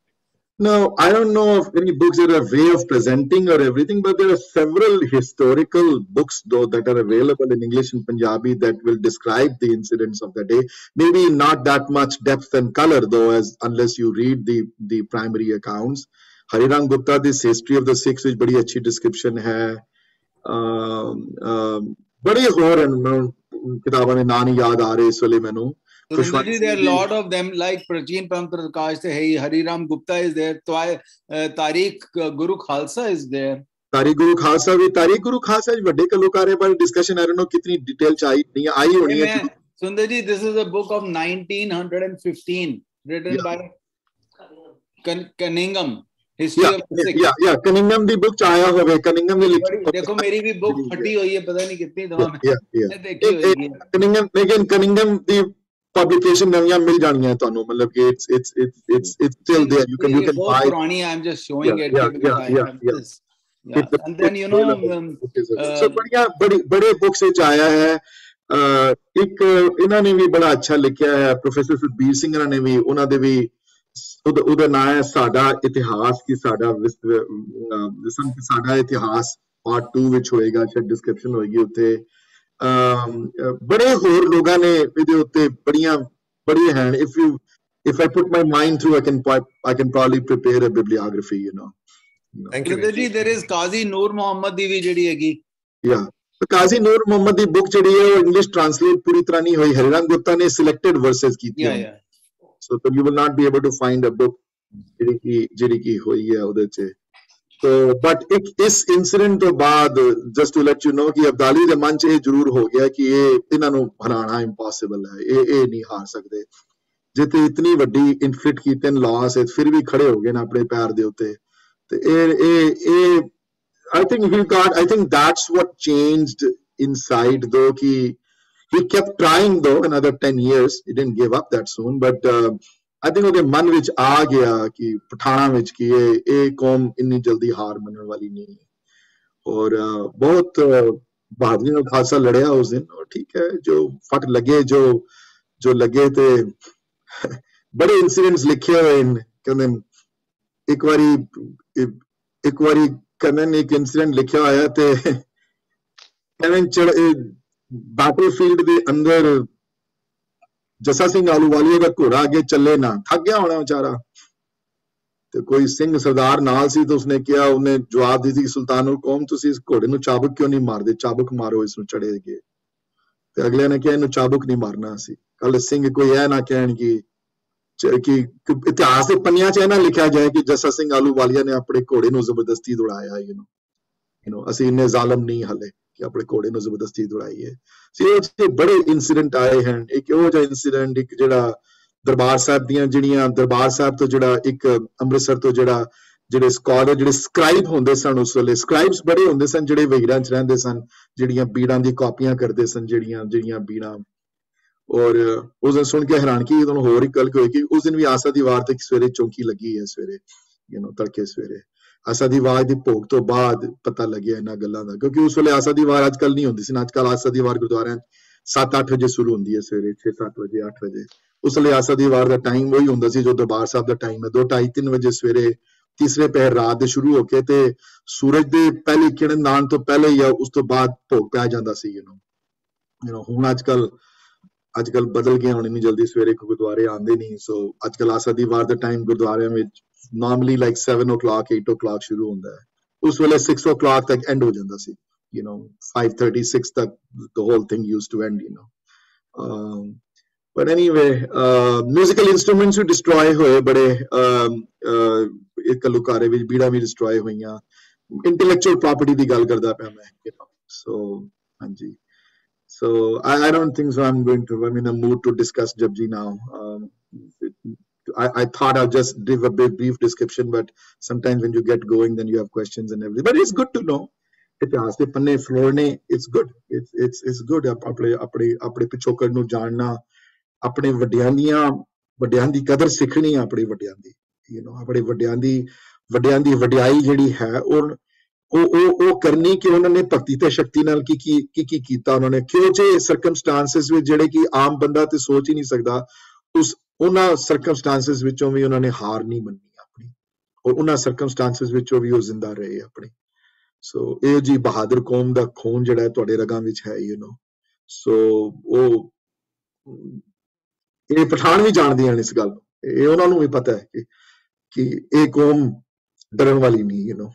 no, I don't know of any books that are way of presenting or everything, but there are several historical books, though, that are available in English and Punjabi that will describe the incidents of the day. Maybe not that much depth and color, though, as unless you read the, the primary accounts. Harirang Gupta, this history of the six which badi achi description hai. Um, um, बड़े गौर ਕਿਤਾਬਾਂ ਦੇ ਨਾਂ ਨਹੀਂ ਯਾਦ ਆ ਰਹੇ ਇਸ ਵੇਲੇ ਮੈਨੂੰ a Singh ji. lot of them like Prachin Panth Prakash, hey, Hariram Gupta is there, Twai, uh, Tariq uh, Guru Khalsa is there. ਤਾਰੀ ਗੁਰੂ ਖਾਲਸਾ ਵੀ ਤਾਰੀ ਗੁਰੂ ਖਾਲਸਾ ਜੀ ਵੱਡੇ ਕਲੋਕਾਰੇ ਬਾਰੇ ਡਿਸਕਸ਼ਨ ਆ ਰਹੇ ਕਿਤਨੀ ਡਿਟੇਲ ਚ ਆਈ ਨਹੀਂ ਆਈ ਹੋਣੀ ਹੈ Amen. Sundarji, this is a book of 1915 written Yeah. by Kun- Cunningham, History ਯਾ of the Sikhs. ਯਾ ਯਾ ਕਨਿੰਗਮ ਦੀ ਬੁੱਕ ਚ ਆਇਆ ਹੋਵੇ ਕਨਿੰਗਮ ਨੇ ਲਿਖੀ बड़ी- देखो मेरी भी बुक फटी हुई है पता नहीं कितनी दफा ਯਾ ਯਾ मैंने देखी हुई है ਕਨਿੰਗਮ ਲੇਕਿਨ ਕਨਿੰਗਮ ਦੀ ਪਬਲਿਕੇਸ਼ਨ ਨਵੀਆਂ ਮਿਲ ਜਾਣੀਆਂ ਤੁਹਾਨੂੰ ਮਤਲਬ ਕਿ it's it's it's it's it's still there you can you ये ਕੈਨ बहुत ਬਾਈ पुरानी है, I'm just showing Yeah, it yeah, because yeah, I yeah, have yeah. this. Yeah. And then you know um, ਸੋ ਬੜੀਆਂ ਬੜੀ ਬੜੇ ਬੁੱਕਸ ਵਿੱਚ ਆਇਆ ਹੈ ਅਹ ਇੱਕ ਇਹਨਾਂ ਨੇ ਵੀ ਬੜਾ ਅੱਛਾ ਲਿਖਿਆ ਹੈ ਪ੍ਰੋਫੈਸਰ ਸੁਖਬੀਰ ਸਿੰਘ ਇਹਨਾਂ ਨੇ ਵੀ ਉਹਨਾਂ ਦੇ ਵੀ ਉਹਦਾ ਉਹਦਾ ਨਾਮ ਹੈ ਸਾਡਾ ਇਤਿਹਾਸ ਕੀ ਸਾਡਾ ਵਿਸਨ ਕੀ ਸਾਡਾ ਇਤਿਹਾਸ ਪਾਰਟ 2 ਵਿੱਚ ਹੋਏਗਾ ਸ਼ਾਇਦ ਡਿਸਕ੍ਰਿਪਸ਼ਨ ਹੋਏਗੀ ਅਮ, ਅਹ ਬੜੇ ਹੋਰ ਲੋਕਾਂ ਨੇ ਇਹਦੇ ਉੱਤੇ ਬੜੀਆਂ ਬੜੀਆਂ ਹਨ if you if I put my mind through, I can I can probably prepare a bibliography, you know. You know. Thank you. Sundarji, Viji. there is Qazi Noor Muhammad ਦੀ ਵੀ ਜਿਹੜੀ ਹੈਗੀ Yeah. ਤੇ ਕਾਜ਼ੀ ਨੂਰ ਮੁਹੰਮਦ ਦੀ ਬੁੱਕ ਜਿਹੜੀ ਹੈ ਉਹ English translate ਪੂਰੀ ਤਰ੍ਹਾਂ ਨਹੀਂ ਹੋਈ ਹਰਿਰਾਮ ਗੁਪਤਾ ਨੇ ਸਿਲੈਕਟਡ ਵਰਸਸ ਕੀਤੀਆਂ yeah yeah ਸੋ ਤਾਂ you will not be able to find a book ਜਿਹੜੀ ਕਿ ਜਿਹੜੀ ਕਿ ਹੋਈ ਹੈ ਉਹਦੇ ਚ ਤੋ ਬਟ ਇੱਕ ਇਸ ਇਨਸੀਡੈਂਟ ਤੋਂ ਬਾਅਦ just to let you know ਕਿ ਅਬਦਾਲੀ ਦੇ ਮਨ ਚ ਇਹ ਜ਼ਰੂਰ ਹੋ ਗਿਆ ਕਿ ਇਹ ਇਹਨਾਂ ਨੂੰ ਹਰਾਣਾ ਇੰਪੋਸੀਬਲ ਹੈ ਇਹ ਇਹ ਨਹੀਂ ਹਾਰ ਸਕਦੇ ਜਿੱਤੇ ਇਤਨੀ ਵੱਡੀ ਇਨਫਲਿਕਟ ਕੀਤੇ ਨੇ ਲਾਸ ਹੈ ਫਿਰ ਵੀ ਖੜੇ ਹੋ ਗਏ ਨੇ ਆਪਣੇ ਪੈਰ ਦੇ ਉੱਤੇ ਤੇ ਇਹ ਇਹ ਇਹ I think he got. I think that's what changed inside, though. He he kept trying though another 10 years. He didn't give up that soon. But uh, I think ਉਹਦੇ ਮਨ ਵਿੱਚ ਆ ਗਿਆ ਕਿ ਪਠਾਣਾ ਵਿੱਚ ਕਿ ਇਹ ਇਹ ਕੌਮ ਇੰਨੀ ਜਲਦੀ ਹਾਰ ਮੰਨਣ ਵਾਲੀ ਨਹੀਂ ਹੈ ਔਰ uh, ਬਹੁਤ uh, ਬਹਾਦਰੀ ਨਾਲ ਖਾਲਸਾ ਲੜਿਆ ਉਸ ਦਿਨ ਔਰ ਠੀਕ ਹੈ ਜੋ ਫਟ ਲੱਗੇ ਜੋ ਜੋ ਲੱਗੇ ਤੇ ਬੜੇ ਇਨਸੀਡੈਂਟਸ ਲਿਖੇ ਹੋਏ ਨੇ ਕਹਿੰਦੇ ਨੇ, ਇੱਕ ਵਾਰੀ ਇੱਕ- ਇੱਕ ਵਾਰੀ ਕਹਿੰਦੇ ਨੇ ਇੱਕ ਇਨਸੀਡੈਂਟ ਲਿਖਿਆ ਹੋਇਆ ਤੇ ਕਹਿੰਦੇ ਚੜ ਬੈਟਲਫੀਲਡ ਦੇ ਅੰਦਰ ਜਸਾ ਸਿੰਘ ਆਲੂ ਵਾਲੀਏ ਦਾ ਘੋੜਾ ਅੱਗੇ ਚੱਲੇ ਨਾ, ਥੱਕ ਗਿਆ ਹੋਣਾ ਵਿਚਾਰਾ। ਤੇ ਕੋਈ ਸਿੰਘ ਸਰਦਾਰ ਨਾਲ ਸੀ ਤੇ ਉਸਨੇ ਕਿਹਾ, ਉਹਨੇ ਜਵਾਬ ਦਿੱਤੀ ਸੁਲਤਾਨੁਲ ਕੌਮ, ਤੁਸੀਂ ਇਸ ਘੋੜੇ ਨੂੰ ਚਾਬੁਕ ਕਿਉਂ ਨਹੀਂ ਮਾਰਦੇ? ਚਾਬੁਕ ਮਾਰੋ, ਇਸ ਨੂੰ ਚੜੇਗੇ ਤੇ ਅਗਲੇ ਨੇ ਕਿਹਾ, ਇਹਨੂੰ ਚਾਬੁਕ ਨਹੀਂ ਮਾਰਨਾ ਸੀ ਕੱਲ ਸਿੰਘ ਕੋਈ ਇਹ ਨਾ ਕਹਿਣ ਕਿ ਕਿ ਇਤਿਹਾਸ ਦੇ ਪੰਨਿਆਂ 'ਚ ਇਹ ਨਾ ਲਿਖਿਆ ਜਾਏ ਕਿ ਜਸਾ ਸਿੰਘ ਆਲੂ ਵਾਲੀਆ ਨੇ ਆਪਣੇ ਘੋੜੇ ਨੂੰ ਜ਼ਬਰਦਸਤੀ ਦੌੜਾਇਆ ਇਹਨੂੰ ਯੂ نو ਅਸੀਂ ਇੰਨੇ ਜ਼ਾਲਮ ਨਹੀਂ ਹਲੇ। ਕਿ ਆਪਣੇ ਘੋੜੇ ਨੂੰ ਜ਼ਬਰਦਸਤੀ ਦੌੜਾਈਏ ਸੀ ਉਹ 'ਚ ਬੜੇ ਇਨਸੀਡੈਂਟ ਆਏ ਹਨ ਇੱਕ ਉਹ ਜਿਹਾ ਇਨਸੀਡੈਂਟ ਇੱਕ ਜਿਹੜਾ ਦਰਬਾਰ ਸਾਹਿਬ ਦੀਆਂ ਜਿਹੜੀਆਂ ਦਰਬਾਰ ਸਾਹਿਬ ਤੋਂ ਜਿਹੜਾ ਇੱਕ ਅੰਮ੍ਰਿਤਸਰ ਤੋਂ ਜਿਹੜਾ ਜਿਹੜੇ ਸਕਾਲਰ ਜਿਹੜੇ ਸਕ੍ਰਾਈਬ ਹੁੰਦੇ ਸਨ ਉਸ ਵੇਲੇ ਸਕ੍ਰਾਈਬਸ ਬੜੇ ਹੁੰਦੇ ਸਨ ਜਿਹੜੇ ਵਹੀਰਾਂ 'ਚ ਰਹਿੰਦੇ ਸਨ ਜਿਹੜੀਆਂ ਬੀੜਾਂ ਦੀ ਕਾਪੀਆਂ ਕਰਦੇ ਸਨ ਜਿਹੜੀਆਂ ਜਿਹੜੀਆਂ ਬੀੜਾਂ ਔਰ ਉਸ ਦਿਨ ਸੁਣ ਕੇ ਹੈਰਾਨਗੀ ਤੁਹਾਨੂੰ ਹੋਰ ਇੱਕ ਗੱਲ ਹੋਈ ਕਿ ਉਸ ਦਿਨ ਵੀ ਆਸਾ ਦੀ ਵਾਰ ਤੇ ਸਵੇਰੇ ਚੌਂਕੀ ਲੱਗੀ ਹੈ ਸਵੇਰੇ ਯੂ نو ਤੜਕੇ ਸਵੇਰੇ ਆਸਾ ਦੀ ਵਾਰ ਦੀ ਭੋਗ ਤੋਂ ਬਾਅਦ ਪਤਾ ਲੱਗਿਆ ਇਹਨਾਂ ਗੱਲਾਂ ਦਾ ਕਿਉਂਕਿ ਉਸ ਵੇਲੇ ਆਸਾ ਦੀ ਵਾਰ ਅੱਜ ਕੱਲ ਨਹੀਂ ਹੁੰਦੀ ਸੀ ਅੱਜ ਕੱਲ ਆਸਾ ਦੀ ਵਾਰ ਗੁਰਦੁਆਰਿਆਂ 7-8 ਵਜੇ ਸ਼ੁਰੂ ਹੁੰਦੀ ਹੈ ਸਵੇਰੇ 6-7 ਵਜੇ 8 ਵਜੇ ਉਸ ਵੇਲੇ ਆਸਾ ਦੀ ਵਾਰ ਦਾ ਟਾਈਮ ਉਹੀ ਹੁੰਦਾ ਸੀ ਜੋ ਦਰਬਾਰ ਸਾਹਿਬ ਦਾ ਟਾਈਮ ਹੈ 2:30 3 ਵਜੇ ਸਵੇਰੇ ਤੀਸਰੇ ਪਹਿਰ ਰਾਤ ਦੇ ਸ਼ੁਰੂ ਹੋ ਕੇ ਤੇ ਸੂਰਜ ਦੇ ਪਹਿਲੀ ਕਿਰਨ ਨਾਨ ਤੋਂ ਪਹਿਲੇ ਜਾਂ ਉਸ ਤੋਂ ਬਾਅਦ ਭੋਗ ਪੈ ਜਾਂਦਾ ਸੀ ਯੂ نو ਯੂ نو ਹੁਣ ਅੱਜਕੱਲ ਅੱਜਕੱਲ ਬਦਲ ਗਿਆ ਹੁਣ ਇੰਨੀ ਜਲਦੀ ਸਵੇਰੇ ਕੋ ਗੁਰਦੁਆਰੇ ਆਉਂਦੇ ਨਹੀਂ ਸੋ ਅੱਜਕੱਲ ਆਸਾ ਦੀ ਵਾਰ ਦਾ ਟਾਈਮ ਗੁਰਦੁਆਰਿਆਂ ਵਿੱਚ ਨਾਰਮਲੀ ਲਾਈਕ 7 o'clock 8 o'clock ਸ਼ੁਰੂ ਹੁੰਦਾ ਹੈ ਉਸ ਵੇਲੇ 6 o'clock ਤੱਕ ਐਂਡ ਹੋ ਜਾਂਦਾ ਸੀ you know 5:36 ਤੱਕ the whole thing used to end you know um, but anyway uh, musical instruments ਵੀ destroy ਹੋਏ ਬੜੇ um, uh, ਇੱਕ ਕਲੁਕਾਰੇ ਵਿੱਚ ਬੀੜਾ ਵੀ destroy ਹੋਈਆਂ intellectual property ਦੀ ਗੱਲ ਕਰਦਾ ਪਿਆ ਮੈਂ you know so ਹਾਂਜੀ so I, I don't think so I'm going to I'm in a mood to discuss Japji now um, I, I thought I'll just give a bit brief description, but sometimes when you get going, then you have questions and everything. But it's good to know. ਇਤਿਹਾਸ ਦੇ ਪੰਨੇ ਫਲੋਰਨੇ it's good it's it's it's good ਆਪਣੇ ਆਪਣੇ ਆਪਣੇ ਪਿਛੋਕੜ ਨੂੰ ਜਾਣਨਾ ਆਪਣੇ ਵੱਡਿਆਂ ਦੀਆਂ ਵੱਡਿਆਂ ਦੀ ਕਦਰ ਸਿੱਖਣੀ ਆਪਣੇ ਵੱਡਿਆਂ ਦੀ ਯੂ نو ਆਪਣੇ ਵੱਡਿਆਂ ਦੀ ਵੱਡਿਆਂ ਦੀ ਵਡਿਆਈ ਜਿਹੜੀ ਹੈ ਉਹ ਉਹ ਉਹ ਉਹ ਕਰਨੀ ਕਿ ਉਹਨਾਂ ਨੇ ਭਗਤੀ ਤੇ ਸ਼ਕਤੀ ਨਾਲ ਕੀ ਕੀ ਕੀ ਕੀ ਕੀਤਾ ਉਹਨਾਂ ਨੇ ਕਿਉਂ ਜੇ ਸਰਕਮਸਟੈਂਸਸ ਵਿੱਚ ਜਿਹੜੇ ਕਿ ਆਮ ਬੰਦਾ ਤੇ ਸੋਚ ਹੀ ਨਹੀਂ ਸਕਦਾ ਉਸ ਉਹਨਾਂ ਸਰਕਮਸਟੈਂਸਸ ਵਿੱਚੋਂ ਵੀ ਉਹਨਾਂ ਨੇ ਹਾਰ ਨਹੀਂ ਮੰਨੀ ਆਪਣੀ ਔਰ ਉਹਨਾਂ ਸਰਕਮਸਟੈਂਸਸ ਵਿੱਚੋਂ ਵੀ ਉਹ ਜ਼ਿੰਦਾ ਰਹੇ ਆਪਣੇ ਸੋ ਇਹ ਜੀ ਬਹਾਦਰ ਕੌਮ ਦਾ ਖੂਨ ਜਿਹੜਾ ਹੈ ਤੁਹਾਡੇ ਰਗਾਂ ਵਿੱਚ ਹੈ ਯੂ نو ਸੋ ਉਹ ਇਹ ਪਠਾਨ ਵੀ ਜਾਣਦੇ ਹਨ ਇਸ ਗੱਲ ਨੂੰ ਇਹ ਉਹਨਾਂ ਨੂੰ ਵੀ ਪਤਾ ਹੈ ਕਿ ਕਿ ਇਹ ਕੌਮ ਡਰਨ ਵਾਲੀ ਨਹੀਂ ਯੂ نو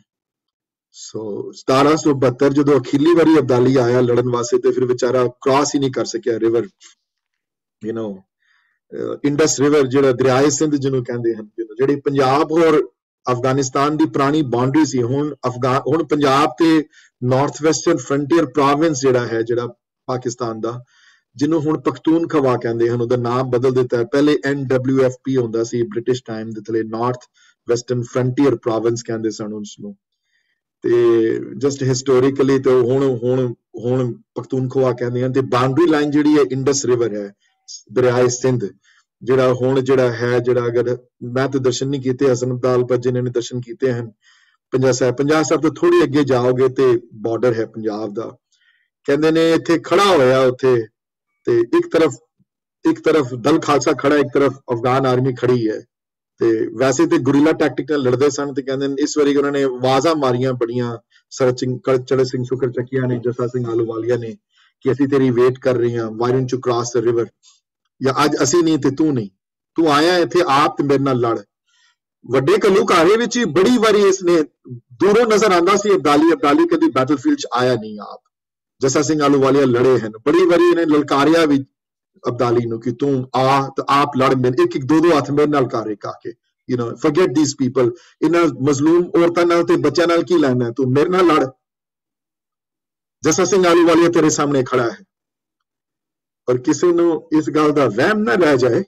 ਸੋ 1772 ਜਦੋਂ ਅਖੀਲੀ ਵਾਰੀ ਅਬਦਾਲੀ ਆਇਆ ਲੜਨ ਵਾਸਤੇ ਤੇ ਫਿਰ ਵਿਚਾਰਾ ਕ੍ਰਾਸ ਹੀ ਨਹੀਂ ਕਰ ਸਕਿਆ river you no Indus river ਜਿਹੜਾ ਦਰਿਆਏ ਸਿੰਧ ਜਿਹਨੂੰ ਕਹਿੰਦੇ ਹਨ ਜਿਹੜੀ ਪੰਜਾਬ ਔਰ ਅਫਗਾਨਿਸਤਾਨ ਦੀ ਪੁਰਾਣੀ ਬਾਉਂਡਰੀ ਸੀ, ਹੁਣ ਅਫਗਾਨ ਹੁਣ ਪੰਜਾਬ ਤੇ ਨਾਰਥ ਵੈਸਟਰਨ ਫਰੰਟੀਅਰ ਪ੍ਰੋਵਿੰਸ ਜਿਹੜਾ ਹੈ, ਜਿਹੜਾ ਪਾਕਿਸਤਾਨ ਦਾ, ਜਿਹਨੂੰ ਹੁਣ ਪਖਤੂਨਖਵਾ ਕਹਿੰਦੇ ਹਨ, ਉਹਦਾ ਨਾਮ ਬਦਲ ਦਿੱਤਾ ਹੈ। ਪਹਿਲੇ ਐਨਡਬਲਯੂਐਫਪੀ ਹੁੰਦਾ ਸੀ, ਬ੍ਰਿਟਿਸ਼ ਟਾਈਮ ਦੇ ਥਲੇ ਨਾਰਥ ਵੈਸਟਰਨ ਫਰੰਟੀਅਰ ਪ੍ਰੋਵਿੰਸ ਕਹਿੰਦੇ ਸਨ ਉਸ ਨੂੰ ਤੇ ਜਸਟ ਹਿਸਟੋਰੀਕਲੀ ਤੇ ਹੁਣ ਹੁਣ ਹੁਣ ਪਖਤੂਨਖਵਾ ਕਹਿੰਦੇ ਹਨ। ਤੇ ਬਾਉਂਡਰੀ ਲਾਈਨ ਜਿਹੜੀ ਹੈ ਇੰਡਸ ਰਿਵਰ ਹੈ ਦਰਿਆਏ ਸਿੰਧ ਜਿਹੜਾ ਹੁਣ ਜਿਹੜਾ ਹੈ, ਜਿਹੜਾ ਅਗਰ ਮੈਂ ਤੇ ਦਰਸ਼ਨ ਨਹੀਂ ਕੀਤੇ, ਹਸਨ ਪਰ ਜਿਨ੍ਹਾਂ ਨੇ ਦਰਸ਼ਨ ਕੀਤੇ ਹਨ। ਪੰਜਾ ਸਾਹਿਬ ਪੰਜਾ ਸਾਹਿਬ ਤੋਂ ਥੋੜੀ ਅੱਗੇ ਜਾਓਗੇ ਤੇ ਬਾਰਡਰ ਹੈ ਪੰਜਾਬ ਦਾ। ਕਹਿੰਦੇ ਨੇ ਇੱਥੇ ਖੜਾ ਹੋਇਆ ਉੱਥੇ ਤੇ ਇੱਕ ਤਰਫ ਇੱਕ ਤਰਫ ਦਲ ਖਾਲਸਾ ਖੜਾ ਇੱਕ ਤਰਫ ਅਫਗਾਨ ਆਰਮੀ ਖੜੀ ਹੈ। ਤੇ ਵੈਸੇ ਤੇ ਗੁਰੀਲਾ ਟੈਕਟਿਕ ਨਾਲ ਲੜਦੇ ਸਨ ਤੇ ਕਹਿੰਦੇ ਨੇ ਇਸ ਵਾਰੀ ਉਹਨਾਂ ਨੇ ਆਵਾਜ਼ਾਂ ਮਾਰੀਆਂ ਬੜੀਆਂ ਸਰਚਿੰਗ ਚੜੇ ਸਿੰਘ ਸ਼ੁਕਰ ਚੱਕੀਆਂ ਨੇ, ਜਸਾ ਸਿੰਘ ਆਲੂਵਾਲੀਆ ਨੇ, ਕਿ ਅਸੀਂ ਤੇਰੀ ਵੇਟ ਕਰ ਰਹੇ ਹਾਂ why don't you cross the river ਜਾਂ ਅੱਜ ਅਸੀਂ ਨਹੀਂ ਤੇ ਤੂੰ ਨਹੀਂ ਤੂੰ ਆਇਆ ਇੱਥੇ ਆਪ ਤੇ ਮੇਰੇ ਨਾਲ ਲੜ ਵੱਡੇ ਕਲੂਕਾਰੇ ਵਿੱਚ ਹੀ ਬੜੀ ਵਾਰੀ ਇਸਨੇ ਦੂਰੋਂ ਨਜ਼ਰ ਆਂਦਾ ਸੀ ਅਬਦਾਲੀ ਅਬਦਾਲੀ ਕਦੀ ਬੈਟਲਫੀਲਡ 'ਚ ਆਇਆ ਨਹੀਂ ਆਪ ਜਸਾ ਸਿੰਘ ਆਲੂਵਾਲੀਆ ਲੜੇ ਹਨ ਬੜੀ ਵਾਰੀ ਇਹਨੇ ਲਲਕਾਰਿਆ ਵੀ ਅਬਦਾਲੀ ਨੂੰ ਕਿ ਤੂੰ ਆ ਤੇ ਆਪ ਲੜ ਮੇਰੇ ਇੱਕ ਇੱਕ ਦੋ ਦੋ ਹੱਥ ਮੇਰੇ ਨਾਲ ਕਾਰੇ ਕਾ ਕੇ you know forget these people ਇਹਨਾਂ ਮਜ਼ਲੂਮ ਔਰਤਾਂ ਨਾਲ ਤੇ ਬੱਚਿਆਂ ਨਾਲ ਕੀ ਲੈਣਾ ਤੂੰ ਮੇਰੇ ਨਾਲ ਲੜ ਜਸਾ ਸਿੰਘ ਆਲੂਵਾਲੀਆ ਤੇਰੇ ਸਾਹਮਣੇ ਖੜਾ ਹੈ ਔਰ ਕਿਸੇ ਨੂੰ ਇਸ ਗੱਲ ਦਾ ਵਹਿਮ ਨਾ ਰਹਿ ਜਾਏ,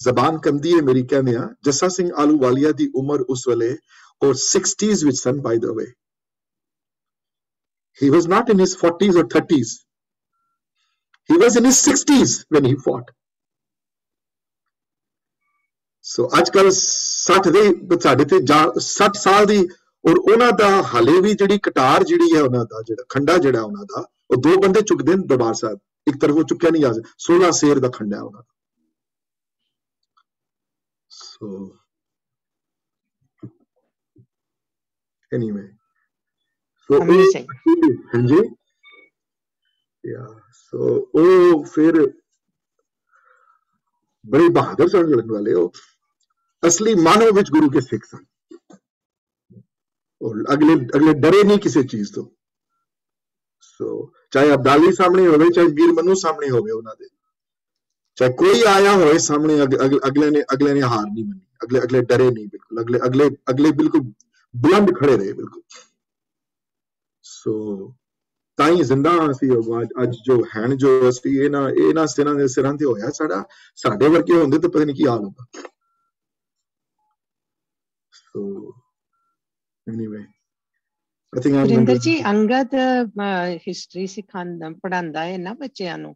ਜ਼ਬਾਨ ਕੰਦੀ ਹੈ ਮੇਰੀ ਕਹਿੰਦੇ ਆ ਜੱਸਾ ਸਿੰਘ ਆਲੂਵਾਲੀਆ ਦੀ ਉਮਰ ਉਸ ਵੇਲੇ ਔਰ 60s ਵਿੱਚ ਸਨ by the way he was not in his 40s or 30s he was in his 60s when he fought. ਸੋ ਅੱਜ ਕੱਲ 60 ਦੇ, ਸਾਡੇ ਤੇ 60 ਸਾਲ ਦੀ, ਔਰ ਉਹਨਾਂ ਦਾ ਹਾਲੇ ਵੀ ਜਿਹੜੀ ਕਟਾਰ ਜਿਹੜੀ ਹੈ ਉਹਨਾਂ ਦਾ, ਜਿਹੜਾ ਖੰਡਾ ਜਿਹੜਾ ਉਹਨਾਂ ਦਾ, ਉਹ ਦੋ ਬੰਦੇ ਚੁੱਕਦੇ ਨੇ ਦਰਬਾਰ ਸਾਹਿਬ। ਇੱਕ ਤਰਫ ਉਹ ਚੁੱਕਿਆ ਨਹੀਂ ਜਾ ਸਕਦਾ 16 ਸ਼ੇਰ ਦਾ ਖੰਡਾ ਹੈ ਉਹਨਾਂ ਦਾ ਸੋ ਐਨੀਵੇ ਸੋ ਹਾਂਜੀ ਯਾ ਸੋ ਉਹ ਫਿਰ ਬੜੇ ਬਹਾਦਰ ਸਨ ਲੜਨ ਵਾਲੇ ਉਹ ਅਸਲੀ ਮਾਨਵ ਵਿੱਚ ਗੁਰੂ ਕੇ ਸਿੱਖ ਸਨ ਔਰ ਅਗਲੇ ਅਗਲੇ ਡਰੇ ਨਹੀਂ ਕਿਸੇ ਚੀਜ਼ ਤੋਂ ਸੋ ਚਾਹੇ ਅਬਦਾਲੀ ਸਾਹਮਣੇ ਹੋਵੇ, ਚਾਹੇ ਵੀਰ ਮਨੂ ਸਾਹਮਣੇ ਹੋਵੇ ਉਹਨਾਂ ਦੇ। ਚਾਹੇ ਕੋਈ ਆਇਆ ਹੋਵੇ ਸਾਹਮਣੇ ਅਗਲੇ ਨੇ ਅਗਲੇ ਨੇ ਹਾਰ ਨਹੀਂ ਮੰਨੀ। ਅਗਲੇ ਅਗਲੇ ਡਰੇ ਨਹੀਂ, ਬਿਲਕੁਲ। ਅਗਲੇ ਅਗਲੇ ਅਗਲੇ ਬਿਲਕੁਲ ਬੁਲੰਦ ਖੜੇ ਰਹੇ, ਬਿਲਕੁਲ। ਸੋ, ਤਾਂ ਹੀ ਜ਼ਿੰਦਾ ਅਸੀਂ ਅੱਜ ਜੋ ਹਨ ਜੋ ਅਸੀਂ ਇਹ ਨਾ ਇਹ ਨਾ ਸਿਰਾਂ ਦੇ ਸਿਰਾਂ ਤੇ ਹੋਇਆ ਸਾਡਾ, ਸਾਡੇ ਵਰਗੇ ਹੁੰਦੇ ਤਾਂ ਪਤਾ ਨਹੀਂ ਕੀ ਹਾਲ ਹੁੰਦਾ। ਸੋ ਐਨੀਵੇ ਰਿੰਦਰ ਜੀ ਅੰਗਦ ਹਿਸਟਰੀ ਸਿਖਾਉਂਦਾ ਪੜਾਉਂਦਾ ਹੈ ਨਾ ਬੱਚਿਆਂ ਨੂੰ?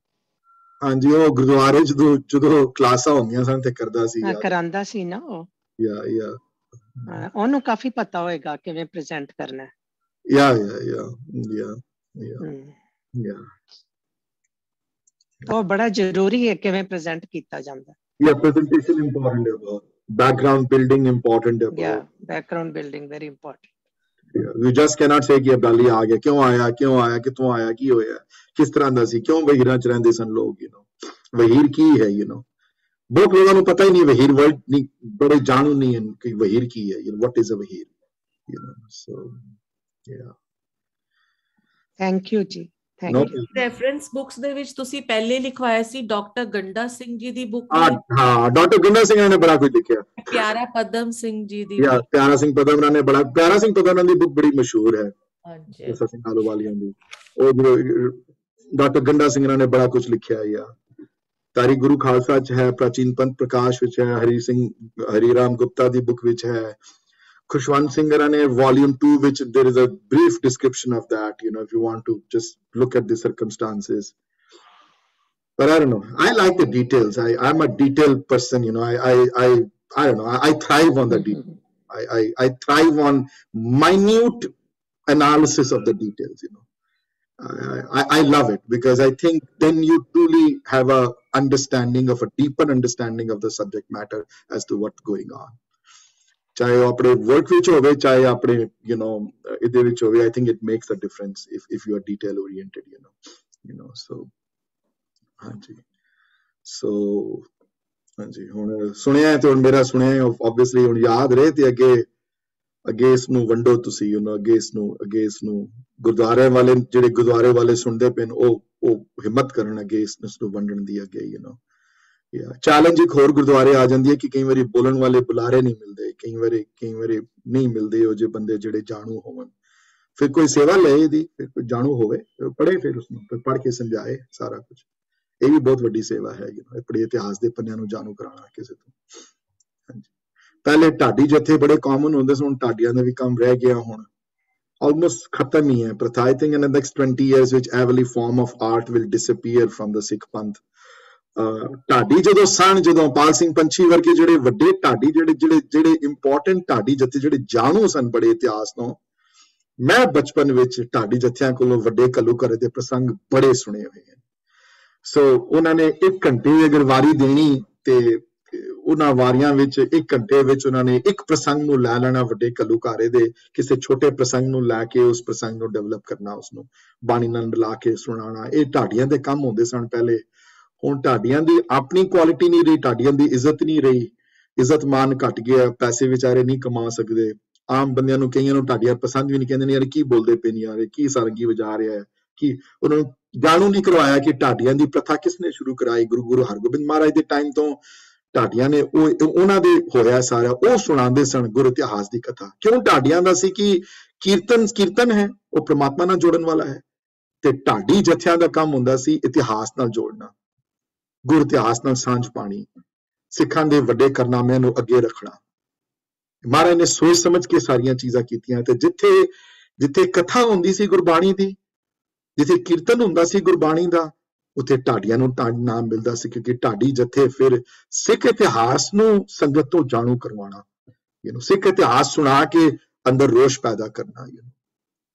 ਹਾਂਜੀ ਉਹ ਗੁਰਦੁਆਰੇ ਜਦੋਂ ਜਦੋਂ ਕਲਾਸਾਂ ਹੁੰਦੀਆਂ ਸਨ ਤੇ ਕਰਦਾ ਸੀ ਹਾਂ ਕਰਾਂਦਾ ਸੀ ਨਾ ਉਹ। ਯਾ ਯਾ। ਉਹਨੂੰ ਕਾਫੀ ਪਤਾ ਹੋਏਗਾ ਕਿਵੇਂ ਪ੍ਰੈਜ਼ੈਂਟ ਕਰਨਾ ਹੈ। ਯਾ ਯਾ ਯਾ ਯਾ ਯਾ ਉਹ ਬੜਾ ਜ਼ਰੂਰੀ ਹੈ ਕਿਵੇਂ ਪ੍ਰੈਜ਼ੈਂਟ ਕੀਤਾ ਜਾਂਦਾ। ਯਾ ਪ੍ਰੈਜ਼ੈਂਟੇਸ਼ਨ ਇੰਪੋਰਟੈਂਟ ਹੈ ਬਹੁਤ। Background building important है yeah background building very important you just cannot say ਕਿ ਅਬਦਾਲੀ ਆ ਗਿਆ ਕਿਉਂ ਆਇਆ ਕਿਉਂ ਆਇਆ ਕਿੱਥੋਂ ਆਇਆ ਕੀ ਹੋਇਆ ਕਿਸ ਤਰ੍ਹਾਂ ਦਾ ਸੀ ਕਿਉਂ ਵਹੀਰਾਂ ਚ ਰਹਿੰਦੇ ਸਨ ਲੋਕ ਯੂ نو ਵਹੀਰ ਕੀ ਹੈ ਯੂ نو ਬਹੁਤ ਲੋਕਾਂ ਨੂੰ ਪਤਾ ਹੀ ਨਹੀਂ ਵਹੀਰ ਵਰਡ ਨਹੀਂ ਬੜੇ ਜਾਣੂ ਨਹੀਂ ਹਨ ਕਿ ਵਹੀਰ ਕੀ ਹੈ you know what is a ਵਹੀਰ you know so yeah thank you ਜੀ ਥੈਂਕ ਯੂ ਰੈਫਰੈਂਸ ਬੁక్స్ ਦੇ ਵਿੱਚ ਤੁਸੀਂ ਪਹਿਲੇ ਲਿਖਵਾਇਆ ਸੀ ਡਾਕਟਰ ਗੰਡਾ ਸਿੰਘ ਜੀ ਦੀ ਬੁੱਕ ਹਾਂ ਹਾਂ ਡਾਕਟਰ ਗੁੰਨਾ ਸਿੰਘ ਨੇ ਬੜਾ ਕੁਝ ਲਿਖਿਆ। ਪਿਆਰਾ ਪਦਮ ਸਿੰਘ ਜੀ ਦੀ ਯਾ ਪਿਆਰਾ ਸਿੰਘ ਪਦਮਰਾ ਨੇ ਬੜਾ ਪਿਆਰਾ ਸਿੰਘ ਪਦਮਰਾ ਦੀ ਬੁੱਕ ਬੜੀ ਮਸ਼ਹੂਰ ਹੈ। ਹਾਂਜੀ। ਸਤਿ ਸਿੰਘ ਆਲੋਵਾਲੀਆਂ ਦੀ। ਉਹ ਡਾਕਟਰ ਗੰਡਾ ਸਿੰਘਰਾ ਨੇ ਬੜਾ ਕੁਝ ਲਿਖਿਆ ਯਾ। ਤਾਰੀ ਗੁਰੂ ਖਾਲਸਾ ਚ ਹੈ ਪ੍ਰਾਚੀਨ ਪੰਥ ਪ੍ਰਕਾਸ਼ ਵਿੱਚ ਹੈ ਹਰੀ ਸਿੰਘ ਹਰੀ ਰਾਮ ਗੁਪਤਾ ਦੀ ਬੁੱਕ ਵਿੱਚ ਹੈ। Kushwan Singharane, Volume 2, which there is a brief description of that, you know, if you want to just look at the circumstances. But I don't know. I like the details. I, I'm a detailed person, you know. I I, I, I don't know. I, I thrive on the detail. Mm-hmm. I, I, I thrive on minute analysis of the details, you know. I, I love it because I think then you truly have a understanding of a deeper understanding of the subject matter as to what's going on. ਚਾਹੇ ਉਹ ਆਪਣੇ work ਵਿੱਚ ਹੋਵੇ ਚਾਹੇ ਆਪਣੇ you know ਇਹਦੇ ਵਿੱਚ ਹੋਵੇ I think it makes a difference if if you are detail oriented you know you know so ਹਾਂਜੀ ਸੋ ਹਾਂਜੀ ਹੁਣ ਸੁਣਿਆ ਹੈ ਤੇ ਹੁਣ ਮੇਰਾ ਸੁਣਿਆ ਆਬਵੀਅਸਲੀ ਹੁਣ ਯਾਦ ਰਹੇ ਤੇ ਅੱਗੇ ਅੱਗੇ ਇਸ ਨੂੰ ਵੰਡੋ ਤੁਸੀਂ ਯੂ نو ਅੱਗੇ ਇਸ ਨੂੰ ਅੱਗੇ ਇਸ ਨੂੰ ਗੁਰਦੁਆਰੇ ਵਾਲੇ ਜਿਹੜੇ ਗੁਰਦੁਆਰੇ ਵਾਲੇ ਸੁਣਦੇ ਪਏ ਨੇ ਉਹ ਉਹ ਹਿੰਮਤ ਕਰਨ ਅੱਗੇ ਇਸ ਇਸ ਨੂੰ ਵੰਡਣ ਦੀ ਅੱਗੇ ਯੂ نو ਯਾ ਚੈਲੰਜ ਇੱਕ ਹੋਰ ਗੁਰਦੁਆਰੇ ਆ ਜਾਂਦੀ ਹੈ ਕਿ ਕਈ ਵਾਰੀ ਬੋਲਣ ਵਾਲੇ ਬੁਲਾਰੇ ਨਹੀਂ ਮਿਲਦੇ, ਕਈ ਵਾਰੀ ਕਈ ਵਾਰੀ ਨਹੀਂ ਮਿਲਦੇ ਉਹ ਜੇ ਬੰਦੇ ਜਿਹੜੇ ਜਾਣੂ ਹੋਵਣ। ਫਿਰ ਕੋਈ ਸੇਵਾ ਲਏ ਇਹਦੀ, ਫਿਰ ਕੋਈ ਜਾਣੂ ਹੋਵੇ ਪੜ੍ਹੇ, ਫਿਰ ਉਸ ਨੂੰ ਫਿਰ ਪੜ੍ਹ ਕੇ ਸਮਝਾਏ ਸਾਰਾ ਕੁਝ ਇਹ ਵੀ ਬਹੁਤ ਵੱਡੀ ਸੇਵਾ ਹੈ ਯੂ ਆਪਣੇ ਇਤਿਹਾਸ ਦੇ ਪੰਨਿਆਂ ਨੂੰ ਜਾਣੂ ਕਰਾਉਣਾ ਕਿਸੇ ਤੋਂ। ਹਾਂਜੀ। ਪਹਿਲੇ ਢਾਡੀ ਜਥੇ ਬੜੇ ਕਾਮਨ ਹੁੰਦੇ ਸੀ, ਹੁਣ ਢਾਡੀਆਂ ਦਾ ਵੀ ਕੰਮ ਰਹਿ ਗਿਆ ਹੁਣ। Almost ਖਤਮ ਹੀ ਹੈ ਪ੍ਰਥਾ। I think in the next 20 years which every form of art will disappear from the Sikh ਪੰਥ ਢਾਡੀ ਜਦੋਂ ਸਨ ਜਦੋਂ ਪਾਲ ਸਿੰਘ ਪੰਛੀ ਵਰਗੇ ਜਿਹੜੇ ਵੱਡੇ ਢਾਡੀ, ਜਿਹੜੇ ਜਿਹੜੇ ਜਿਹੜੇ ਇੰਪੋਰਟੈਂਟ ਢਾਡੀ ਜੱਥੇ, ਜਿਹੜੇ ਜਾਣੂ ਸਨ ਬੜੇ ਇਤਿਹਾਸ ਤੋਂ, ਮੈਂ ਬਚਪਨ ਵਿੱਚ ਢਾਡੀ ਜਥਿਆਂ ਕੋਲੋਂ ਵੱਡੇ ਘੱਲੂਘਾਰੇ ਦੇ ਪ੍ਰਸੰਗ ਬੜੇ ਸੁਣੇ ਹੋਏ ਹਨ। ਸੋ ਉਹਨਾਂ ਨੇ 1 ਘੰਟੇ ਅਗਰ ਵਾਰੀ ਦੇਣੀ ਤੇ ਉਹਨਾਂ ਵਾਰੀਆਂ ਵਿੱਚ 1 ਘੰਟੇ ਵਿੱਚ ਉਹਨਾਂ ਨੇ ਇੱਕ ਪ੍ਰਸੰਗ ਨੂੰ ਲੈ ਲੈਣਾ ਵੱਡੇ ਘੱਲੂਘਾਰੇ ਦੇ, ਕਿਸੇ ਛੋਟੇ ਪ੍ਰਸੰਗ ਨੂੰ ਲੈ ਕੇ ਉਸ ਪ੍ਰਸੰਗ ਨੂੰ ਡਿਵੈਲਪ ਕਰਨਾ ਉਸ ਨੂੰ ਬਾਣੀ ਨਾਲ ਮਿਲਾ ਕੇ ਸੁਣਾਉਣਾ। ਇਹ ਢਾਡੀਆਂ ਦੇ ਕੰਮ ਹੁੰਦੇ ਸਨ ਪਹਿਲੇ। ਹੁਣ ਢਾਡੀਆਂ ਦੀ ਆਪਣੀ ਕੁਆਲਿਟੀ ਨਹੀਂ ਰਹੀ ਢਾਡੀਆਂ ਦੀ ਇੱਜ਼ਤ ਨਹੀਂ ਰਹੀ। ਇੱਜ਼ਤ ਮਾਨ ਘਟ ਗਿਆ, ਪੈਸੇ ਵਿਚਾਰੇ ਨਹੀਂ ਕਮਾ ਸਕਦੇ। ਆਮ ਬੰਦਿਆਂ ਨੂੰ ਕਈਆਂ ਨੂੰ ਢਾਡੀਆਂ ਪਸੰਦ ਵੀ ਨਹੀਂ ਕਹਿੰਦੇ ਨੇ ਯਾਰ ਕੀ ਬੋਲਦੇ ਪਏ ਨੇ ਯਾਰ, ਕੀ ਸਾਰੰਗੀ ਵਜਾ ਰਿਹਾ ਹੈ, ਕਿ ਉਹਨਾਂ ਨੂੰ ਜਾਣੂ ਨਹੀਂ ਕਰਵਾਇਆ ਕਿ ਢਾਡੀਆਂ ਦੀ ਪ੍ਰਥਾ ਕਿਸਨੇ ਸ਼ੁਰੂ ਕਰਾਈ, ਗੁਰੂ ਗੁਰੂ ਹਰਗੋਬਿੰਦ ਮਹਾਰਾਜ ਦੇ ਟਾਈਮ ਤੋਂ ਢਾਡੀਆਂ ਨੇ ਉਹ ਉਹਨਾਂ ਦੇ ਹੋਇਆ ਸਾਰਾ, ਉਹ ਸੁਣਾਉਂਦੇ ਸਨ ਗੁਰ ਇਤਿਹਾਸ ਦੀ ਕਥਾ। ਕਿਉਂ ਢਾਡੀਆਂ ਦਾ ਸੀ ਕਿ ਕੀਰਤਨ ਕੀਰਤਨ ਹੈ, ਉਹ ਪ੍ਰਮਾਤਮਾ ਨਾਲ ਜੋੜਨ ਵਾਲਾ ਹੈ। ਤੇ ਢਾਡੀ ਜਥਿਆਂ ਦਾ ਕੰਮ ਹੁੰਦਾ ਸੀ ਇਤਿਹਾਸ ਨਾਲ ਜੋੜਨਾ। ਗੁਰ ਇਤਿਹਾਸ ਨਾਲ ਸਾਂਝ ਪਾਣੀ, ਸਿੱਖਾਂ ਦੇ ਵੱਡੇ ਕਰਨਾਮਿਆਂ ਨੂੰ ਅੱਗੇ ਰੱਖਣਾ। ਮਹਾਰਾਜ ਨੇ ਸੋਚ ਸਮਝ ਕੇ ਸਾਰੀਆਂ ਚੀਜ਼ਾਂ ਕੀਤੀਆਂ ਤੇ ਜਿੱਥੇ ਜਿੱਥੇ ਕਥਾ ਹੁੰਦੀ ਸੀ ਗੁਰਬਾਣੀ ਦੀ, ਜਿੱਥੇ ਕੀਰਤਨ ਹੁੰਦਾ ਸੀ ਗੁਰਬਾਣੀ ਦਾ, ਉੱਥੇ ਢਾਡੀਆਂ ਨੂੰ ਢਾਡ, ਨਾਮ ਮਿਲਦਾ ਸੀ ਕਿਉਂਕਿ ਢਾਡੀ ਜਥੇ ਫਿਰ ਸਿੱਖ ਇਤਿਹਾਸ ਨੂੰ ਸੰਗਤ ਤੋਂ ਜਾਣੂ ਕਰਵਾਉਣਾ। ਇਹਨੂੰ ਸਿੱਖ ਇਤਿਹਾਸ ਸੁਣਾ ਕੇ ਅੰਦਰ ਰੋਸ਼ ਪੈਦਾ ਕਰਨਾ ਇਹਨੂੰ।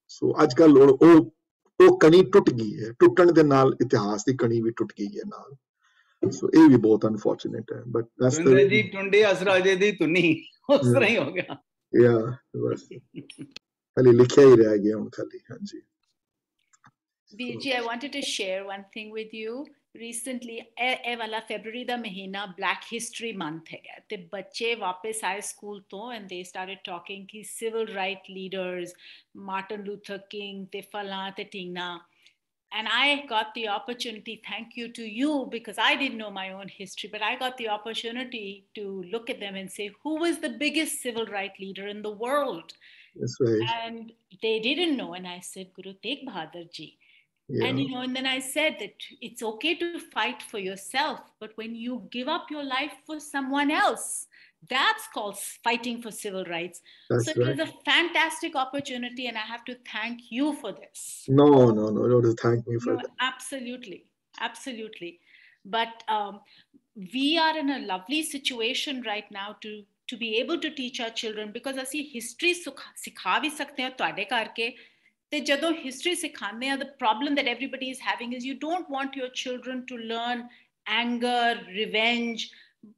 ਸੋ ਅੱਜ ਕੱਲ ਉਹ ਉਹ ਕਣੀ ਟੁੱਟ ਗਈ ਹੈ। ਟੁੱਟਣ ਦੇ ਨਾਲ ਇਤਿਹਾਸ ਦੀ ਕਣੀ ਵੀ ਟੁੱਟ ਗਈ ਹੈ ਨਾਲ। ਸੋ ਇਹ ਵੀ ਬਹੁਤ ਅਨਫੋਰਚੂਨੇਟ ਹੈ ਬਟ ਦੈਟਸ ਸੁੰਦਰ ਜੀ ਟੁੰਡੇ ਅਸਰਾਜੇ ਦੀ ਧੁਨੀ ਉਸ ਤਰ੍ਹਾਂ ਹੀ ਹੋ ਗਿਆ ਯਾ ਬਸ ਖਾਲੀ ਲਿਖਿਆ ਹੀ ਰਹਿ ਗਿਆ ਹੁਣ ਖਾਲੀ ਹਾਂਜੀ Virji, I wanted to share one thing with you. Recently, ਇਹ ਵਾਲਾ ਫੈਬਰੂਰੀ ਦਾ ਮਹੀਨਾ ਬਲੈਕ ਹਿਸਟਰੀ ਮੰਥ ਹੈਗਾ ਤੇ ਬੱਚੇ ਵਾਪਸ ਆਏ ਸਕੂਲ ਤੋਂ ਐਂਡ ਦੇ ਸਟਾਰਟਡ ਟਾਕਿੰਗ ਕਿ civil right leaders Martin Luther King ਤੇ ਫਲਾਂ ਤੇ ਟੀਨਾ and I got the opportunity, thank you to you, because I didn't know my own history, but I got the opportunity to look at them and say, who was the biggest civil rights leader in the world? That's right. And they didn't know. And I said, Guru Tegh Bahadur Ji. Yeah. And you know, and then I said that it's okay to fight for yourself, but when you give up your life for someone else, that's called fighting for civil rights. That's so it right. was a fantastic opportunity, and I have to thank you for this. No, no, no, no, to thank me for No, that. absolutely, absolutely. But um, we are in a lovely situation right now to to be able to teach our children because ਅਸੀਂ history ਸਿਖਾ ਸਿਖਾ ਵੀ ਸਕਦੇ ਹਾਂ ਤੁਹਾਡੇ ਕਰਕੇ ਤੇ ਜਦੋਂ history ਸਿਖਾਉਂਦੇ ਆ the problem that everybody is having is you don't want your children to learn anger revenge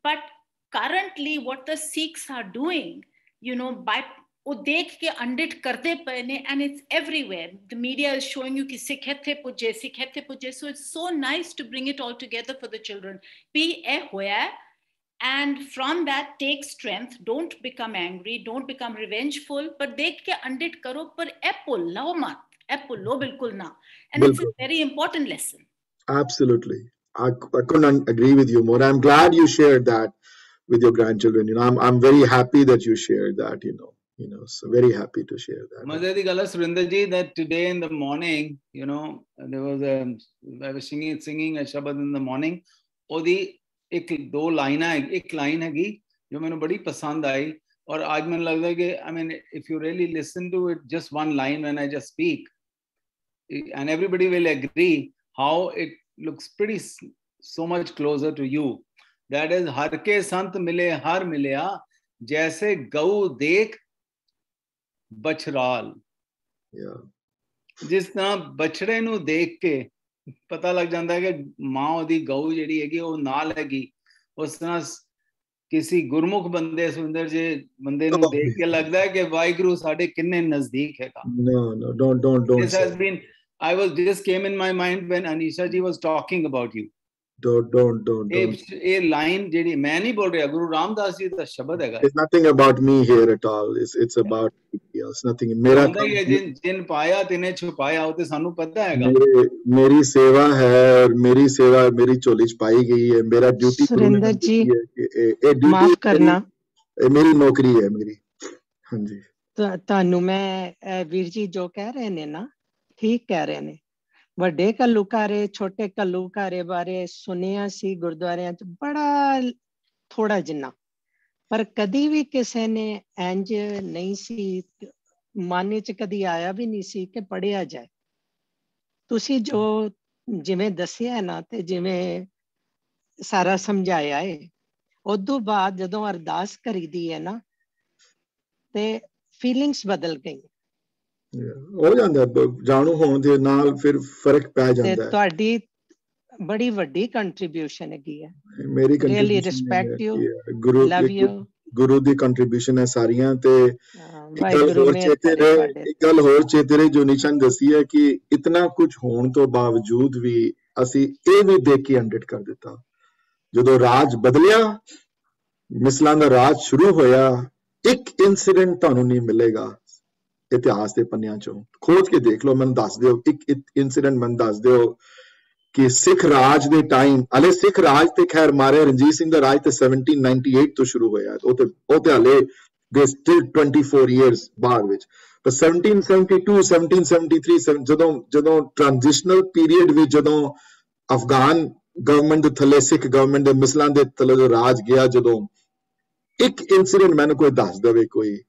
but currently what the Sikhs are doing, you know, by वो देख के अंडिट करते पहने and it's everywhere the media is showing you कि सिख थे पुजे सिख थे पुजे so it's so nice to bring it and from that take strength. Don't become angry. Don't become revengeful. But dekh ke andit and it's a very important lesson. Absolutely. I, I couldn't agree with you more. I'm glad you shared that with your grandchildren you know i'm, I'm very happy that you shared that you know you know so very happy to share that Mazadi Gala Surinder ji that today in the morning you know there was a I was singing singing a Shabad in the morning ਉਹਦੀ ਇੱਕ ਦੋ ਲਾਈਨਾਂ ਇੱਕ line ਹੈਗੀ ਜੋ ਮੈਨੂੰ ਬੜੀ ਪਸੰਦ ਆਈ ਔਰ ਅੱਜ ਮੈਨੂੰ ਲੱਗਦਾ ਹੈ ਕਿ I mean if you really listen to it just one line when I just speak and everybody will agree how it looks pretty so much closer to you that is har ke sant mile har milya jaise ਗਊ ਦੇਖ ਬਛਰਾਲ ਜਿਸ ਤਰ੍ਹਾਂ ਬਛੜੇ ਨੂੰ ਦੇਖ ਕੇ ਪਤਾ ਲੱਗ ਜਾਂਦਾ ਹੈ ਕਿ ਮਾਂ ਉਹਦੀ ਗਊ ਜਿਹੜੀ ਹੈਗੀ ਉਹ ਨਾਲ ਹੈਗੀ ਉਸ ਤਰ੍ਹਾਂ ਕਿਸੇ ਗੁਰਮੁਖ ਬੰਦੇ ਸੁੰਦਰ ਜੇ ਬੰਦੇ ਨੂੰ ਦੇਖ ਕੇ ਲੱਗਦਾ ਹੈ ਕਿ ਵਾਹਿਗੁਰੂ ਸਾਡੇ ਕਿੰਨੇ ਨਜ਼ਦੀਕ ਹੈਗਾ no no don't don't don't this has been I was this came in my mind when Anisha ji was talking about you don't don't don't. ਇਹ ਲਾਈਨ ਜਿਹੜੀ ਮੈਂ ਨਹੀਂ ਬੋਲ ਰਿਹਾ ਗੁਰੂ ਰਾਮਦਾਸ ਜੀ ਦਾ ਸ਼ਬਦ ਹੈਗਾ। It's nothing about me here at all. It's it's about else nothing. ਮੇਰਾ ਜਿਨ ਜਿਨ ਪਾਇਆ ਤਿਨੇ ਛੁਪਾਇਆ ਉਹ ਤੇ ਸਾਨੂੰ ਪਤਾ ਹੈਗਾ। ਮੇਰੀ ਸੇਵਾ ਹੈ ਔਰ ਮੇਰੀ ਸੇਵਾ ਮੇਰੀ ਝੋਲੀ ਚ ਪਾਈ ਗਈ ਹੈ ਮੇਰਾ ਡਿਊਟੀ ਸੁਰਿੰਦਰ ਜੀ ਇਹ ਮਾਫ ਕਰਨਾ। ਇਹ ਮੇਰੀ ਨੌਕਰੀ ਹੈ ਮੇਰੀ। ਹਾਂਜੀ। ਤੁਹਾਨੂੰ ਮੈਂ ਵੀਰ ਜੀ ਜੋ ਕਹਿ ਰਹੇ ਨੇ ਨਾ ਠੀਕ ਕਹਿ ਰਹੇ ਨੇ। ਵੱਡੇ ਘੱਲੂਕਾਰੇ ਛੋਟੇ ਘੱਲੂਕਾਰੇ ਬਾਰੇ ਸੁਣਿਆ ਸੀ ਗੁਰਦੁਆਰਿਆਂ 'ਚ, ਬੜਾ ਥੋੜਾ ਜਿੰਨਾ। ਪਰ ਕਦੀ ਵੀ ਕਿਸੇ ਨੇ ਇੰਜ ਨਹੀਂ ਸੀ, ਮਨ 'ਚ ਕਦੀ ਆਇਆ ਵੀ ਨਹੀਂ ਸੀ ਕਿ ਪੜਿਆ ਜਾਏ। ਤੁਸੀਂ ਜੋ ਜਿਵੇਂ ਦੱਸਿਆ ਨਾ ਤੇ ਜਿਵੇਂ ਸਾਰਾ ਸਮਝਾਇਆ ਏ, ਉਦੋਂ ਬਾਅਦ ਜਦੋਂ ਅਰਦਾਸ ਕਰੀਦੀ ਹੈ ਨਾ, ਤੇ ਫੀਲਿੰਗਸ ਬਦਲ ਗਈ ਹੋ ਜਾਂਦਾ ਜਾਣੂ ਹੋਣ ਦੇ ਨਾਲ ਫਿਰ ਫ਼ਰਕ ਪੈ ਜਾਂਦਾ ਹੈ। ਤੁਹਾਡੀ ਬੜੀ ਵੱਡੀ ਕੰਟਰੀਬਿਊਸ਼ਨ ਹੈਗੀ ਹੈ। ਮੇਰੀ really respect you Guru love you Guru the contribution ਹੈ ਸਾਰੀਆਂ ਤੇ ਵਾਹਿਗੁਰੂ ਚੇਤੇ ਰਹੇ ਇੱਕ ਗੱਲ ਹੋਰ ਚੇਤੇ ਰਹੇ ਜੋ ਨਿਸ਼ਾਨ ਦੱਸੀ ਹੈ ਕਿ ਇਤਨਾ ਕੁਝ ਹੋਣ ਤੋਂ ਬਾਵਜੂਦ ਵੀ ਅਸੀਂ ਇਹ ਵੀ ਦੇਖ ਕੇ ਅੰਡਿਟ ਕਰ ਦਿੱਤਾ। ਜਦੋਂ ਰਾਜ ਬਦਲਿਆ ਮਿਸਲਾਂ ਦਾ ਰਾਜ ਸ਼ੁਰੂ ਹੋਇਆ ਇੱਕ ਇਨਸੀਡੈਂਟ ਤੁਹਾਨੂੰ ਨਹੀਂ ਮਿਲੇਗਾ। ਇਤਿਹਾਸ ਦੇ ਪੰਨਿਆਂ ਚੋਂ। ਖੋਜ ਕੇ ਦੇਖ ਲਓ, ਮੈਨੂੰ ਦੱਸ ਦਿਓ, ਇੱਕ ਇਨਸੀਡੈਂਟ ਮੈਨੂੰ ਦੱਸ ਦਿਓ ਕਿ ਸਿੱਖ ਰਾਜ ਦੇ ਟਾਈਮ ਹਲੇ ਸਿੱਖ ਰਾਜ ਤੇ ਖੈਰ ਮਾਰੇ, ਰਣਜੀਤ ਸਿੰਘ ਦਾ ਰਾਜ ਤੇ 1798 ਤੋਂ ਸ਼ੁਰੂ ਹੋਇਆ। ਉਹ ਤੇ ਉਹ ਤੇ ਹਲੇ ਦੇ ਸਟਿਲ 24 ਇਅਰਸ ਬਾਅਦ ਵਿੱਚ। ਪਰ 1772 1773 ਜਦੋਂ ਜਦੋਂ ਟ੍ਰਾਂਜੀਸ਼ਨਲ ਪੀਰੀਅਡ ਵਿੱਚ ਜਦੋਂ ਅਫਗਾਨ ਗਵਰਨਮੈਂਟ ਦੇ ਥੱਲੇ, ਸਿੱਖ ਗਵਰਨਮੈਂਟ ਦੇ ਮਿਸਲਾਂ ਦੇ ਥੱਲੇ ਰਾਜ ਗਿਆ, ਜਦੋਂ ਇੱਕ ਇਨਸੀਡੈਂਟ ਮੈਨੂੰ ਕੋਈ ਦੱਸ ਦੇਵੇ ਕੋਈ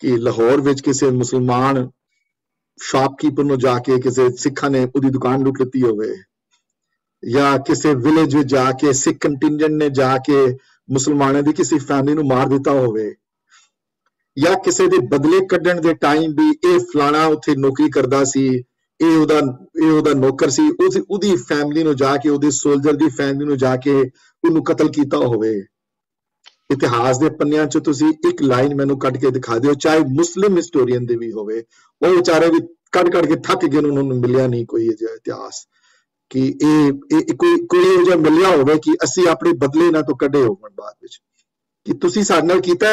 ਕਿ ਲਾਹੌਰ ਵਿੱਚ ਕਿਸੇ ਮੁਸਲਮਾਨ ਸ਼ਾਪਕੀਪਰ ਨੂੰ ਜਾ ਕੇ ਕਿਸੇ ਸਿੱਖਾਂ ਨੇ ਉਹਦੀ ਦੁਕਾਨ ਲੁੱਟ ਲਈ ਹੋਵੇ ਜਾਂ ਕਿਸੇ ਵਿਲੇਜ ਵਿੱਚ ਜਾ ਕੇ ਸਿੱਖ ਕੰਟਿੰਜੈਂਟ ਨੇ ਜਾ ਕੇ ਮੁਸਲਮਾਨਾਂ ਦੀ ਕਿਸੇ ਫੈਮਿਲੀ ਨੂੰ ਮਾਰ ਦਿੱਤਾ ਹੋਵੇ ਜਾਂ ਕਿਸੇ ਦੇ ਬਦਲੇ ਕੱਢਣ ਦੇ ਟਾਈਮ ਵੀ ਇਹ ਫਲਾਣਾ ਉੱਥੇ ਨੌਕਰੀ ਕਰਦਾ ਸੀ, ਇਹ ਉਹਦਾ ਇਹ ਉਹਦਾ ਨੌਕਰ ਸੀ ਉਹਦੀ ਫੈਮਿਲੀ ਨੂੰ ਜਾ ਕੇ, ਉਹਦੇ ਸੋਲਜਰ ਦੀ ਫੈਮਿਲੀ ਨੂੰ ਜਾ ਕੇ ਉਹਨੂੰ ਕਤਲ ਕੀਤਾ ਹੋਵੇ। ਇਤਿਹਾਸ ਦੇ ਪੰਨਿਆਂ 'ਚ ਤੁਸੀਂ ਇੱਕ ਲਾਈਨ ਮੈਨੂੰ ਕੱਢ ਕੇ ਦਿਖਾ ਦਿਓ, ਚਾਹੇ ਮੁਸਲਿਮ ਹਿਸਟੋਰੀਅਨ ਦੇ ਵੀ ਹੋਵੇ, ਉਹ ਵਿਚਾਰੇ ਵੀ ਕੱਢ ਕੱਢ ਕੇ ਥੱਕ ਗਏ ਉਹਨਾਂ ਨੂੰ ਮਿਲਿਆ ਨਹੀਂ ਕੋਈ ਇਹ ਇਤਿਹਾਸ ਕਿ ਇਹ ਇਹ ਕੋਈ ਕੋਈ ਇਹ ਜਿਹਾ ਮਿਲਿਆ ਹੋਵੇ ਕਿ ਅਸੀਂ ਆਪਣੇ ਬਦਲੇ ਨਾ ਤੋਂ ਕੱਢੇ ਹੋਣ ਬਾਅਦ ਵਿੱਚ। ਕਿ ਤੁਸੀਂ ਸਾਡੇ ਨਾਲ ਕੀਤਾ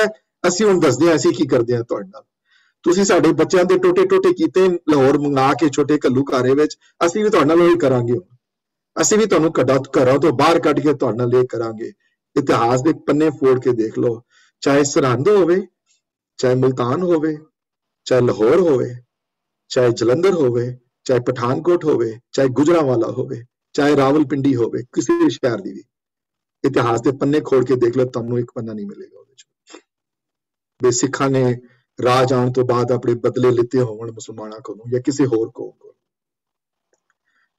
ਅਸੀਂ ਹੁਣ ਦੱਸਦੇ ਹਾਂ, ਅਸੀਂ ਕੀ ਕਰਦੇ ਹਾਂ ਤੁਹਾਡੇ ਨਾਲ। ਤੁਸੀਂ ਸਾਡੇ ਬੱਚਿਆਂ ਦੇ ਟੋਟੇ ਟੋਟੇ ਕੀਤੇ, ਲਾਹੌਰ ਮੰਗਾ ਕੇ ਛੋਟੇ ਕੱਲੂ ਘਾਰੇ ਵਿੱਚ, ਅਸੀਂ ਵੀ ਤੁਹਾਡੇ ਨਾਲ ਉਹ ਕਰਾਂਗੇ ਅਸੀਂ ਵੀ ਤੁਹਾਨੂੰ ਕੱਢਾ ਘਰਾਂ ਤੋਂ ਬਾਹਰ ਕੱਢ ਕੇ ਤੁਹਾਡੇ ਨਾਲ ਇਹ ਕਰਾਂਗੇ। ਇਤਿਹਾਸ ਦੇ ਪੰਨੇ ਫੋੜ ਕੇ ਦੇਖ ਲਓ, ਚਾਹੇ ਸਰਹੰਦ ਹੋਵੇ, ਚਾਹੇ ਮੁਲਤਾਨ ਹੋਵੇ, ਚਾਹੇ ਲਾਹੌਰ ਹੋਵੇ, ਚਾਹੇ ਜਲੰਧਰ ਹੋਵੇ, ਚਾਹੇ ਪਠਾਨਕੋਟ ਹੋਵੇ, ਚਾਹੇ ਗੁਜਰਾਵਾਲਾ ਹੋਵੇ, ਚਾਹੇ ਰਾਵਲਪਿੰਡੀ ਹੋਵੇ, ਕਿਸੇ ਵੀ ਸ਼ਹਿਰ ਦੀ ਵੀ, ਇਤਿਹਾਸ ਦੇ ਪੰਨੇ ਖੋਲ ਕੇ ਦੇਖ ਲਓ, ਤੁਹਾਨੂੰ ਇੱਕ ਪੰਨਾ ਨਹੀਂ ਮਿਲੇਗਾ ਉਹਦੇ ਚ। ਬੇ ਸਿੱਖਾਂ ਨੇ ਰਾਜ ਆਉਣ ਤੋਂ ਬਾਅਦ ਆਪਣੇ ਬਦਲੇ ਲਿੱਤੇ ਹੋਣ ਮੁਸਲਮਾਨਾਂ ਕੋਲੋਂ ਜਾਂ ਕਿਸੇ ਹੋਰ ਕੋਲੋਂ।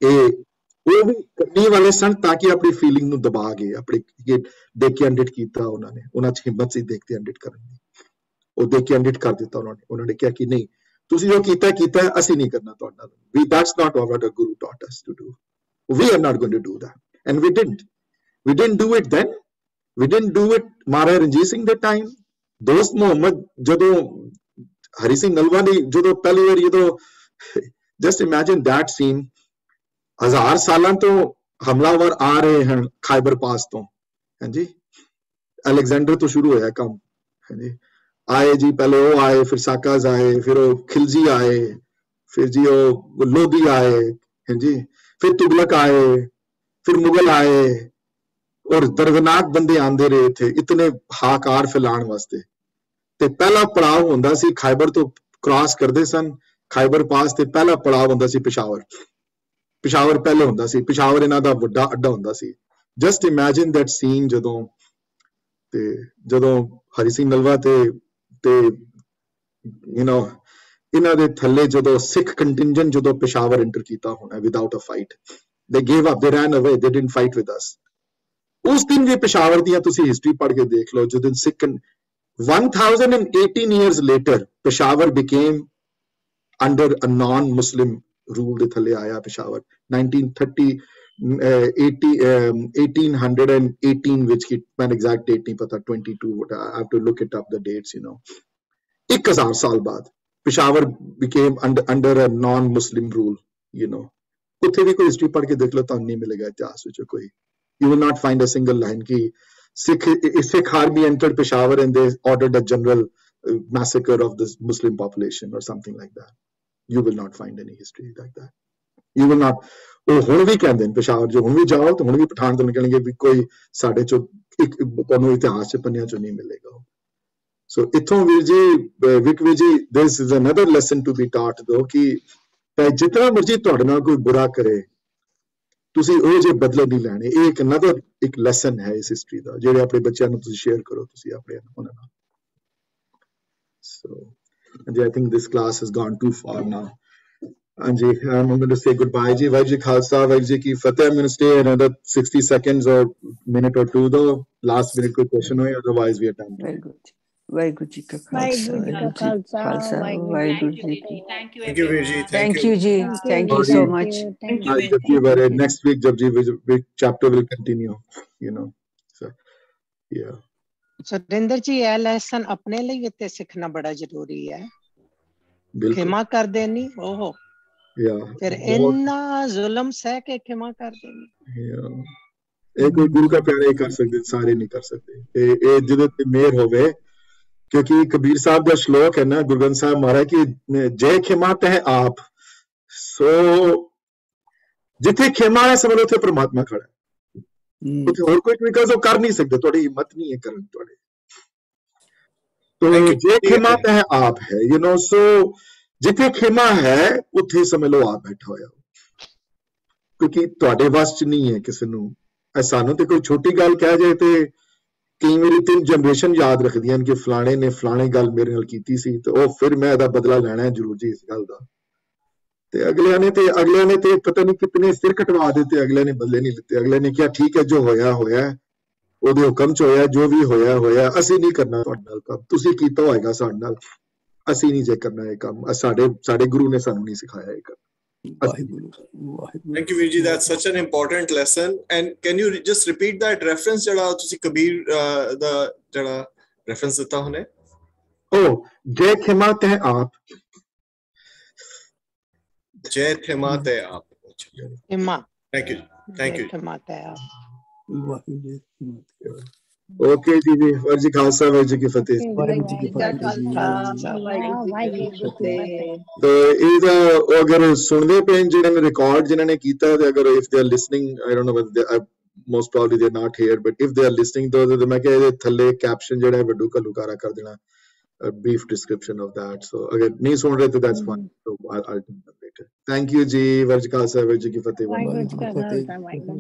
ਇਹ ਉਹ ਵੀ ਕਰਨੀ ਵਾਲੇ ਸਨ ਤਾਂ ਕਿ ਆਪਣੀ ਫੀਲਿੰਗ ਨੂੰ ਦਬਾ ਗਏ ਆਪਣੇ ਦੇਖ ਕੇ ਅੰਡਿਟ ਕੀਤਾ ਉਹਨਾਂ ਨੇ। ਉਹਨਾਂ 'ਚ ਹਿੰਮਤ ਸੀ ਦੇਖਦੇ ਅੰਡਿਟ ਕਰਨ ਦੀ। ਉਹ ਦੇਖ ਕੇ ਅੰਡਿਟ ਕਰ ਦਿੱਤਾ ਉਹਨਾਂ ਨੇ। ਉਹਨਾਂ ਨੇ ਕਿਹਾ ਕਿ ਨਹੀਂ, ਤੁਸੀਂ ਜੋ ਕੀਤਾ ਕੀਤਾ ਅਸੀਂ ਨਹੀਂ ਕਰਨਾ ਤੁਹਾਡਾ ਵੀ that's not what a Guru taught us to do we are not going to do that. And we didn't. We didn't do it then. We didn't do it Maharaja Ranjit Singh ਦੇ time ਦੋਸਤ ਮੁਹੰਮਦ ਜਦੋਂ ਹਰੀ ਸਿੰਘ ਨਲਵਾ ਦੀ ਜਦੋਂ ਪਹਿਲੀ ਵਾਰ ਜਦੋਂ just imagine that scene ਹਜ਼ਾਰ ਸਾਲਾਂ ਤੋਂ ਹਮਲਾਵਰ ਆ ਰਹੇ ਹਨ ਖਾਈਬਰ ਪਾਸ ਤੋਂ, ਹਾਂਜੀ? ਅਲੈਗਜ਼ੈਂਡਰ ਤੋਂ ਸ਼ੁਰੂ ਹੋਇਆ ਕੰਮ, ਹਾਂਜੀ? ਆਏ ਜੀ, ਪਹਿਲੇ ਉਹ ਆਏ, ਫਿਰ ਸਾਕਾਜ਼ ਆਏ, ਫਿਰ ਉਹ ਖਿਲਜੀ ਆਏ, ਫਿਰ ਜੀ ਉਹ ਲੋਧੀ ਆਏ, ਹਾਂਜੀ? ਫਿਰ ਤੁਗਲਕ ਆਏ, ਫਿਰ ਮੁਗਲ ਆਏ, ਔਰ ਦਰਦਨਾਕ ਬੰਦੇ ਆਂਦੇ ਰਹੇ ਇੱਥੇ, ਇਤਨੇ ਹਾਕਾਰ ਫੈਲਾਉਣ ਵਾਸਤੇ। ਤੇ ਪਹਿਲਾ ਪੜਾਅ ਹੁੰਦਾ ਸੀ ਖਾਈਬਰ ਤੋਂ ਕ੍ਰਾਸ ਕਰਦੇ ਸਨ, ਖਾਈਬਰ ਪਾਸ ਤੇ ਪਹਿਲਾ ਪੜਾਅ ਹੁੰਦਾ ਸੀ ਪਿਸ਼ਾਵਰ। ਪਿਸ਼ਾਵਰ ਪਹਿਲੇ ਹੁੰਦਾ ਸੀ, ਪਿਸ਼ਾਵਰ ਇਹਨਾਂ ਦਾ ਵੱਡਾ ਅੱਡਾ ਹੁੰਦਾ ਸੀ। ਜਸਟ ਇਮੇਜਿਨ ਦੈਟ ਸੀਨ ਜਦੋਂ ਤੇ ਜਦੋਂ ਹਰੀ ਸਿੰਘ ਨਲਵਾ ਤੇ ਤੇ ਯੂ نو ਇਹਨਾਂ ਦੇ ਥੱਲੇ ਜਦੋਂ ਸਿੱਖ ਕੰਟਿੰਜੈਂਟ ਜਦੋਂ ਪਿਸ਼ਾਵਰ ਐਂਟਰ ਕੀਤਾ ਹੋਣਾ without a fight they gave up they ran away they didn't fight with us ਉਸ ਦਿਨ ਵੀ ਪਿਸ਼ਾਵਰ ਦੀਆਂ ਤੁਸੀਂ ਹਿਸਟਰੀ ਪੜ੍ਹ ਕੇ ਦੇਖ ਲਓ, ਜਦੋਂ Sikh 1018 years later Peshawar became under a non-Muslim rule ਦੇ ਥੱਲੇ ਆਇਆ ਪਿਸ਼ਾਵਰ 1930 80 1818 ਵਿੱਚ ਕਿ ਮੈਂ ਐਗਜ਼ੈਕਟ ਡੇਟ ਨਹੀਂ ਪਤਾ 22 I have to look it up the dates you know 1000 ਸਾਲ ਬਾਅਦ Peshawar became under a non Muslim rule you know ਉੱਥੇ ਵੀ ਕੋਈ ਹਿਸਟਰੀ ਪੜ੍ਹ ਕੇ ਦੇਖ ਲਓ ਤੁਹਾਨੂੰ ਨਹੀਂ ਮਿਲੇਗਾ ਇਤਿਹਾਸ ਵਿੱਚ ਕੋਈ you will not find a single line ਕਿ Sikh Sikh army entered Peshawar and they ordered a general massacre of this Muslim population or something like that. You will not find any history like that. You will not. ਉਹ ਹੁਣ ਵੀ ਕਹਿੰਦੇ ਨੇ, ਪਿਸ਼ਾਵਰ, ਜੋ ਹੁਣ ਵੀ ਜਾਓ ਤਾਂ ਹੁਣ ਵੀ ਪਠਾਨ ਤੋਂ ਨਿਕਲਣਗੇ ਵੀ ਕੋਈ ਸਾਡੇ ਚੋਂ ਇੱਕ, ਤੁਹਾਨੂੰ ਇਤਿਹਾਸ ਚ ਪੰਨਿਆਂ ਚੋਂ ਨਹੀਂ ਮਿਲੇਗਾ ਸੋ ਇਥੋਂ ਵੀਰ ਜੀ ਵਿਕ ਵੀਰ ਜੀ this is another lesson to be taught though ਕਿ ਜਿਤਨਾ ਮਰਜ਼ੀ ਤੁਹਾਡੇ ਨਾਲ ਕੋਈ ਬੁਰਾ ਕਰੇ, ਤੁਸੀਂ ਉਹ ਜੇ ਬਦਲੇ ਨਹੀਂ ਲੈਣੇ ਇਹ ਇੱਕ ਨਦਰ ਇੱਕ ਲੈਸਨ ਹੈ ਇਸ ਹਿਸਟਰੀ ਦਾ, ਜਿਹੜੇ ਆਪਣੇ ਬੱਚਿਆਂ ਨੂੰ ਤੁਸੀਂ ਸ਼ੇਅਰ ਕਰੋ, ਤੁਸੀਂ ਆਪਣੇ ਉਹਨਾਂ ਨਾਲ ਸੋ ਜੀ I think this class has gone too far now ਹਾਂਜੀ I'm going to say goodbye ਜੀ ਵਾਹਿਗੁਰੂ ਜੀ ਖਾਲਸਾ ਵਾਹਿਗੁਰੂ ਜੀ ਕੀ ਫਤਿਹ I'm going to stay another 60 seconds or minute or two though last minute ਕੋਈ question ਹੋਏ otherwise we are done Waheguru ji Waheguru ji ਕਾ ਖਾਲਸਾ ਵਾਹਿਗੁਰੂ ਜੀ ਕਾ Khalsa Waheguru Thank you, ਜੀ Viji. Thank you, Thank you, everyone. Viji. Thank thank you. You ਜੀ thank you Sorry. So much Thank I'll you. just give a next week Japji will- will- chapter will continue you know so yeah Surinder ji ਇਹ lesson ਆਪਣੇ ਲਈ ਤੇ ਸਿੱਖਣਾ ਬੜਾ ਜ਼ਰੂਰੀ ਹੈ। ਬਿਲਕੁਲ। ਖਿਮਾ ਕਰ ਦੇਣੀ ਓਹੋ। yeah ਫਿਰ ਇੰਨਾ ਜ਼ੁਲਮ ਸਹਿ ਕੇ ਖਿਮਾ ਕਰ ਦੇਣੀ Yeah. ਇਹ ਕੋਈ ਗੁਰੂ ਦਾ ਪਿਆਰਾ ਹੀ ਕਰ ਸਕਦੇ ਸਾਰੇ ਨਹੀਂ ਕਰ ਸਕਦੇ। ਇਹ ਇਹ ਜਿਹਦੇ ਤੇ ਮਿਹਰ ਹੋਵੇ ਕਿਉਂਕਿ ਕਬੀਰ ਸਾਹਿਬ ਦਾ ਸ਼ਲੋਕ ਹੈ ਨਾ ਗੁਰੂ ਗ੍ਰੰਥ ਸਾਹਿਬ ਮਹਾਰਾਜ ਕਿ ਜੈ ਖਿਮਾ ਤਹਿ ਆਪ ਸੋ ਜਿੱਥੇ ਖਿਮਾ ਹੈ ਸਮਝ ਉੱਥੇ ਪ੍ਰਮਾਤਮਾ ਖੜਾ ਉੱਥੇ ਹੋਰ ਕੋਈ ਬਿਕਾਜ਼ ਉਹ ਕਰ ਨਹੀਂ ਸਕਦੇ ਤੁਹਾਡੀ ਹਿੰਮਤ ਨਹੀਂ ਹੈ ਕਰਨ ਤੁਹਾਡੇ। you. ਜੇ ਖਿਮਾ ਤਹਿ ਆਪ ਹੈ ਯੂ نو ਸੋ ਜਿੱਥੇ ਖਿਮਾ ਹੈ ਉੱਥੇ ਸਮਝ ਲਓ ਆਪ ਬੈਠਾ ਹੋਇਆ। ਕਿਉਂਕਿ ਤੁਹਾਡੇ ਵੱਸ ਚ ਨਹੀਂ ਹੈ ਕਿਸੇ ਨੂੰ। ਇਹ ਸਾਨੂੰ ਤੇ ਕੋਈ ਛੋਟੀ ਗੱਲ ਕਹਿ ਜਾਏ ਤੇ ਕਈ ਵਾਰੀ ਤਿੰਨ ਜਨਰੇਸ਼ਨ ਯਾਦ ਰੱਖਦੀਆਂ ਨੇ ਕਿ ਫਲਾਣੇ ਨੇ ਫਲਾਣੇ ਗੱਲ ਮੇਰੇ ਨਾਲ ਕੀਤੀ ਸੀ ਤੇ ਉਹ ਫਿਰ ਮੈਂ ਇਹਦਾ ਬਦਲਾ ਲੈਣਾ ਹੈ ਜ਼ਰੂਰ ਜੀ ਇਸ ਗੱਲ ਦਾ। ਤੇ ਅਗਲਿਆਂ ਨੇ ਤੇ ਅਗਲਿਆਂ ਨੇ ਤੇ ਪਤਾ ਨਹੀਂ ਕਿਤਨੇ ਸਿਰ ਕਟਵਾ ਦਿੱਤੇ ਅਗਲੇ ਨੇ ਬਦਲੇ ਨਹੀਂ ਲਿੱਤੇ। ਅਗਲੇ ਨੇ ਕਿਹਾ ਠੀਕ ਹੈ ਜੋ ਹੋਇਆ ਹੋਇਆ। ਉਹਦੇ ਹੁਕਮ ਚ ਹੋਇਆ ਜੋ ਵੀ ਹੋਇਆ ਹੋਇਆ। ਅਸੀਂ ਨਹੀਂ ਕਰਨਾ ਤੁਹਾਡੇ ਨਾਲ ਕੰਮ। ਤੁਸੀਂ ਕੀਤਾ ਹੋਏਗਾ ਸਾਡੇ ਨਾਲ। ਅਸੀਂ ਨਹੀਂ ਜੇ ਕਰਨਾ ਇਹ ਕੰਮ। ਸਾਡੇ ਸਾਡੇ ਗੁਰੂ ਨੇ ਸਾਨੂੰ ਨਹੀਂ ਸਿਖਾਇਆ ਇਹ ਕੰਮ। Thank you, Virji. That's such an important lesson. And can you just repeat that reference ਜਿਹੜਾ ਤੁਸੀਂ ਕਬੀਰ ਦਾ ਜਿਹੜਾ reference ਦਿੱਤਾ ਹੁਣੇ? ਉਹ ਜੇ ਖਿਮਾ ਤੇ ਆਪ ਖਿਮਾ Thank you. Thank you. ਖਿਮਾ ਤੇ ਆਪ ਵਾਹਿਗੁਰੂ ਜੀ ਓਕੇ ਜੀ ਜੀ ਵਾਹਿਗੁਰੂ ਜੀ ਖਾਲਸਾ ਵਾਹਿਗੁਰੂ ਜੀ ਕੀ ਫਤਿਹ ਵਾਹਿਗੁਰੂ ਜੀ ਕੀ ਕਾ ਫਤਿਹ ਕੀ ਫਤਿਹ ਤੇ ਇਹਦਾ ਉਹ ਅਗਰ ਸੁਣਦੇ ਪਏ ਜਿਹੜੇ ਨੇ ਰਿਕਾਰਡ ਜਿਨ੍ਹਾਂ ਨੇ ਕੀਤਾ ਤੇ ਅਗਰ if they are listening I don't know whether they most probably they are not here but if they are listening though ਤੇ ਮੈਂ ਕਿਹਾ ਇਹਦੇ ਥੱਲੇ ਕੈਪਸ਼ਨ ਜਿਹੜਾ ਹੈ ਵੱਡੂ ਘਲੂਕਾਰਾ ਕਰ ਦੇਣਾ a brief description of that. So again, नहीं सुन that's fine. So I'll, I'll do that later. Thank you Ji. वर्जिका सर वर्जिकी फतेह वाहेगुरु